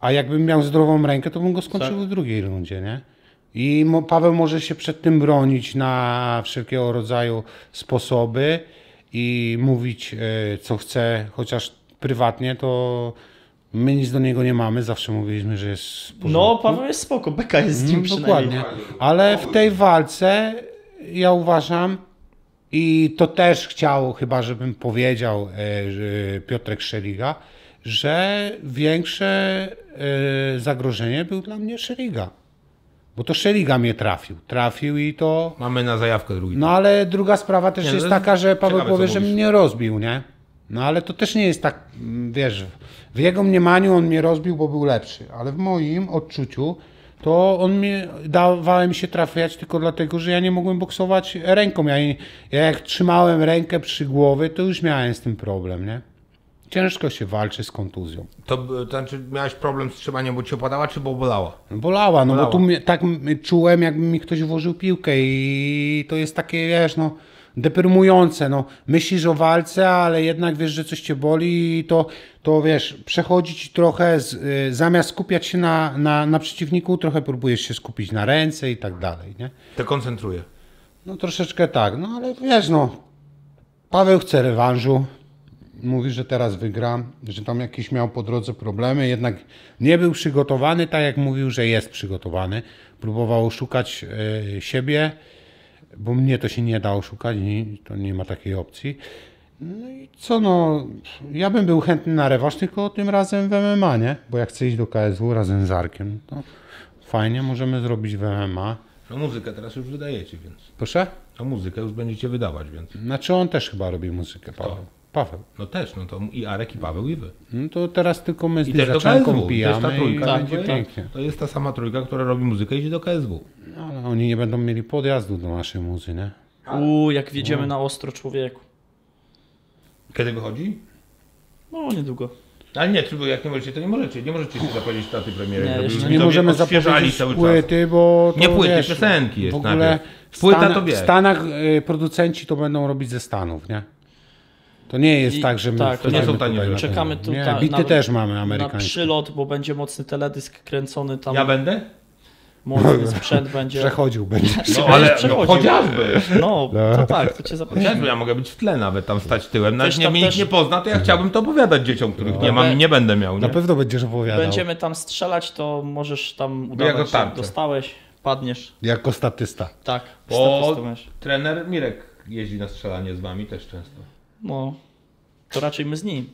A jakbym miał zdrową rękę, to bym go skończył w drugiej rundzie, nie? I Paweł może się przed tym bronić na wszelkiego rodzaju sposoby i mówić, e, co chce, chociaż prywatnie to my nic do niego nie mamy. Zawsze mówiliśmy, że jest. No, Paweł jest spoko, beka jest z nim przynajmniej. Dokładnie. Ale w tej walce ja uważam, i to też chciał chyba, żebym powiedział e, Piotrek Szeliga, że większe e, zagrożenie był dla mnie Szeliga. Bo to Szeliga mnie trafił. Trafił i to. Mamy na zajawkę drugi. No ale druga sprawa też Nie, no jest taka, że Paweł ciekawe, powie, że mówisz. mnie rozbił, nie? No ale to też nie jest tak, mm, wiesz, w jego mniemaniu on mnie rozbił, bo był lepszy, ale w moim odczuciu to on mnie, dawałem się trafiać tylko dlatego, że ja nie mogłem boksować ręką. Ja, nie- ja jak trzymałem rękę przy głowie, to już miałem z tym problem, nie? Ciężko się walczy z kontuzją. To, to znaczy miałeś problem z trzymaniem, bo ci opadała, czy bo bolała? Bolała, no Bolała. bo tu mnie, tak czułem, jakby mi ktoś włożył piłkę i to jest takie, wiesz, no, deprymujące, no. Myślisz o walce, ale jednak wiesz, że coś cię boli i to, to wiesz, przechodzi ci trochę, z, y, zamiast skupiać się na, na, na przeciwniku, trochę próbujesz się skupić na ręce i tak dalej, nie? Te koncentruje. No troszeczkę tak, no ale wiesz, no, Paweł chce rewanżu, mówi, że teraz wygra, że tam jakieś miał po drodze problemy, jednak nie był przygotowany, tak jak mówił, że jest przygotowany. Próbował szukać e, siebie, bo mnie to się nie da oszukać, nie, to nie ma takiej opcji. No i co no, ja bym był chętny na rewanż, tylko tym razem w MMA, nie? Bo jak chcę iść do KSW razem z Arkiem, to fajnie, możemy zrobić w MMA. No muzykę teraz już wydajecie, więc. Proszę? No muzykę już będziecie wydawać, więc. Znaczy on też chyba robi muzykę, Paweł. Paweł. No też, no to i Arek, i Paweł, i wy. No to teraz tylko my z do Lizaczanką KSW. To jest ta pijamy i trójka. Tak, będzie pięknie. to jest ta sama trójka, która robi muzykę i idzie do KSW. No, ale oni nie będą mieli podjazdu do naszej muzy, nie? Uuu, jak wjedziemy na ostro człowieku. Kiedy wychodzi? No, niedługo. Ale nie, tylko jak nie możecie, to nie możecie. Nie możecie się zapowiedzieć daty premiery. Nie, żeby jeszcze Nie możemy zapowiedzieć cały czas. płyty, bo to, Nie płyty, wiesz, piosenki w jest ogóle najpierw. w Płyta Stanach- to wiesz. W Stanach y, producenci to będą robić ze Stanów, nie? To nie jest I- tak, że my tak, wchodzimy nie są tutaj tanie na rzeczy. Czekamy tu Nie, ta- bity na- też mamy Na amerykańskie. przylot, bo będzie mocny teledysk kręcony tam. Ja będę? mocny sprzęt będzie. Przechodził będziesz. No ale no, Przechodził. chociażby. No, to tak, to cię zapraszam. Chociażby ja mogę być w tle nawet tam stać tyłem. Nawet Też nie, tam mnie też- nie pozna, to ja chciałbym to opowiadać dzieciom, których nie mam i nie będę miał. Na Nie? pewno będziesz opowiadał. Będziemy tam strzelać, to możesz tam jako udawać, że dostałeś, padniesz. Jako statysta. Tak, Bo trener Mirek jeździ na strzelanie z wami też często. No, to raczej my z nim.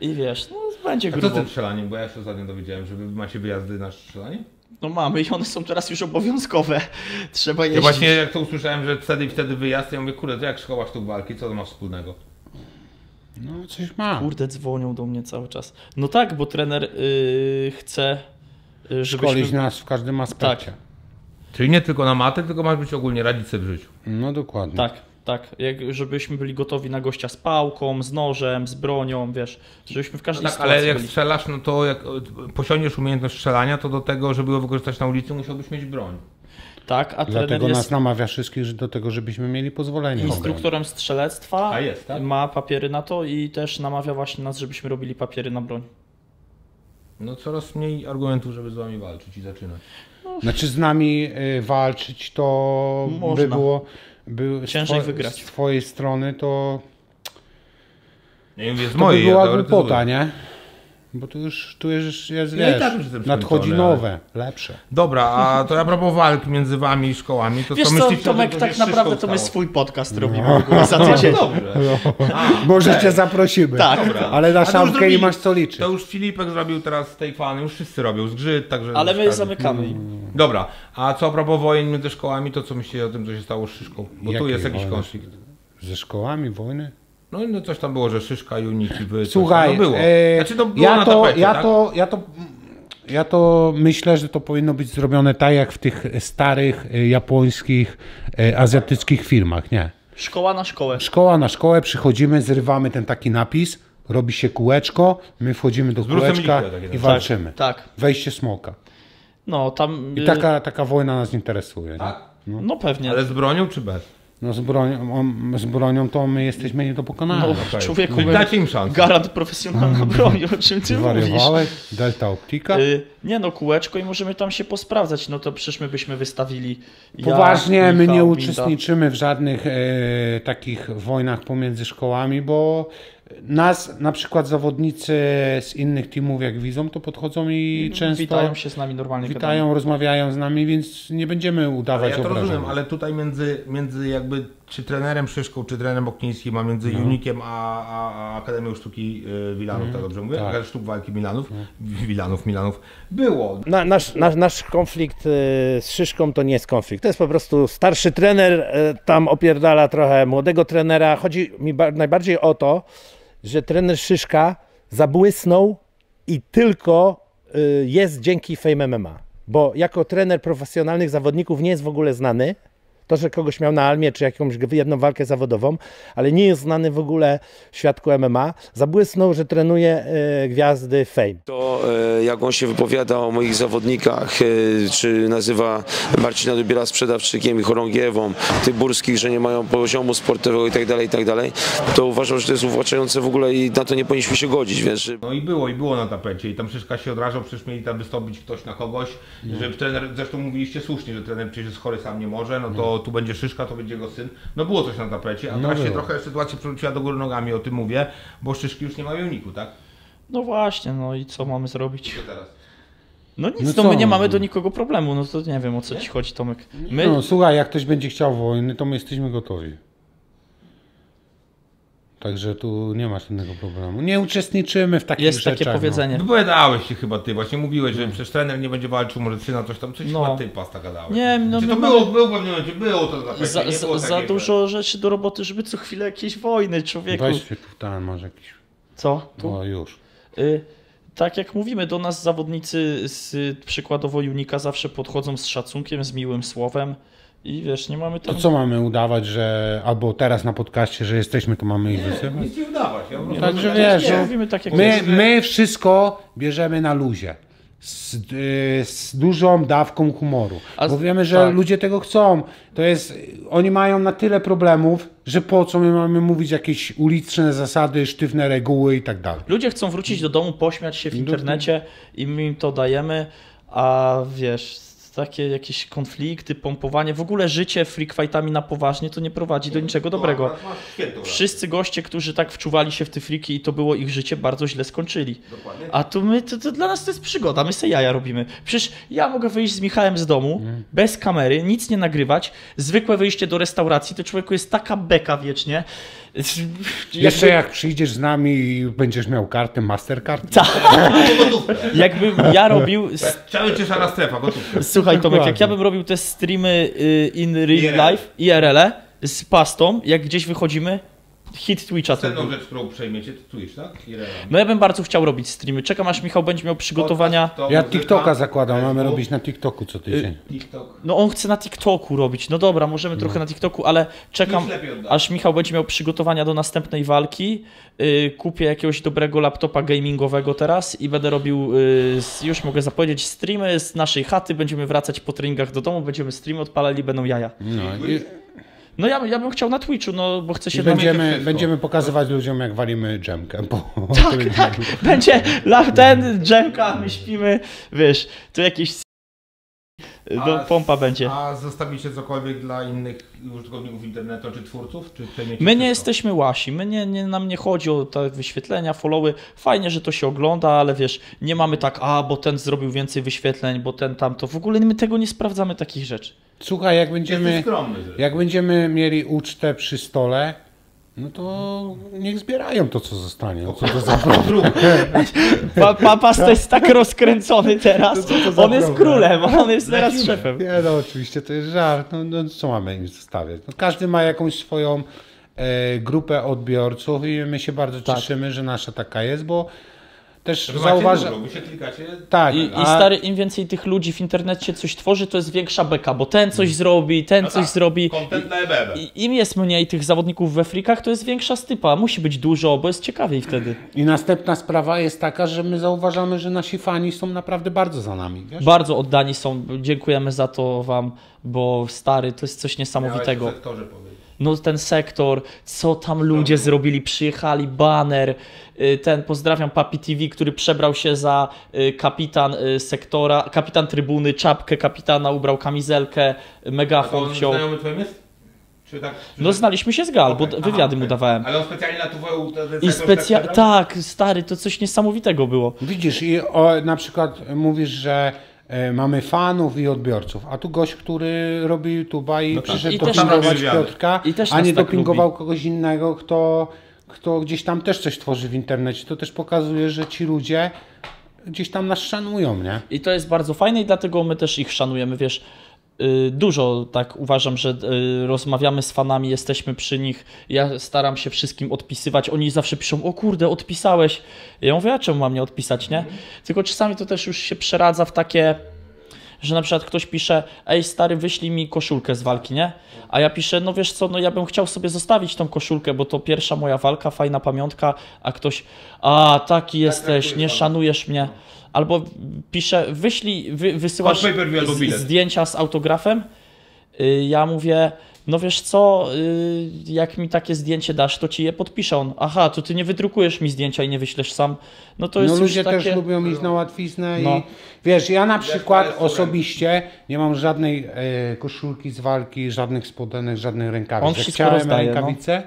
I wiesz, no będzie A co z grubo. tym strzelaniem? Bo ja się ostatnio dowiedziałem, że wy macie wyjazdy na strzelanie? No mamy i one są teraz już obowiązkowe. Trzeba Ja jeździć. właśnie jak to usłyszałem, że wtedy i wtedy wyjazd, ja mówię, kurde, to jak szkoła sztuk walki, co to ma wspólnego? No coś ma. Kurde, dzwonią do mnie cały czas. No tak, bo trener yy, chce, yy, żebyśmy... Szkolić nas w każdym aspekcie. Tak. Czyli nie tylko na matę, tylko masz być ogólnie radzić sobie w życiu. No dokładnie. Tak, tak. Jak, żebyśmy byli gotowi na gościa z pałką, z nożem, z bronią, wiesz, żebyśmy w każdej Tak, sytuacji ale jak byli. strzelasz, no to jak e, posiądziesz umiejętność strzelania, to do tego, żeby ją wykorzystać na ulicy, musiałbyś mieć broń. Tak, a Dlatego trener nas jest namawia wszystkich że do tego, żebyśmy mieli pozwolenie. instruktorem strzelectwa, A jest, tak? ma papiery na to i też namawia właśnie nas, żebyśmy robili papiery na broń. No coraz mniej argumentów, żeby z wami walczyć i zaczynać. Znaczy z nami y, walczyć to by Można. było by z Ciężej two- wygrać. Z twojej strony to, Nie wiem, z to mojej, by była ja głupota, nie? Bo tu już, tu już jest, Ja i wiesz, tak już jestem nadchodzi przemęczony, ale- nowe, lepsze. Dobra, a to a propos walk między wami i szkołami, to Wiesz co co, myślicie, Tomek, to tak naprawdę to my swój podcast robimy No. ogóle za tydzień. Dobrze. Może okej. cię zaprosimy. Tak. Dobra. Ale na szamkę nie zrobili- masz co liczyć. To już Filipek zrobił teraz tej fany, już wszyscy robią zgrzyt, także... Ale my każdy- zamykamy im. Dobra, a co a propos wojen między szkołami, to co myślicie o tym, co się stało z Szyszką? Bo tu Jakiej jest jakiś wojny? konflikt. Ze szkołami wojny? No, no coś tam było, że Szyszka i Uniki wy... coś Słuchaj, no było. e, Znaczy to było ja, to, tapecie, ja, tak? to, ja to ja to myślę, że to powinno być zrobione tak jak w tych starych e, japońskich, e, azjatyckich filmach, nie? Szkoła na szkołę. Szkoła na szkołę, przychodzimy, zrywamy ten taki napis, robi się kółeczko, my wchodzimy do kółeczka i tak. walczymy. Tak. Wejście smoka. No, tam... I taka, taka wojna nas interesuje. Nie? Tak? No pewnie. Ale z bronią czy bez? No z bronią, on- z bronią to my jesteśmy nie do pokonania. No, Okej. człowieku, Czyli my- Dajcie im szansę. Garant profesjonalna broń, o czym ty mówisz? Delta Optika? Y, nie no, kółeczko i możemy tam się posprawdzać, no to przecież my byśmy wystawili... ja, Poważnie, my Michał, nie Binda. uczestniczymy w żadnych e, takich wojnach pomiędzy szkołami, bo nas na przykład zawodnicy z innych teamów jak widzą, to podchodzą i często Witają się z nami normalnie. witają, rozmawiają z nami, więc nie będziemy Ale udawać ja to obrażeń. rozumiem, ale tutaj między, między jakby czy trenerem Szyszką, czy trenerem Oknińskim, a między Unikiem a, a, a Akademią Sztuki y, Wilanów, tak dobrze mówię? tak. Sztuk Walki Milanów, Wilanów, Milanów. Było. Na, nasz, nasz, nasz konflikt e, z Szyszką to nie jest konflikt. To jest po prostu starszy trener, e, tam opierdala trochę młodego trenera. Chodzi mi ba- najbardziej o to, że trener Szyszka zabłysnął i tylko e, jest dzięki Fame MMA. Bo jako trener profesjonalnych zawodników nie jest w ogóle znany. To, że kogoś miał na Almie, czy jakąś jedną walkę zawodową, ale nie jest znany w ogóle w świadku MMA. Zabłysnął, że trenuje e, gwiazdy Fame. To e, jak on się wypowiada o moich zawodnikach, e, czy nazywa Marcina Dubiela sprzedawczykiem i chorągiewą, Tyburskich, że nie mają poziomu sportowego i tak dalej, i tak dalej, to uważam, że to jest uwłaczające w ogóle i na to nie powinniśmy się godzić, więc No i było, i było na tapecie i tam Szyszka się odrażał, przecież mieli tam wystąpić ktoś na kogoś, że trener, zresztą mówiliście słusznie, że trener przecież jest chory sam nie może, no to tu będzie Szyszka, to będzie jego syn. No było coś na tapecie, a No teraz się było. trochę sytuacja przewróciła do góry nogami, o tym mówię, bo Szyszki już nie mają uniku, tak? No właśnie, no i co mamy zrobić? Co teraz? No nic, No no, co? my nie mamy do nikogo problemu, no to nie wiem o co ci chodzi Tomek. My, No słuchaj, jak ktoś będzie chciał wojny, to my jesteśmy gotowi. Także tu nie ma żadnego problemu. Nie uczestniczymy w takich Jest rzeczach. takie powiedzenie. Wypowiadałeś się chyba ty, właśnie mówiłeś, że przecież trener nie będzie walczył, może syna coś tam, coś No. chyba ty pasta gadałeś. Nie, no Czy to mamy- było, było w pewnym momencie, było to na za, nie było za, za dużo rzeczy do roboty, żeby co chwilę jakieś wojny, człowieku. Weź się tam, może jakiś... Co? Tu? No już. Y, tak jak mówimy, do nas zawodnicy z przykładowo Unika zawsze podchodzą z szacunkiem, z miłym słowem i wiesz, nie mamy tam... To co mamy udawać, że albo teraz na podcaście, że jesteśmy, to mamy ich wyzywać? Nic nie udawać. Ja po prostu Także mówię, wiesz, nie, no, mówimy tak jak my, jest. my wszystko bierzemy na luzie. Z, y, z dużą dawką humoru. A Bo wiemy, że tak. ludzie tego chcą. To jest, oni mają na tyle problemów, że po co my mamy mówić jakieś uliczne zasady, sztywne reguły i tak dalej. Ludzie chcą wrócić do domu, pośmiać się w internecie i my im to dajemy, A wiesz, takie jakieś konflikty, pompowanie, w ogóle życie freak fightami na poważnie to nie prowadzi do niczego dobrego. świetną rację. Wszyscy goście, którzy tak wczuwali się w te friki i to było ich życie, bardzo źle skończyli. A tu my, to, to dla nas to jest przygoda, my se jaja robimy. Przecież ja mogę wyjść z Michałem z domu, bez kamery, nic nie nagrywać, zwykłe wyjście do restauracji, to człowieku jest taka beka wiecznie. Jeszcze jak przyjdziesz z nami i będziesz miał kartę Mastercard. Tak. Jakbym ja robił... Cały cię szara strefa, gotówka. Słuchaj Tomek, jak ja bym robił te streamy y, in real life, IRL, z pastą, jak gdzieś wychodzimy, hit Twitcha to Następną rzecz, którą przejmiecie, to Twitch, tak? No ja bym bardzo chciał robić streamy. Czekam aż Michał będzie miał przygotowania. To Ja TikToka zakładam, mamy robić na TikToku co tydzień. TikTok. No on chce na TikToku robić. No dobra, możemy trochę na TikToku, ale czekam aż Michał będzie miał przygotowania do następnej walki. Yy, kupię jakiegoś dobrego laptopa gamingowego teraz i będę robił, z- już mogę zapowiedzieć, streamy z naszej chaty. Będziemy wracać po treningach do domu, będziemy streamy odpalali, będą jaja. No, i, No ja, ja bym chciał na Twitchu, no bo chcę i się będziemy, wszystko. będziemy pokazywać ludziom jak walimy dżemkę. Po, Tak, tak. Będzie ten dżemka, my śpimy, wiesz, to jakieś no, A- pompa będzie. A zostawicie cokolwiek dla innych użytkowników internetu czy twórców? Czy My nie wszystko? jesteśmy łasi, my nie, nie, nam nie chodzi o te wyświetlenia, followy. Fajnie, że to się ogląda, ale wiesz, nie mamy tak, a bo ten zrobił więcej wyświetleń, bo ten tamto. W ogóle my tego nie sprawdzamy takich rzeczy. Słuchaj, jak będziemy, jak będziemy mieli ucztę przy stole, no to niech zbierają to, co zostanie. No co to za problem? Pa, pa, Pasta jest tak rozkręcony teraz. To to On jest problem? królem, on jest teraz Lecimy. szefem. Nie, no oczywiście to jest żart. No, no co mamy im zostawiać? No, każdy ma jakąś swoją e, grupę odbiorców i my się bardzo cieszymy, że nasza taka jest, bo też Wy macie zauważa... dużo, wy się klikacie. Tak, I, I a- stary, im więcej tych ludzi w internecie coś tworzy, to jest większa beka, bo ten coś zrobi, ten No coś tak, zrobi. Content dla EBB. I im jest mniej tych zawodników we frikach, to jest większa stypa. Musi być dużo, bo jest ciekawiej wtedy. I następna sprawa jest taka, że my zauważamy, że nasi fani są naprawdę bardzo za nami. Wiesz? Bardzo oddani są. Dziękujemy za to wam, bo stary, to jest coś Miałeś niesamowitego. o sektorze powiedzieć. No ten sektor, co tam ludzie zrobili, przyjechali, baner, y, ten, pozdrawiam Papi TV, który przebrał się za y, kapitan y, sektora, kapitan trybuny, czapkę kapitana, ubrał kamizelkę, A megafon on wziął. Czy tak? Czy No znaliśmy się z gal, bo Okej, wywiady aha, mu dawałem. Ale on specjalnie na TWU I specja... przebrał? Tak, stary, to coś niesamowitego było. Widzisz, i o, na przykład mówisz, że mamy fanów i odbiorców, a tu gość, który robi YouTube'a i tak. przyszedł I też dopingować. Piotrka, a nie tak dopingował kogoś innego, kto, kto gdzieś tam też coś tworzy w internecie. To też pokazuje, że ci ludzie gdzieś tam nas szanują, nie? I to jest bardzo fajne i dlatego my też ich szanujemy, wiesz. Y, Dużo tak uważam, że y, rozmawiamy z fanami, jesteśmy przy nich. Ja staram się wszystkim odpisywać. Oni zawsze piszą: O kurde, odpisałeś. Ja mówię: A czemu mam nie odpisać, nie? Tylko czasami to też już się przeradza w takie, że na przykład ktoś pisze: Ej, stary, wyślij mi koszulkę z walki, nie? A ja piszę: No wiesz co, no ja bym chciał sobie zostawić tą koszulkę, bo to pierwsza moja walka, fajna pamiątka. A ktoś: A, taki jesteś, nie szanujesz mnie. Albo pisze, wyślij, wy, wysyłasz z- zdjęcia z autografem. Y, Ja mówię, no wiesz co, y, jak mi takie zdjęcie dasz, to ci je podpiszę. On, aha, to ty nie wydrukujesz mi zdjęcia i nie wyślesz sam. No to jest no ludzie takie... też lubią iść na łatwiznę No. i wiesz, ja na przykład osobiście nie mam żadnej e, koszulki z walki, żadnych spodenek, żadnych rękawic. On Jak wszystko chciałem rozdaje, no. rękawice,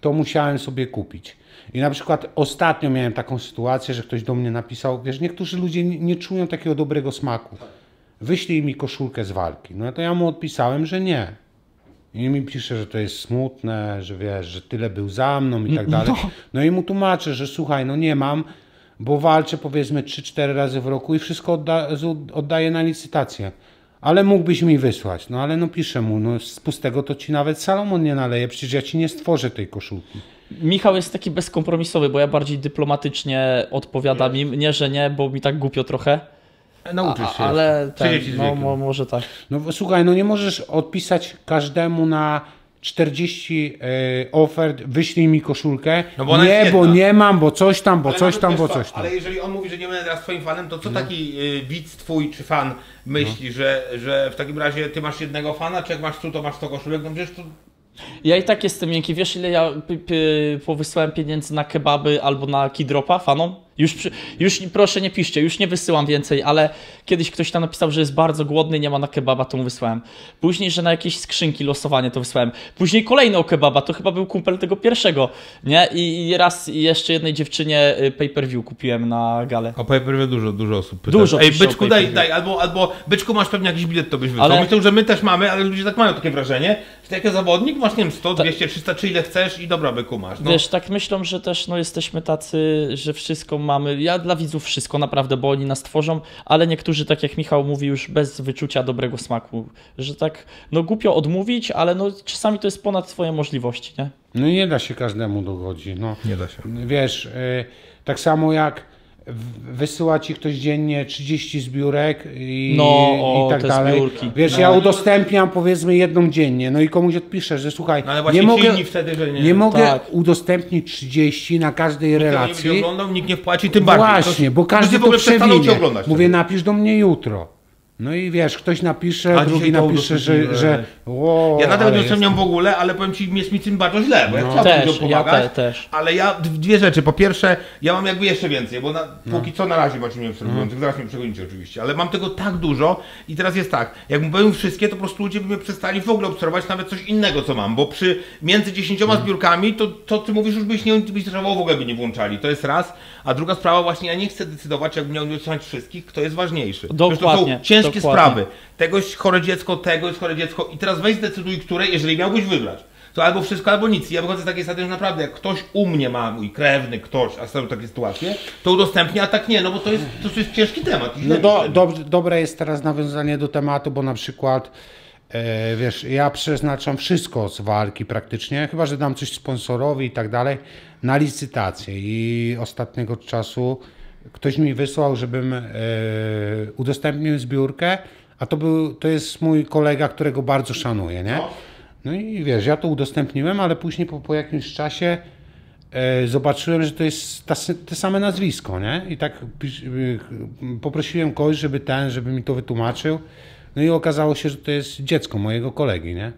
to musiałem sobie kupić. I na przykład ostatnio miałem taką sytuację, że ktoś do mnie napisał, wiesz, niektórzy ludzie nie, czują takiego dobrego smaku. Wyślij mi koszulkę z walki. No to ja mu odpisałem, że nie. I mi pisze, że to jest smutne, że wiesz, że tyle był za mną i tak dalej. No. No i mu tłumaczę, że słuchaj, no nie mam, bo walczę powiedzmy 3-4 razy w roku i wszystko odda, oddaję na licytację. Ale mógłbyś mi wysłać. No ale no piszę mu, no z pustego to ci nawet Salomon nie naleje, przecież ja ci nie stworzę tej koszulki. Michał jest taki bezkompromisowy, bo ja bardziej dyplomatycznie odpowiadam im. Nie, że nie, bo mi tak głupio trochę. Nauczysz się. A, ale ten, z no, mo, może tak. No słuchaj, no nie możesz odpisać każdemu na 40 e, ofert, wyślij mi koszulkę. No bo nie, bo nie mam, bo coś tam, bo Ale coś tam, bo co, coś tam. Ale jeżeli on mówi, że nie będę teraz twoim fanem, to co No. taki y, widz twój czy fan myśli, że, że w takim razie ty masz jednego fana, czy jak masz tu, to masz 100 koszulek? No przecież to... Ja i tak jestem miękki. Wiesz, ile ja p- p- powysłałem pieniędzy na kebaby albo na kidropa fanom? Już, już proszę nie piszcie, już nie wysyłam więcej, ale kiedyś ktoś tam napisał, że jest bardzo głodny i nie ma na kebaba, to mu wysłałem. Później, że na jakieś skrzynki losowanie to wysłałem. Później kolejny o kebaba, to chyba był kumpel tego pierwszego, nie? I, i raz jeszcze jednej dziewczynie y, pay-per-view kupiłem na galę. O pay-per-view dużo, dużo osób pyta. Dużo Ej, byczku, daj, daj, albo, albo byczku masz pewnie jakiś bilet, to byś wysłał. Ale- Myślę, że my też mamy, ale ludzie tak mają takie wrażenie, że ty jako zawodnik masz, nie wiem, 100, 200, 300, czy ile chcesz i dobra, byku masz. No. Wiesz, tak myślą, że też no, jesteśmy tacy, że wszystko mamy. Ja dla widzów wszystko naprawdę, bo oni nas tworzą, ale niektórzy, tak jak Michał mówi, już bez wyczucia dobrego smaku, że tak no głupio odmówić, ale no czasami to jest ponad swoje możliwości, nie? No nie da się każdemu dogodzi. No. Nie da się. Wiesz, y, tak samo jak wysyła ci ktoś dziennie 30 zbiórek i, No, o, i tak te dalej. zbiórki. Wiesz, No. ja udostępniam powiedzmy jedną dziennie, no i komuś odpiszę, że słuchaj, No nie mogę, wtedy, że nie- nie mogę Tak. udostępnić 30 na każdej Nikt tego nie relacji. oglądał, nikt nie wpłaci, tym bardziej. Właśnie, bo każdy to przewinie. oglądać. Mówię, napisz do mnie jutro. No i wiesz, ktoś napisze, A drugi napisze, że, że o, Ja nadal nie jest- doceniam w ogóle, ale powiem ci, jest mi tym bardzo źle, bo ja No. chciałbym Też, ludziom ja pomagać, te- też. ale ja dwie rzeczy. Po pierwsze, ja mam jakby jeszcze więcej, bo na, No. póki co na razie macie mnie obserwujących, zaraz mnie przegonicie oczywiście, ale mam tego tak dużo i teraz jest tak, jakbym powiem wszystkie, to po prostu ludzie by mnie przestali w ogóle obserwować nawet coś innego, co mam, bo przy między dziesięcioma Mm. zbiórkami, to, to ty mówisz, już byś nie byś w ogóle by nie włączali, to jest raz, a druga sprawa właśnie, ja nie chcę decydować, jakbym miał otrzymać wszystkich, kto jest ważniejszy. Przecież to Dokładnie, są ciężkie dokładnie. sprawy. Tego jest chore dziecko, tego jest chore dziecko i teraz weź zdecyduj, które, jeżeli miałbyś wybrać. To albo wszystko, albo nic. I Ja wychodzę z takiej zasady, że naprawdę, jak ktoś u mnie ma, mój krewny, ktoś, a są takie sytuacje, to udostępnię, a tak nie, no bo to jest, to jest ciężki temat. No do, dob- dobre jest teraz nawiązanie do tematu, bo na przykład e, wiesz, ja przeznaczam wszystko z walki praktycznie, chyba że dam coś sponsorowi i tak dalej, na licytację. I ostatniego czasu ktoś mi wysłał, żebym e, udostępnił zbiórkę, a to, był, to jest mój kolega, którego bardzo szanuję, nie? No i wiesz, ja to udostępniłem, ale później po, po jakimś czasie e, zobaczyłem, że to jest ta, te same nazwisko, nie? I tak y, poprosiłem kogoś, żeby ten, żeby mi to wytłumaczył. No i okazało się, że to jest dziecko mojego kolegi, nie?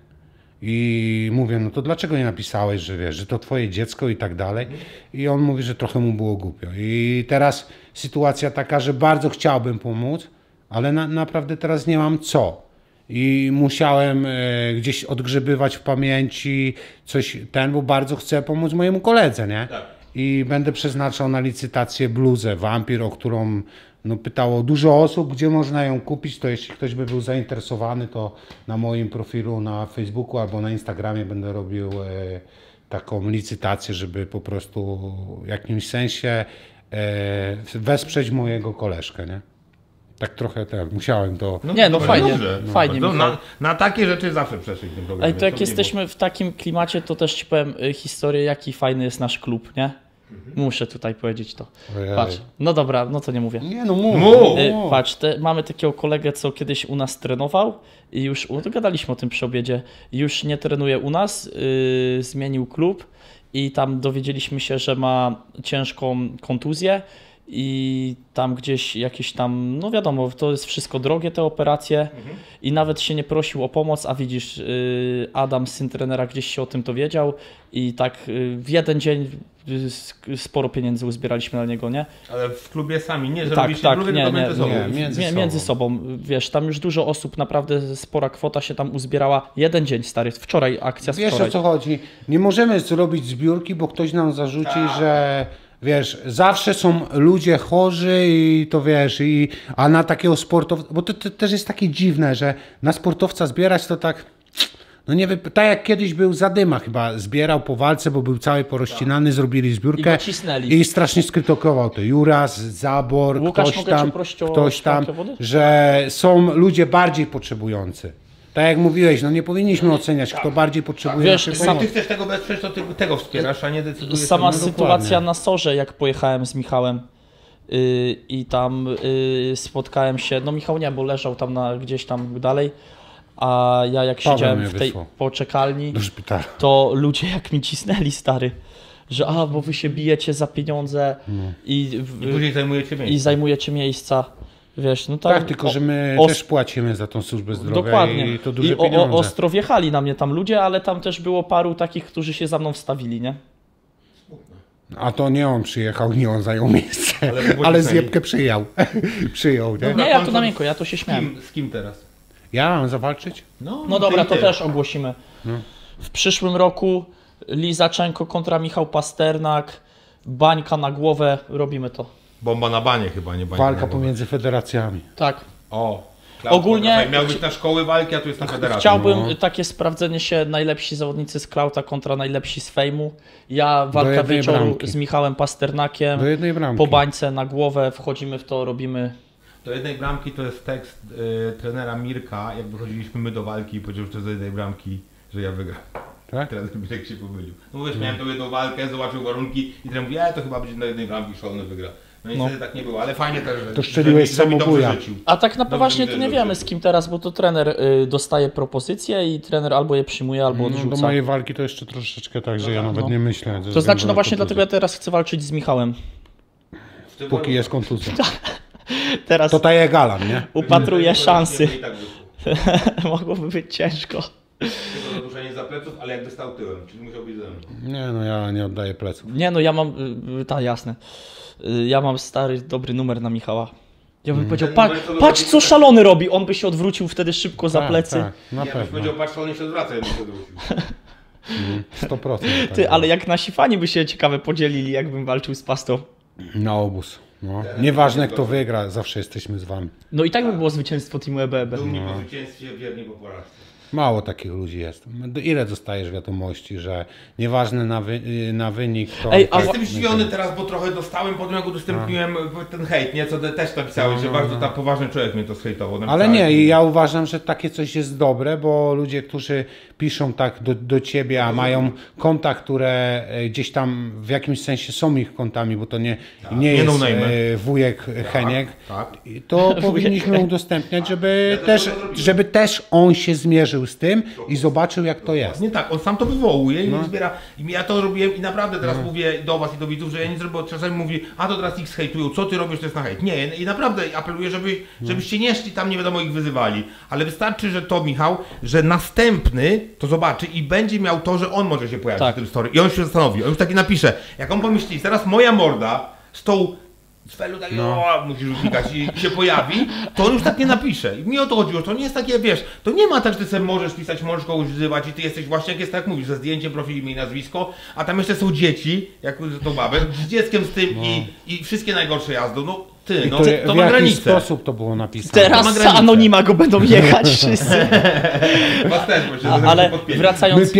I mówię, no to dlaczego nie napisałeś, że wiesz, że to twoje dziecko i tak dalej. I on mówi, że trochę mu było głupio. I teraz sytuacja taka, że bardzo chciałbym pomóc, ale na, naprawdę teraz nie mam co. I musiałem e, gdzieś odgrzebywać w pamięci coś ten, bo bardzo chcę pomóc mojemu koledze, nie? I będę przeznaczał na licytację bluzę Vampir, o którą no, pytało dużo osób, gdzie można ją kupić. To jeśli ktoś by był zainteresowany, to na moim profilu na Facebooku albo na Instagramie będę robił e, taką licytację, żeby po prostu w jakimś sensie e, wesprzeć mojego koleżkę, nie? Tak trochę tak, musiałem to... Nie, no fajnie, Dobrze, fajnie, No, na, na takie rzeczy zawsze przeszli w tym programie. Ale to jak nie jesteśmy w takim klimacie, to też ci powiem y, historię, jaki fajny jest nasz klub, nie? Muszę tutaj powiedzieć to. Ojej. Patrz, no dobra, no to nie mówię. Nie, no mów. Mów. Y, Patrz, te, mamy takiego kolegę, co kiedyś u nas trenował i już, no gadaliśmy o tym przy obiedzie, już nie trenuje u nas, y, zmienił klub i tam dowiedzieliśmy się, że ma ciężką kontuzję i tam gdzieś jakieś tam, no wiadomo, to jest wszystko drogie te operacje i nawet się nie prosił o pomoc, a widzisz, y, Adam, syn trenera, gdzieś się o tym dowiedział i tak y, w jeden dzień y, sporo pieniędzy uzbieraliśmy na niego, nie? Ale w klubie sami, nie Tak, zrobiliście tak, grupy, nie, tylko nie, między sobą. nie, między, między sobą. Wiesz, tam już dużo osób, naprawdę spora kwota się tam uzbierała. Jeden dzień, stary, wczoraj akcja z Wiesz o wczoraj. co chodzi? Nie możemy zrobić zbiórki, bo ktoś nam zarzuci, Tak. że wiesz, zawsze są ludzie chorzy i to wiesz, i, a na takiego sportowca, bo to, to też jest takie dziwne, że na sportowca zbierać to tak, no nie wiem, tak jak kiedyś był Zadyma chyba, zbierał po walce, bo był cały porozcinany, zrobili I zbiórkę cisnęli. i strasznie skrytykował to Juras, Zabor, Łukasz, ktoś tam, ktoś tam, że są ludzie bardziej potrzebujący. Tak jak mówiłeś, no nie powinniśmy oceniać, kto bardziej potrzebuje Wiesz, naszej ty chcesz tego wesprzeć, to ty tego wspierasz, a nie decydujesz. Sama no, sytuacja na Sorze, jak pojechałem z Michałem yy, i tam yy, spotkałem się, no Michał nie, bo leżał tam na, gdzieś tam dalej, a ja jak Paweł siedziałem w tej wysłał. poczekalni, Do szpitala. to ludzie jak mi cisnęli, stary, że a, bo wy się bijecie za pieniądze i, w- I później zajmujecie i zajmujecie miejsca. Wiesz, no Tak, tam tylko że my o- też płacimy za tą służbę zdrowia Dokładnie. i to duże I o, pieniądze. o, ostro wjechali na mnie tam ludzie, ale tam też było paru takich, którzy się za mną wstawili, nie? A to nie on przyjechał, nie on zajął miejsce, Ale ale, zjebkę przyjął. Przyjął, nie? Nie, ja to na miękko, ja to się Z śmiałem. kim, z kim teraz? Ja mam zawalczyć? No, No dobra, to też ogłosimy. No. W przyszłym roku Lizaczenko kontra Michał Pasternak, bańka na głowę, robimy to. Bomba na banie chyba, nie bańka Walka na pomiędzy federacjami. Tak. O. Ogólnie-. Miał być na szkoły walki, a tu jest na federacji. Chciałbym No. takie sprawdzenie się najlepsi zawodnicy z Krauta kontra najlepsi z Fejmu. Ja walka wieczoru bramki. z Michałem Pasternakiem. Do jednej bramki. Po bańce na głowę wchodzimy w to, robimy. Do jednej bramki to jest tekst y, trenera Mirka, jak wychodziliśmy my do walki i powiedział, że to jest do jednej bramki, że ja wygram. Tak? Trener Mirek się pomylił. No wiesz, miałem tą jedną walkę, zobaczył warunki i trener mówi, e, to chyba będzie do jednej bramki, szalony wygra. No i No. tak nie było, ale fajnie też, że, To szczeliłeś że, samobuja. A tak na poważnie to nie wiemy z kim teraz, bo to trener y, dostaje propozycje i trener albo je przyjmuje, albo No, do odrzuca. mojej walki to jeszcze troszeczkę tak, że ja nawet no. nie myślę. To znaczy, no właśnie dlatego ja teraz chcę walczyć z Michałem. Póki jest kontuzja. Teraz To daje galan, nie? upatruję szansy. Tak. Mogłoby być ciężko. Tylko za pleców, ale jakby stał tyłem, czyli musiał być ze mną. Nie no, ja nie oddaję pleców. Nie no, ja mam, tak jasne. Y, Ja mam stary, dobry numer na Michała. Ja bym powiedział, Ten pa, patrz co szalony robi, on by się odwrócił wtedy szybko za Tak, plecy. tak, na ja bym pewno. powiedział, patrz, on się odwraca, ja bym się odwrócił. 100%. Ty, tak. ale jak nasi fani by się ciekawe podzielili, jakbym walczył z pastą. Na obóz. No. Nieważne kto wygra, zawsze jesteśmy z wami. No i tak by było zwycięstwo teamu EBEB. Dumni po zwycięstwie, wierni po porażce. Mało takich ludzi jest. Ile dostajesz wiadomości, że nieważne na, wy, na wynik to... Ej, a- Jestem zdziwiony teraz, bo trochę dostałem po tym, jak udostępniłem ten hejt, nie? Co te też napisałeś, że bardzo tam poważny człowiek mnie to zhejtował. Ale nie, i ja uważam, że takie coś jest dobre, bo ludzie, którzy piszą tak do, do ciebie, a mają konta, które e, gdzieś tam w jakimś sensie są ich kontami, bo to nie, nie nie jest no e, wujek Heniek, tak. to powinniśmy udostępniać, żeby też, żeby też on się zmierzył z tym i zobaczył, jak to jest. Nie tak, on sam to wywołuje i No. zbiera. I ja to robiłem i naprawdę teraz mówię do was i do widzów, że ja nie zrobię, bo czasami mówi, a to teraz X hejtują, co ty robisz, to jest na hejt. Nie, i naprawdę apeluję, żeby, żebyście nie szli tam, nie wiadomo ich wyzywali. Ale wystarczy, że to Michał, że następny to zobaczy i będzie miał to, że on może się pojawić Tak. w tym story. I on się zastanowi, on już taki napisze. Jak on pomyśli, teraz moja morda z tą z felu tak, No. o, musisz unikać i się pojawi, to on już tak nie napisze. I mi o to chodziło, to nie jest takie, wiesz, to nie ma tak, że ty sobie możesz pisać, możesz kogoś wzywać i ty jesteś właśnie, jak jest tak mówisz, ze zdjęciem, profil, imię i nazwisko, a tam jeszcze są dzieci, jak to babę, z dzieckiem z tym i, i wszystkie najgorsze jazdą, no ty, no to, to, w ma jaki granicę. sposób to było napisane? To Teraz z anonima go będą jechać wszyscy. Was też, bo się A, zaraz ale wracając,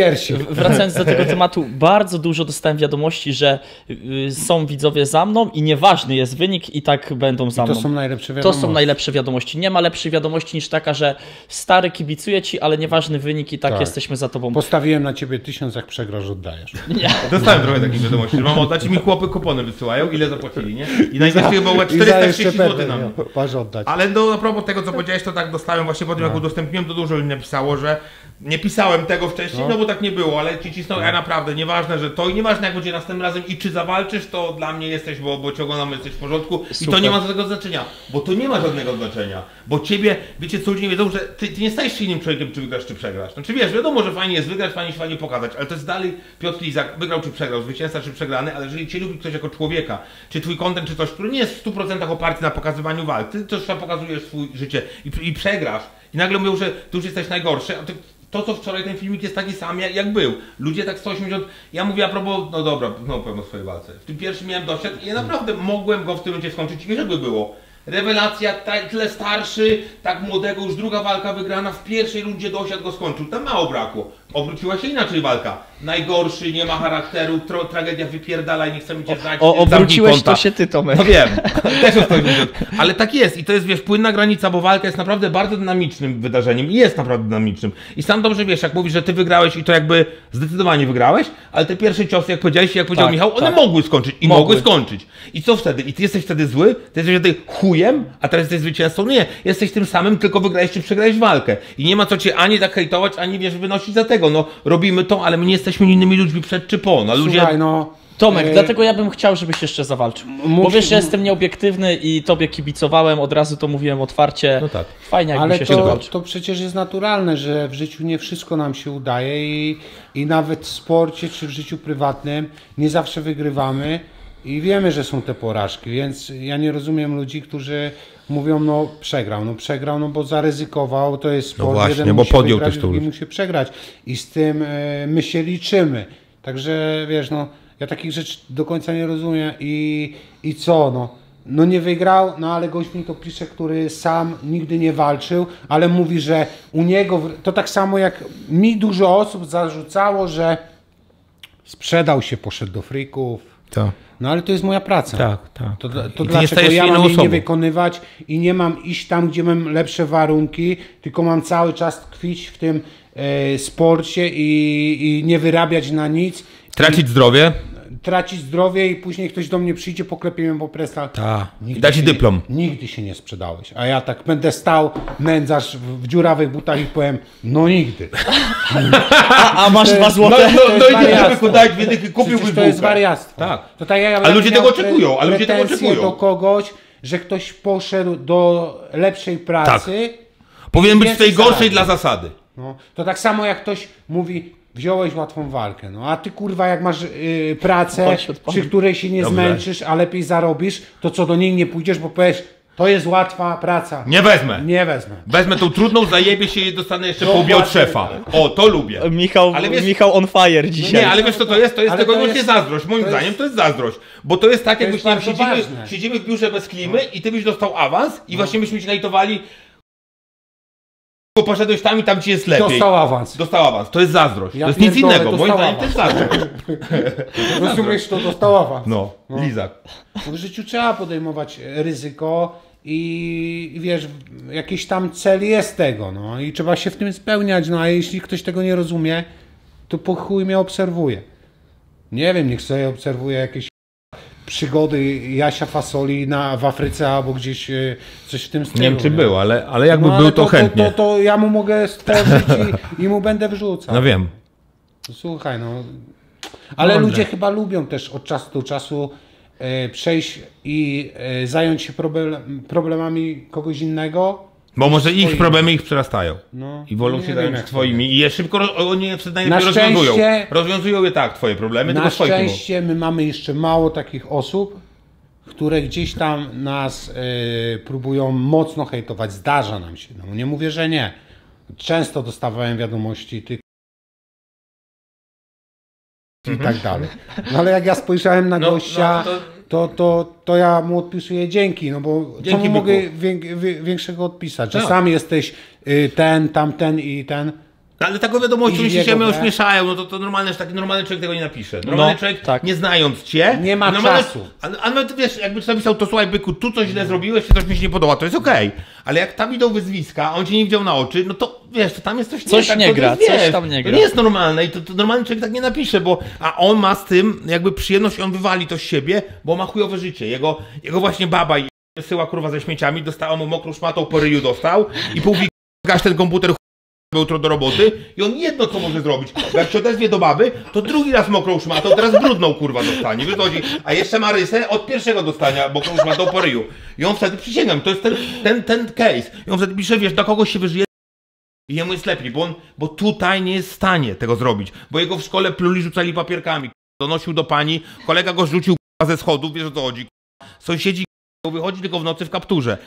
wracając do tego tematu, bardzo dużo dostałem wiadomości, że y, są widzowie za mną i nieważny jest wynik i tak będą za I to mną. są najlepsze To wiadomości. są najlepsze wiadomości. Nie ma lepszej wiadomości niż taka, że stary kibicuje ci, ale nieważny wynik i tak, Tak. jesteśmy za tobą. Postawiłem na ciebie tysiąc, jak przegrasz, oddajesz. Nie. Dostałem trochę takich wiadomości, że mam oddać i mi chłopy kupony wysyłają, ile zapłacili, nie? I najwięcej chyba było I za 430 jeszcze zł na mnie. Masz oddać. Ale do, a propos tego, co powiedziałeś, to tak dostałem właśnie po tym, jak No. udostępniłem, to dużo ludzi napisało, że nie pisałem tego wcześniej, no, No. bo tak nie było, ale ci cisną, ja naprawdę, nieważne, że to i nieważne jak będzie następnym razem i czy zawalczysz, to dla mnie jesteś, bo, bo cię oglądam, jesteś w porządku i to Super. nie ma żadnego znaczenia, bo to nie ma żadnego znaczenia, bo ciebie, wiecie co ludzie nie wiedzą, że ty, ty nie stajesz się innym człowiekiem, czy wygrasz, czy przegrasz. Znaczy wiesz, wiadomo, że fajnie jest wygrać, fajnie się fajnie pokazać, ale to jest dalej Piotr Lizak, wygrał czy przegrał, zwycięzca czy przegrany, ale jeżeli cię lubi ktoś jako człowieka, czy twój kontent, czy coś, który nie jest w 100% oparty na pokazywaniu walk, ty też pokazujesz swoje życie i, i przegrasz i nagle mówią, że ty już jesteś najgorszy, a ty to, co wczoraj ten filmik jest taki sam, jak, jak był. Ludzie tak 180... Ja mówię a propos, no dobra, no pewno w swojej walce. W tym pierwszym miałem doświad i ja naprawdę mogłem go w tym momencie skończyć i jakby było. Rewelacja, tak, tyle starszy, tak młodego, już druga walka wygrana, w pierwszej rundzie dosiad go skończył, tam mało brakło. Obróciła się inaczej walka. Najgorszy, nie ma charakteru, tro, tragedia wypierdala i nie chcemy cię znać. O, obróciłeś to się ty, Tomek. No wiem, też o to. Ale tak jest i to jest, wiesz, płynna granica, bo walka jest naprawdę bardzo dynamicznym wydarzeniem i jest naprawdę dynamicznym. I sam dobrze wiesz, jak mówisz, że ty wygrałeś i to jakby zdecydowanie wygrałeś, ale te pierwsze ciosy, jak powiedziałeś, jak powiedział Tak, Michał, one tak. mogły skończyć i Mogły. mogły skończyć. I co wtedy? I ty jesteś wtedy zły? Ty jesteś wtedy chujem, a teraz jesteś zwycięzcą? Nie, jesteś tym samym, tylko wygrałeś czy przegrałeś walkę. I nie ma co cię ani tak hejtować, ani wiesz, wynosić za tego. No, robimy to, ale my nie jesteśmy innymi ludźmi przed czy po. No, ludzie... Słuchaj, no, Tomek, E, dlatego ja bym chciał, żebyś jeszcze zawalczył. Bo musi- wiesz, że jestem nieobiektywny i tobie kibicowałem, od razu to mówiłem otwarcie. No tak. Fajnie, jakbyś Ale jeszcze to, to przecież jest naturalne, że w życiu nie wszystko nam się udaje i, i nawet w sporcie czy w życiu prywatnym nie zawsze wygrywamy i wiemy, że są te porażki, więc ja nie rozumiem ludzi, którzy mówią, no przegrał, no przegrał, no bo zaryzykował, to jest sport, No właśnie, jeden bo musi podjął wygrać, drugi musi przegrać i z tym e, my się liczymy, także wiesz, no ja takich rzeczy do końca nie rozumiem i, i co, no no nie wygrał, no ale gość mi to pisze, który sam nigdy nie walczył, ale mówi, że u niego, to tak samo jak mi dużo osób zarzucało, że sprzedał się, poszedł do frików. Tak. No ale to jest moja praca. Tak, tak. To, I to dlaczego ja mam jej nie wykonywać i nie mam iść tam, gdzie mam lepsze warunki, tylko mam cały czas tkwić w tym e, sporcie i, i nie wyrabiać na nic. Tracić zdrowie. Tracić zdrowie i później ktoś do mnie przyjdzie, poklepie mnie po prestach. Tak. I da ci dyplom. Nie, nigdy się nie sprzedałeś. A ja tak będę stał, nędzarz w, w dziurawych butach i powiem, no nigdy. A, a masz dwa złote? jest No, no i nie dwie dychy, kupiłbyś to jest wariactwo. Tak. To tak jak A ludzie tego oczekują, a ludzie tego oczekują. do kogoś, że ktoś poszedł do lepszej pracy. Powinien być w tej gorszej dla zasady. No, to tak samo jak ktoś mówi, wziąłeś łatwą walkę, no a ty kurwa jak masz yy, pracę, Chodź, przy której się nie Dobrze. zmęczysz, a lepiej zarobisz, to co do niej nie pójdziesz, bo powiesz, to jest łatwa praca. Nie wezmę. Nie wezmę. Wezmę tą trudną, zajebie się i dostanę jeszcze No po łbie od właśnie. szefa. O, to lubię. Michał, Ale wiesz- Michał on fire dzisiaj. Nie, ale wiesz co to jest? To jest Ale tego jest- zazdrość. Moim to jest- zdaniem to jest zazdrość. Bo to jest tak, To jakbyś jest nie wiem, bardzo siedzimy, ważne. siedzimy w biurze bez klimy i ty byś dostał awans i właśnie byśmy ci najtowali poszedłeś tam i tam ci jest lepiej. Dostał awans. Dostał awans. To jest zazdrość. Ja to jest nic innego. Moim zdaniem to jest zazdrość. Rozumiesz, to dostał awans. No, lizak. No W życiu trzeba podejmować ryzyko i i wiesz, jakiś tam cel jest tego, no i trzeba się w tym spełniać, no a jeśli ktoś tego nie rozumie, to po chuj mnie obserwuje. Nie wiem, niech sobie obserwuje jakieś przygody Jasia Fasoli na, w Afryce albo gdzieś e, coś w tym stylu. Nie wiem czy był, ale, ale jakby No, był ale to, chętnie. To, to, to ja mu mogę stworzyć i, i mu będę wrzucał. No wiem. Słuchaj, no. Ale Mądre. ludzie chyba lubią też od czasu do czasu e, przejść i e, zająć się problem, problemami kogoś innego. Bo może ich Swoimi. problemy ich przerastają. No, I wolą się zająć twoimi. I je szybko oni je wtedy najlepiej Na rozwiązują. szczęście- Rozwiązują je tak, twoje problemy, Na szczęście my mamy jeszcze mało takich osób, które gdzieś tam nas e, próbują mocno hejtować. Zdarza nam się. No, nie mówię, że nie. Często dostawałem wiadomości, ty i tak dalej. No ale jak ja spojrzałem na No, gościa, no, to, to, to ja mu odpisuję dzięki, no bo co Dzięki, mu mogę większego odpisać, że Tak. sam jesteś y, ten, tamten i ten. No, Ale taką wiadomością jeśli się jego, my nie? ośmieszają, no to, to normalne, że taki normalny człowiek tego nie napisze. Normalny No, człowiek, tak. nie znając cię... Nie ma normalny- czasu. Ale, wiesz, jakbyś napisał, to słuchaj byku, tu coś źle zrobiłeś, czy coś mi się nie podoba, to jest okej. Ale jak tam idą wyzwiska, a on cię nie widział na oczy, no to wiesz, to tam jest coś, Coś tak, nie to, to gra, jest, coś wiesz, tam nie To gra. nie jest normalne i to, to normalny człowiek tak nie napisze, bo... A on ma z tym jakby przyjemność, on wywali to z siebie, bo ma chujowe życie. Jego, jego właśnie baba wysyła kurwa ze śmieciami, dostała mu mokrą szmatą po ryju dostał i pół gaś ten komputer jutro do roboty i on jedno co może zrobić. Bo jak się odezwie do baby, to drugi raz mokrą szmatą, teraz brudną kurwa dostanie. Wiesz chodzi? A jeszcze ma rysę od pierwszego dostania mokrą szmatą po ryju. I on wtedy przysięgam, to jest ten, ten, ten case. I on wtedy pisze, wiesz, dla kogoś się wyżyje. I jemu jest lepiej, bo on, bo tutaj nie jest w stanie tego zrobić. Bo jego w szkole pluli, rzucali papierkami. Donosił do pani, kolega go rzucił ze schodów, wiesz o co chodzi. Sąsiedzi wychodzi tylko w nocy w kapturze.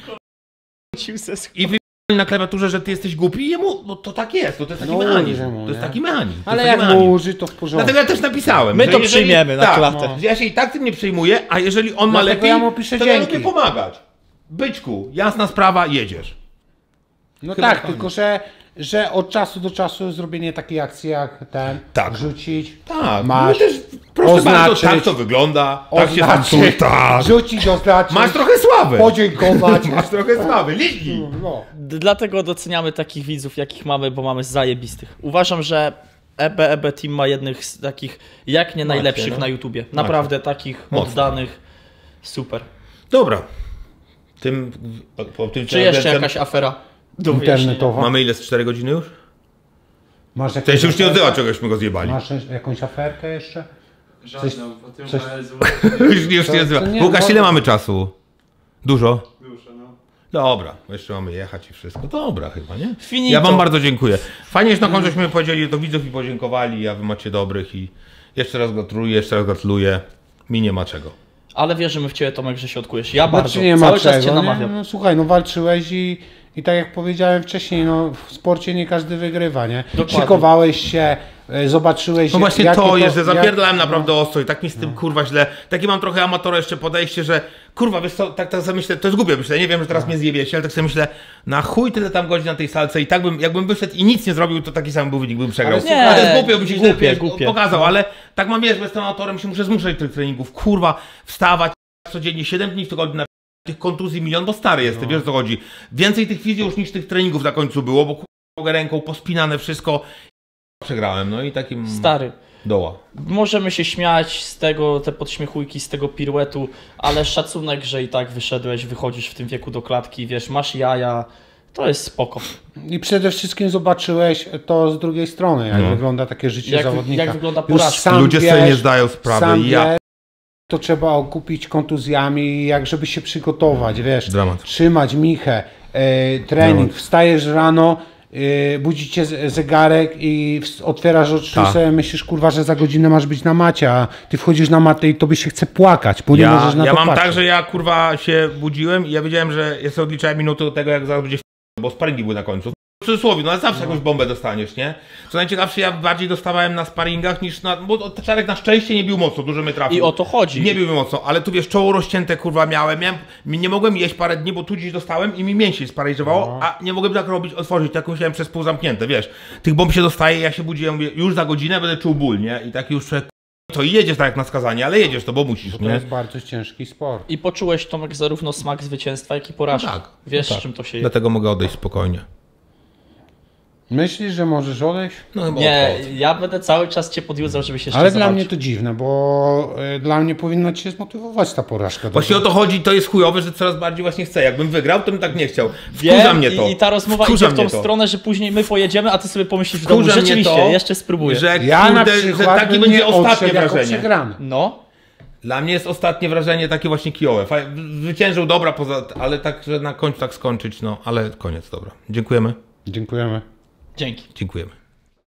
I wy na klawiaturze, że ty jesteś głupi i jemu, no to tak jest, to, to jest taki No, mechanizm. że mu, To jest nie? taki mechanizm. to Ale jest jak taki mechanizm. mu uży, to w porządku. Dlatego ja też napisałem. My że to jeżeli- przyjmiemy na tak, klatę. że Ja się i tak tym nie przyjmuję, a jeżeli on ma Dlatego lepiej, ja mu piszę to ja dzięki. lubię pomagać. Byczku, jasna sprawa, jedziesz. No Chyba tak, koniec. tylko że, że od czasu do czasu zrobienie takiej akcji jak ten, Tak. rzucić, Tak, masz, no też proszę bardzo, oznaczyć, tak to wygląda, tak się tam oznaczyć, tak. rzucić, oznaczyć, Masz trochę sławy. podziękować. Masz trochę sławy, liźnij. No. Dlatego doceniamy takich widzów, jakich mamy, bo mamy zajebistych. Uważam, że EB, EB Team ma jednych z takich, jak nie najlepszych no. na YouTubie. Naprawdę takich Mocno. oddanych. Super. Dobra. Tym, po, po tym Czy jeszcze ten- jakaś afera do? Internetowa. Mamy ile z 4 godziny już? Masz To jakąś się już nie odzywa, czegośmy go zjebali. Masz jakąś aferkę jeszcze? Żadną, po tym coś- już, już To- nie to zbywa. nie, Łukasz, bo- ile mamy czasu? Dużo? Dużo, no. Dobra, jeszcze mamy jechać i wszystko. Dobra chyba, nie? Finito. Ja wam bardzo dziękuję. Fajnie, że na końcu żeśmy powiedzieli do widzów i podziękowali, a wy macie dobrych i jeszcze raz gratuluję, jeszcze raz gratuluję. Mi nie ma czego. Ale wierzymy w ciebie, Tomek, że się odkujesz. Ja bardzo. Nie ma Cały czas cię czego, namawiam. No, słuchaj, no walczyłeś i, i tak jak powiedziałem wcześniej, no w sporcie nie każdy wygrywa, nie? Dokładnie. Szykowałeś się, e, zobaczyłeś... No właśnie jakie to jest, że jak- zapierdalałem naprawdę ostro i tak mi z tym kurwa źle. Takie mam trochę amatora jeszcze podejście, że kurwa, wiesz co, tak, tak sobie myślę, to jest głupie myślę, nie wiem, że teraz mnie zjebiecie, ale tak sobie myślę, na chuj tyle tam godzin na tej salce i tak bym, jakbym wyszedł i nic nie zrobił, to taki sam był wynik, bym przegrał. Ale słuchaj, to jest głupie, bym się głupie, źle, głupie. pokazał, ale tak mam, wiesz, bez tym amatorem się muszę zmuszać tych treningów, kurwa, wstawać codziennie 7 dni w tygodniu na tych kontuzji milion, bo stary jestem, wiesz o co chodzi. Więcej tych fizjo już niż tych treningów na końcu było, bo kurwa ręką pospinane wszystko. Przegrałem, no i takim... Stary. Doła. Możemy się śmiać z tego, te podśmiechujki, z tego piruetu, ale szacunek, że i tak wyszedłeś, wychodzisz w tym wieku do klatki, wiesz, masz jaja, to jest spoko. I przede wszystkim zobaczyłeś to z drugiej strony, jak No. wygląda takie życie Jak- zawodnika. jak wygląda Już porażka. Ludzie sobie wiesz, nie zdają sprawy, Sam ja- wiesz, to trzeba okupić kontuzjami, jak żeby się przygotować, wiesz. Dramat. Trzymać michę, e, trening, Dramat. wstajesz rano, e, budzi cię z- zegarek i otwierasz oczy Tak. i myślisz, kurwa, że za godzinę masz być na macie, a ty wchodzisz na matę i tobie się chce płakać, bo nie ja, możesz na ja to mam patrzeć. tak, że ja kurwa się budziłem i ja wiedziałem, że ja sobie odliczałem minuty do tego, jak zaraz będzie w... bo sparingi były na końcu. W cudzysłowie, no ale zawsze jakąś bombę dostaniesz, nie? Co najciekawsze, ja bardziej dostawałem na sparingach niż na... bo Czarek na szczęście nie bił mocno, dużo mnie trafił. I o to chodzi. Nie bił mocno, ale tu wiesz, czoło rozcięte kurwa miałem, miałem nie mogłem jeść parę dni, bo tu gdzieś dostałem i mi mięsień sparaliżowało, a nie mogłem tak robić, otworzyć, tak musiałem przez pół zamknięte, wiesz. Tych bomb się dostaje, ja się budziłem, mówię, już za godzinę będę czuł ból, nie? I tak już to i jedziesz tak jak na skazanie, ale jedziesz to, bo musisz, To nie? jest bardzo ciężki sport. I poczułeś, Tomek, zarówno smak zwycięstwa, jak i porażki. tak, Wiesz, no tak. czym to się je. Dlatego mogę odejść spokojnie. Myślisz, że możesz odejść? No chyba Nie, odchodzę. ja będę cały czas cię podjudzał, żebyś jeszcze Ale dla mnie to dziwne, bo e, dla mnie powinna cię zmotywować ta porażka. Właśnie o to chodzi, to jest chujowe, że coraz bardziej właśnie chcę. Jakbym wygrał, to bym tak nie chciał. Wkurza Wiem, mnie to. I, I ta rozmowa Wkurza idzie w tą stronę, że później my pojedziemy, a ty sobie pomyślisz w domu, rzeczywiście, to, jeszcze spróbuję. Że, Ja kurde, że bym będzie nie ostatnie wrażenie. No, Dla mnie jest ostatnie wrażenie takie właśnie kijowe. Zwyciężył, dobra, poza, ale tak, że na końcu tak skończyć, no, ale koniec, dobra. Dziękujemy. Dziękujemy. Dzięki. Dziękujemy.